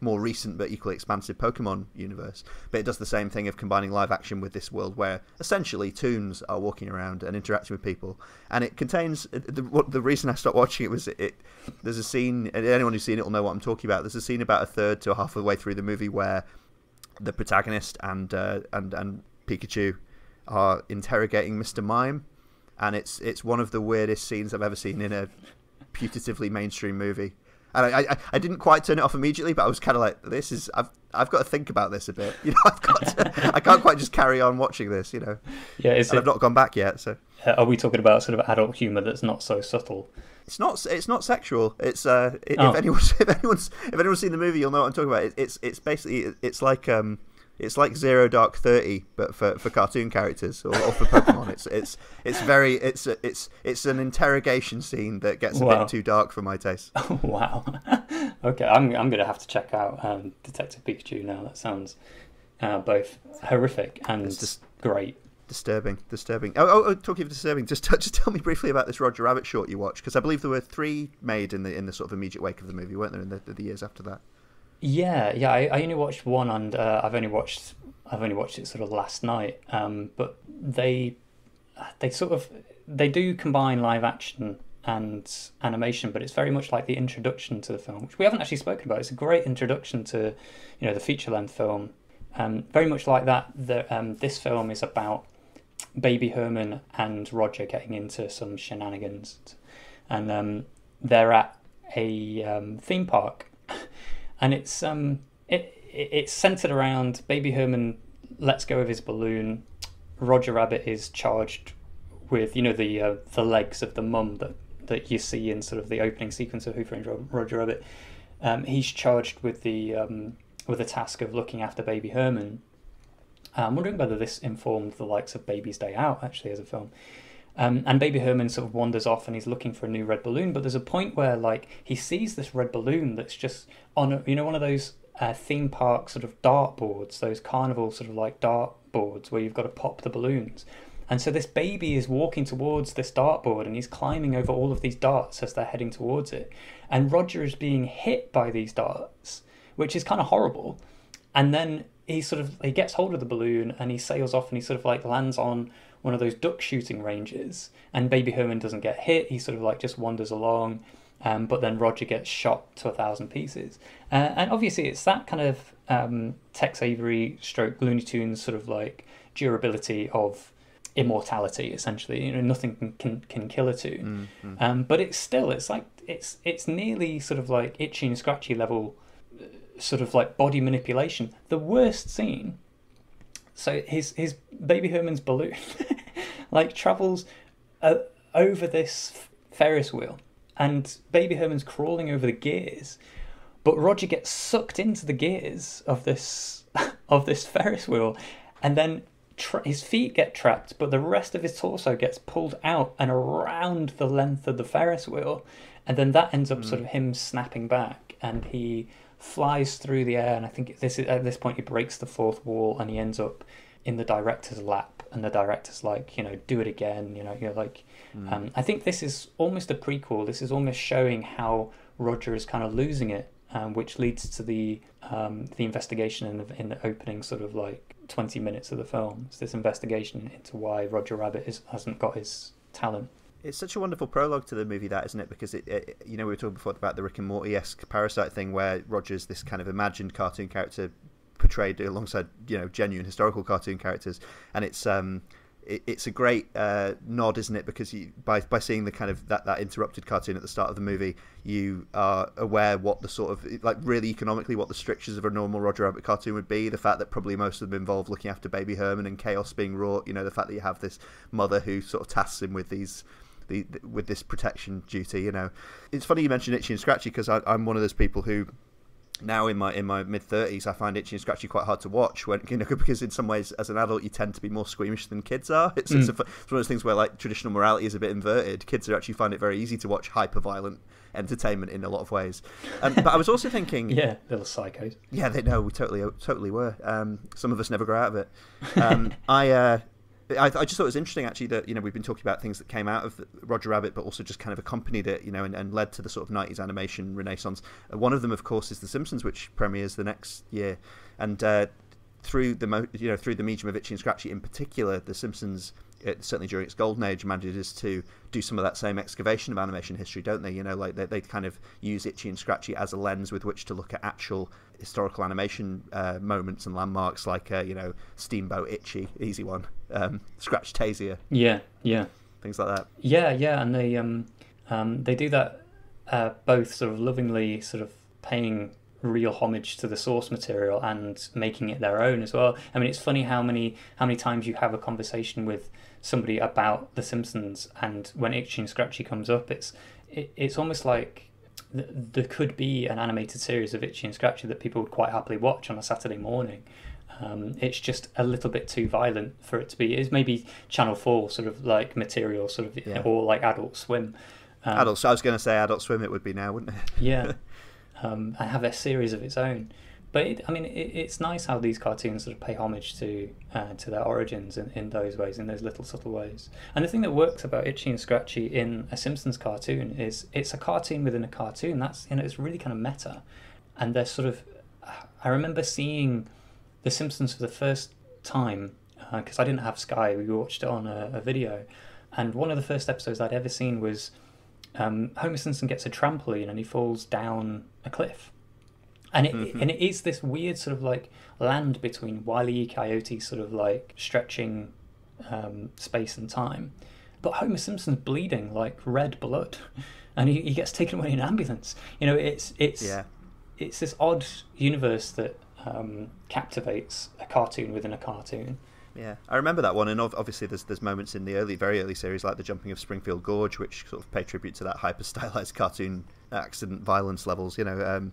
more recent but equally expansive Pokemon universe. But it does the same thing of combining live action with this world where essentially toons are walking around and interacting with people. And it contains the, what, the reason I stopped watching it was it, it. There's a scene, and anyone who's seen it will know what I'm talking about. There's a scene about a third to a half of the way through the movie where the protagonist and uh, and and Pikachu are interrogating Mr. Mime, and it's it's one of the weirdest scenes I've ever seen in a putatively mainstream movie. And I, I, I didn't quite turn it off immediately, but I was kind of like, "This is I've I've got to think about this a bit. (laughs) You know, I've got to, I can't quite just carry on watching this. You know, Yeah, is and it- I've not gone back yet. So Uh, are we talking about sort of adult humor that's not so subtle? it's not it's not sexual. It's uh, Oh. if anyone's (laughs) if anyone's if anyone's seen the movie, you'll know what I'm talking about. It, it's it's basically it's like um. It's like Zero Dark Thirty, but for, for cartoon characters or, or for Pokemon. It's it's it's very it's a, it's it's an interrogation scene that gets a Wow. bit too dark for my taste. (laughs) wow. (laughs) okay, I'm I'm gonna have to check out um, Detective Pikachu now. That sounds uh, both horrific and just- great. Disturbing, disturbing. Oh, oh, oh talking of disturbing, just (laughs) just tell me briefly about this Roger Rabbit short you watched because I believe there were three made in the in the sort of immediate wake of the movie, weren't there? In the, the years after that. Yeah, yeah. I, I only watched one, and uh, I've only watched I've only watched it sort of last night. Um, but they they sort of they do combine live action and animation, but it's very much like the introduction to the film, which we haven't actually spoken about. It's a great introduction to you know the feature length film. Um, very much like that. The um, this film is about Baby Herman and Roger getting into some shenanigans, and um, they're at a um, theme park, and it's um it it- it's centered around Baby Herman lets go of his balloon. Roger Rabbit is charged with you know the uh, the legs of the mum that that you see in sort of the opening sequence of Who Framed Roger Rabbit. Um, he's charged with the um, with the task of looking after Baby Herman. I'm wondering whether this informed the likes of Baby's Day Out actually as a film. Um, and Baby Herman sort of wanders off and he's looking for a new red balloon. But there's a point where like he sees this red balloon that's just on a, you know one of those uh, theme park sort of dart boards, those carnival sort of like dart boards where you've got to pop the balloons. And so this baby is walking towards this dartboard and he's climbing over all of these darts as they're heading towards it. And Roger is being hit by these darts, which is kind of horrible. And then he sort of he gets hold of the balloon and he sails off and he sort of like lands on one of those duck shooting ranges. And Baby Herman doesn't get hit. He sort of like just wanders along. Um, but then Roger gets shot to a thousand pieces. Uh, and obviously, it's that kind of um, Tex Avery stroke Looney Tunes sort of like durability of immortality essentially you know nothing can can, can kill a toon Mm, um, but it's still it's like it's it's nearly sort of like itchy and scratchy level uh, sort of like body manipulation the worst scene so his his baby herman's balloon (laughs) like travels uh, over this ferris wheel and baby herman's crawling over the gears but roger gets sucked into the gears of this (laughs) of this ferris wheel and then tra- his feet get trapped but the rest of his torso gets pulled out and around the length of the ferris wheel and then that ends up sort of him snapping back and he flies through the air and i think this is, at this point he breaks the fourth wall and he ends up in the director's lap and the director's like you know do it again you know you're like Mm. um, i think this is almost a prequel. This is almost showing how roger is kind of losing it um, which leads to the um, the investigation in the, in the opening sort of like 20 minutes of the film. It's this investigation into why roger rabbit is, hasn't got his talent It's such a wonderful prologue to the movie, that isn't it? Because it, it you know, we were talking before about the Rick and Morty esque parasite thing, where Roger's this kind of imagined cartoon character portrayed alongside you know genuine historical cartoon characters, and it's um, it, it's a great uh, nod, isn't it? Because you, by by seeing the kind of that, that interrupted cartoon at the start of the movie, you are aware what the sort of like really economically what the strictures of a normal Roger Rabbit cartoon would be. The fact that probably most of them involve looking after baby Herman and chaos being wrought. You know, the fact that you have this mother who sort of tasks him with these. The, with this protection duty, you know, it's funny you mentioned Itchy and Scratchy because I'm one of those people who now in my in my mid thirties, I find Itchy and Scratchy quite hard to watch. When you know, (laughs) because in some ways, as an adult, you tend to be more squeamish than kids are. It's, mm. it's, a, it's, one of those things where like traditional morality is a bit inverted. Kids are actually find it very easy to watch hyper violent entertainment in a lot of ways. Um, but I was also (laughs) thinking, yeah, little psychos. Yeah, they know we totally totally were. Um, some of us never grow out of it. Um, (laughs) I. Uh, I, I, just thought it was interesting actually that you know we've been talking about things that came out of Roger Rabbit, but also just kind of accompanied it, you know, and, and led to the sort of '90s animation renaissance. Uh, one of them, of course, is The Simpsons, which premieres the next year, and uh, through the you know through the medium of Itchy and Scratchy in particular, The Simpsons it, certainly during its golden age, manages to do some of that same excavation of animation history, don't they? You know, like they, they kind of use Itchy and Scratchy as a lens with which to look at actual historical animation uh, moments and landmarks, like uh, you know Steamboat Itchy, easy one, um, Scratchtasia, yeah, yeah, things like that. Yeah, yeah, and they um, um, they do that uh, both sort of lovingly, sort of paying real homage to the source material and making it their own as well. I mean, it's funny how many how many times you have a conversation with somebody about The Simpsons, and when Itchy and Scratchy comes up, it's it, it's almost like th- there could be an animated series of Itchy and Scratchy that people would quite happily watch on a Saturday morning. Um, it's just a little bit too violent for it to be. It's maybe Channel Four sort of like material, sort of, yeah. or like Adult Swim. Um, Adult. I was going to say Adult Swim. It would be now, wouldn't it? yeah, (laughs) um, and have a series of its own. But it, I mean, it, it's nice how these cartoons sort of pay homage to uh, to their origins in, in those ways, in those little subtle ways. And the thing that works about Itchy and Scratchy in a Simpsons cartoon is it's a cartoon within a cartoon. That's you know, it's really kind of meta, and they're sort of. I remember seeing The Simpsons for the first time because uh, I didn't have Sky. We watched it on a, a, video, and one of the first episodes I'd ever seen was um, Homer Simpson gets a trampoline and he falls down a cliff and it mm-hmm. and it is this weird sort of like land between Wile E. Coyote sort of like stretching um, space and time, but Homer Simpson's bleeding like red blood, (laughs) and he, he gets taken away in an ambulance. You know, it's it's yeah. it's this odd universe that um, captivates a cartoon within a cartoon. Yeah, I remember that one, and obviously there's there's moments in the early, very early series like the jumping of Springfield Gorge, which sort of pay tribute to that hyper stylized (laughs) cartoon accident violence levels. You know, um,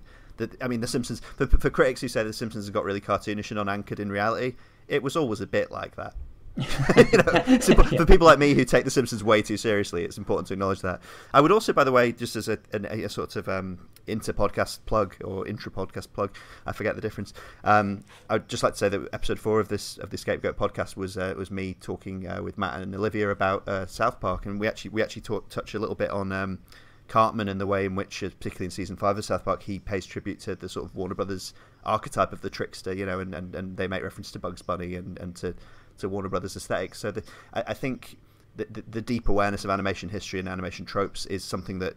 I mean, The Simpsons. For, for critics who say The Simpsons have got really cartoonish and unanchored in reality, it was always a bit like that. (laughs) (laughs) you know, yeah. for people like me who take The Simpsons way too seriously, it's important to acknowledge that. I would also, by the way, just as a, a, a sort of um, inter podcast plug or intra podcast plug, I forget the difference. Um, I'd just like to say that episode four of this of the EscapeGoat podcast was uh, was me talking uh, with Matt and Olivia about uh, South Park, and we actually we actually talk, touch a little bit on. Um, Cartman and the way in which, uh, particularly in season five of South Park, he pays tribute to the sort of Warner Brothers archetype of the trickster, you know, and, and, and they make reference to Bugs Bunny and, and to, to Warner Brothers aesthetics. So the, I, I think the, the, the, deep awareness of animation history and animation tropes is something that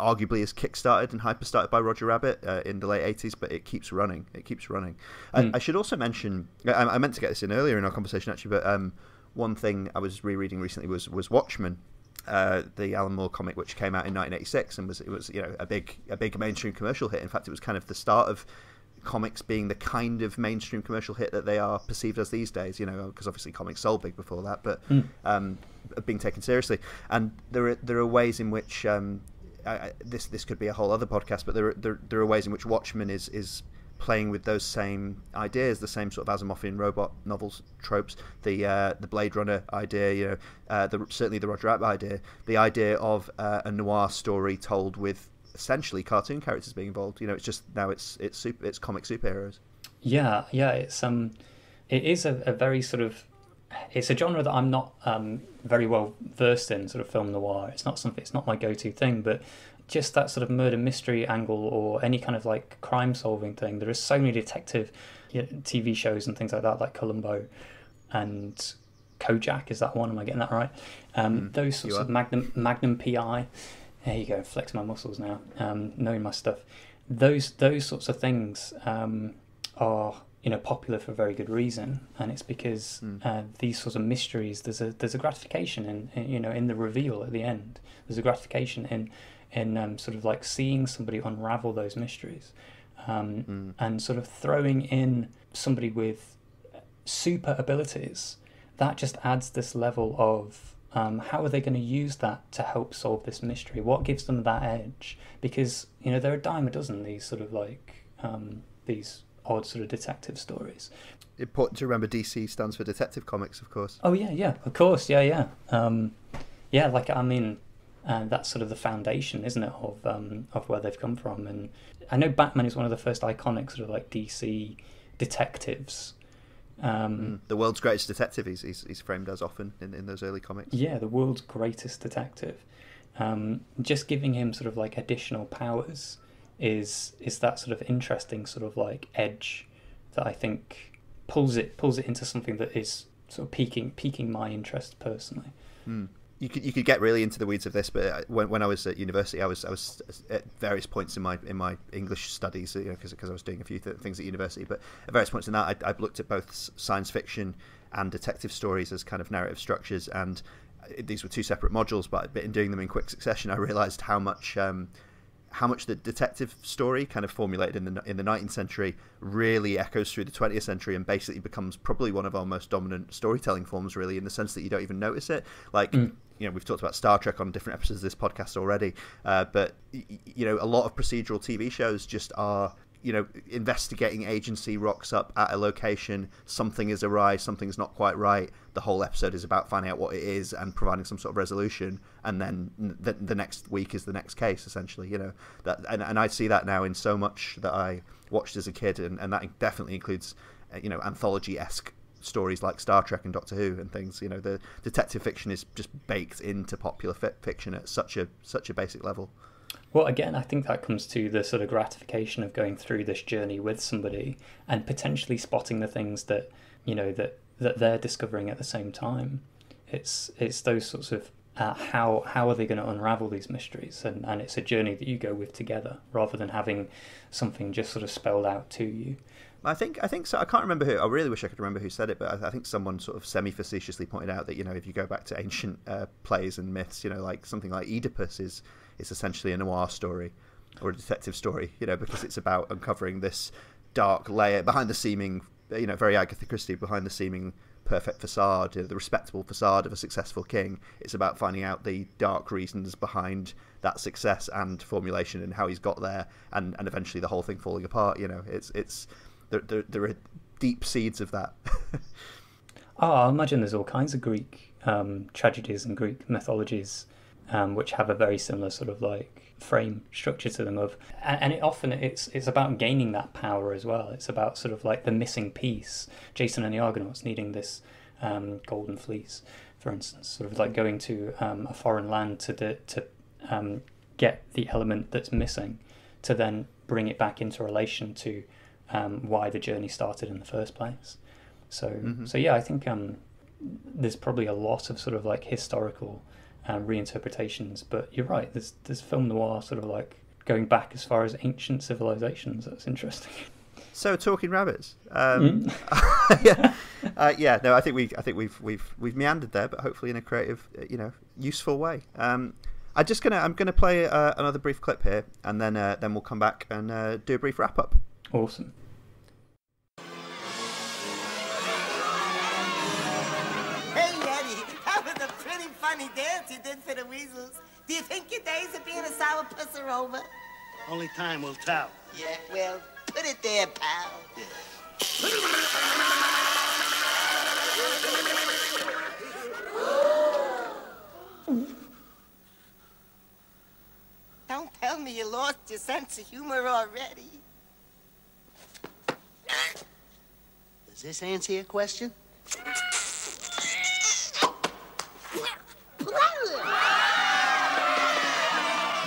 arguably is kickstarted and hyper-started by Roger Rabbit uh, in the late 80s, but it keeps running. It keeps running. Mm. I, I, should also mention, I, I, meant to get this in earlier in our conversation actually, but um, one thing I was rereading recently was, was Watchmen, uh, the Alan Moore comic, which came out in 1986 and was it was you know a big a big mainstream commercial hit. In fact, it was kind of the start of comics being the kind of mainstream commercial hit that they are perceived as these days. You know, because obviously comics sold big before that, but mm. um, being taken seriously. And there are there are ways in which um, I, this this could be a whole other podcast, but there are, there, there are ways in which Watchmen is is playing with those same ideas, the same sort of Asimovian robot novels tropes, the uh, the Blade Runner idea, you know, uh, the, certainly the Roger Rabbit idea, the idea of uh, a noir story told with essentially cartoon characters being involved. You know, it's just now it's it's super, it's comic superheroes. Yeah, yeah, it's um, it is a, a very sort of it's a genre that I'm not um, very well versed in, sort of film noir. It's not something. It's not my go-to thing, but just that sort of murder mystery angle or any kind of like crime solving thing. There are so many detective TV shows and things like that, like Columbo, and Kojak is that one? Am I getting that right? Um, those sorts of. Magnum Magnum PI. There you go. Flex my muscles now. Um, knowing my stuff. Those those sorts of things um, are you know popular for a very good reason, and it's because uh, these sorts of mysteries. There's a there's a gratification in, in you know in the reveal at the end. There's a gratification in in um, sort of like seeing somebody unravel those mysteries, um, and sort of throwing in somebody with super abilities, that just adds this level of um, how are they going to use that to help solve this mystery? What gives them that edge? Because you know there are a dime a dozen these sort of like um, these odd sort of detective stories. Important to remember DC stands for Detective Comics, of course. Oh yeah, yeah, of course, yeah, yeah, um, yeah. Like I mean, uh, that's sort of the foundation, isn't it, of um, of where they've come from? And I know Batman is one of the first iconic sort of like DC detectives. Um, The world's greatest detective, he's, he's, he's framed as often in, in those early comics. Yeah, the world's greatest detective. Um, just giving him sort of like additional powers is is that sort of interesting sort of like edge that I think pulls it pulls it into something that is sort of piquing piquing my interest personally. You could you could get really into the weeds of this, but uh, when, when I was at university, I was I was at various points in my in my English studies, you know, because I was doing a few th- things at university. But at various points in that, I, I've looked at both science fiction and detective stories as kind of narrative structures, and uh, these were two separate modules. But, in doing them in quick succession, I realised how much. Um, how much the detective story kind of formulated in the in the 19th century really echoes through the 20th century and basically becomes probably one of our most dominant storytelling forms really in the sense that you don't even notice it like you know we've talked about Star Trek on different episodes of this podcast already uh, but you know a lot of procedural TV shows just are you know investigating agency rocks up at a location. Something is awry something's not quite right. The whole episode is about finding out what it is and providing some sort of resolution. And then the, the next week is the next case essentially you know that and, and i see that now in so much that i watched as a kid and, and that definitely includes uh, you know anthology-esque stories like star trek and doctor who and things you know the detective fiction is just baked into popular fi- fiction at such a such a basic level Well, again, I think that comes to the sort of gratification of going through this journey with somebody and potentially spotting the things that you know that that they're discovering at the same time. It's it's those sorts of uh, how how are they going to unravel these mysteries, and and it's a journey that you go with together rather than having something just sort of spelled out to you. I think I think so. I can't remember who. I really wish I could remember who said it, but I, I think someone sort of semi facetiously pointed out that you know if you go back to ancient uh, plays and myths, you know, like something like Oedipus is is essentially a noir story or a detective story, you know, because it's about uncovering this dark layer behind the seeming, you know, very Agatha Christie behind the seeming perfect facade, the respectable facade of a successful king. It's about finding out the dark reasons behind that success and formulation and how he's got there, and, and eventually the whole thing falling apart. You know, it's it's there, there, there are deep seeds of that. Oh, (laughs) I imagine there's all kinds of Greek um, tragedies and Greek mythologies um, which have a very similar sort of like frame structure to them of and, it often it's it's about gaining that power as well it's about sort of like the missing piece jason and the argonauts needing this um, golden fleece for instance sort of like going to um, a foreign land to the, to um, get the element that's missing to then bring it back into relation to um, why the journey started in the first place so so yeah i think um, there's probably a lot of sort of like historical um, reinterpretations. But you're right. There's there's film noir sort of like going back as far as ancient civilizations. That's interesting. So talking rabbits. Um, (laughs) yeah, uh, yeah. No, I think we, I think we've, we've, we've meandered there, but hopefully in a creative, uh, you know, useful way. Um, I'm just gonna, I'm gonna play uh, another brief clip here, and then, uh, then we'll come back and uh, do a brief wrap up. Awesome. Hey, Eddie, that was a pretty funny dance you did for the weasels. Do you think your days of being a sourpuss are over? Only time will tell. Yeah, well, put it there, pal. Don't tell me you lost your sense of humor already. Does this answer your question?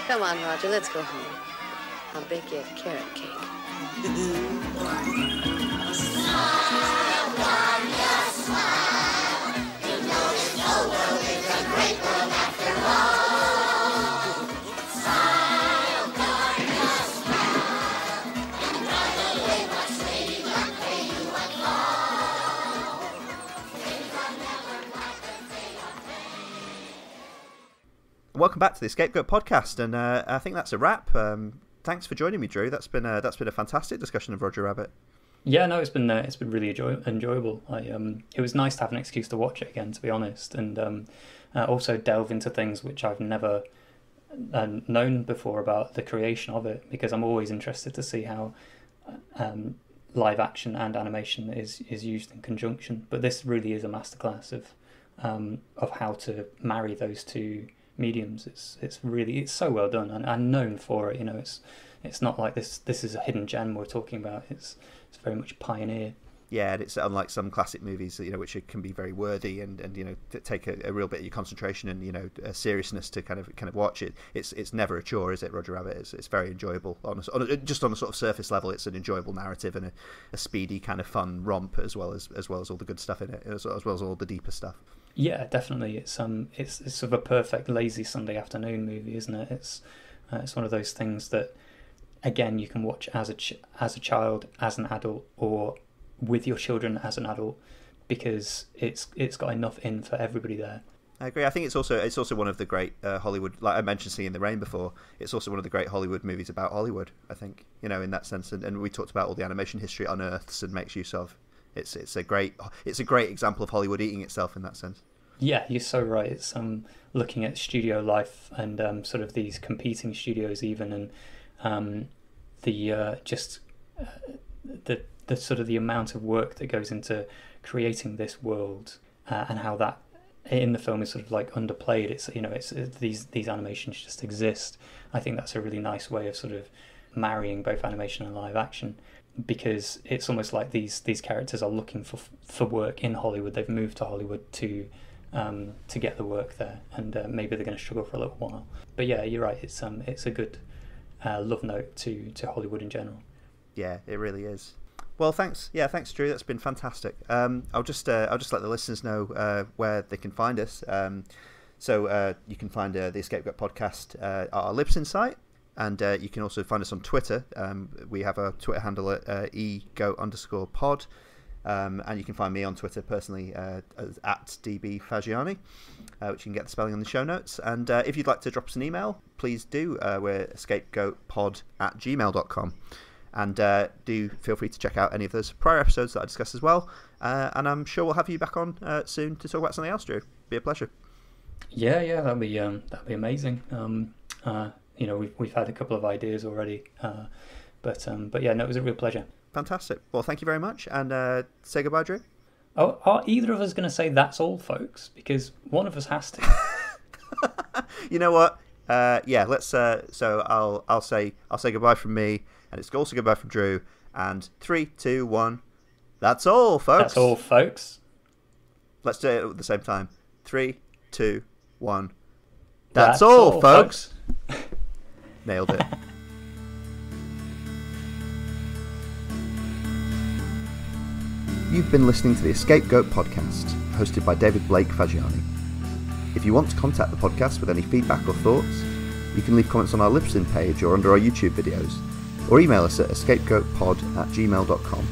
Come on, Roger, let's go home. I'll bake you a carrot cake. (laughs) welcome back to the EscapeGoat podcast, and uh, I think that's a wrap. Um, thanks for joining me, Dru. That's been a, that's been a fantastic discussion of Roger Rabbit. Yeah, no, it's been uh, it's been really enjoy- enjoyable. I um, it was nice to have an excuse to watch it again, to be honest, and um, uh, also delve into things which I've never uh, known before about the creation of it, because I'm always interested to see how um, live action and animation is is used in conjunction. But this really is a masterclass of um, of how to marry those two mediums. It's it's really it's so well done and, and known for it. You know, it's it's not like this this is a hidden gem we're talking about. It's it's very much pioneer. Yeah, and it's unlike some classic movies, you know, which can be very wordy and, and you know take a, a real bit of your concentration and you know seriousness to kind of kind of watch it. It's it's never a chore, is it, Roger Rabbit? It's, it's very enjoyable on, a, on a, just on a sort of surface level. It's an enjoyable narrative and a, a, speedy kind of fun romp as well as as well as all the good stuff in it, as, as well as all the deeper stuff. Yeah, definitely. It's um, it's it's sort of a perfect lazy Sunday afternoon movie, isn't it? It's uh, it's one of those things that again you can watch as a ch- as a child, as an adult, or with your children as an adult because it's it's got enough in for everybody there. I agree. I think it's also it's also one of the great uh, Hollywood. Like I mentioned, in the Rain before. It's also one of the great Hollywood movies about Hollywood. I think you know in that sense, and, and we talked about all the animation history unearths and makes use of. It's it's a great it's a great example of Hollywood eating itself in that sense. Yeah, you're so right. It's um looking at studio life and um sort of these competing studios even and um the uh, just uh, the the sort of the amount of work that goes into creating this world uh, and how that in the film is sort of like underplayed. It's you know it's, it's these these animations just exist. I think that's a really nice way of sort of marrying both animation and live action because it's almost like these these characters are looking for for work in Hollywood. They've moved to Hollywood to um, to get the work there, and uh, maybe they're going to struggle for a little while. But yeah, you're right. It's um it's a good uh, love note to to Hollywood in general. Yeah, it really is. Well, thanks. Yeah, thanks, Dru. That's been fantastic. Um, I'll just uh, I'll just let the listeners know uh, where they can find us. Um, so uh, you can find uh, the EscapeGoat podcast uh, at our Libsyn site, and uh, you can also find us on Twitter. Um, we have a Twitter handle at uh, egoat underscore pod, um, and you can find me on Twitter personally at db Faggiani, which you can get the spelling on the show notes. And if you'd like to drop us an email, please do. we're escapegoatpod at gmail.com. And uh, do feel free to check out any of those prior episodes that I discussed as well. Uh, and I'm sure we'll have you back on uh, soon to talk about something else, Dru. Be a pleasure. Yeah, yeah, that'd be um, that'd be amazing. Um, you know, we've we've had a couple of ideas already, but um, but yeah, no, it was a real pleasure. Fantastic. Well, thank you very much, and say goodbye, Dru. Oh, are either of us going to say that's all, folks? Because one of us has to. (laughs) you know what? Uh, yeah, let's. Uh, so I'll I'll say I'll say goodbye from me, and it's also goodbye from Dru. And three, two, one. That's all, folks. That's all, folks. Let's do it at the same time. Three, two, one. That's, That's all, all, folks. folks. (laughs) Nailed it. (laughs) You've been listening to the EscapeGoat podcast, hosted by David Blake Faggiani. If you want to contact the podcast with any feedback or thoughts, you can leave comments on our Libsyn page or under our YouTube videos, or email us at escapegoatpod at gmail.com.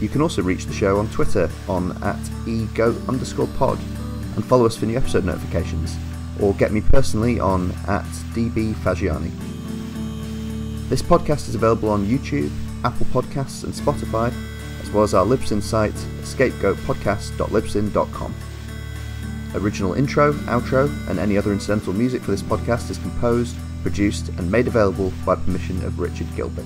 You can also reach the show on Twitter on at egoat underscore pod and follow us for new episode notifications, or get me personally on at dbfagiani. This podcast is available on YouTube, Apple Podcasts and Spotify, as well as our Libsyn site, escapegoatpodcast.libsyn.com. Original intro, outro, and any other incidental music for this podcast is composed, produced, and made available by permission of Richard Gilbert.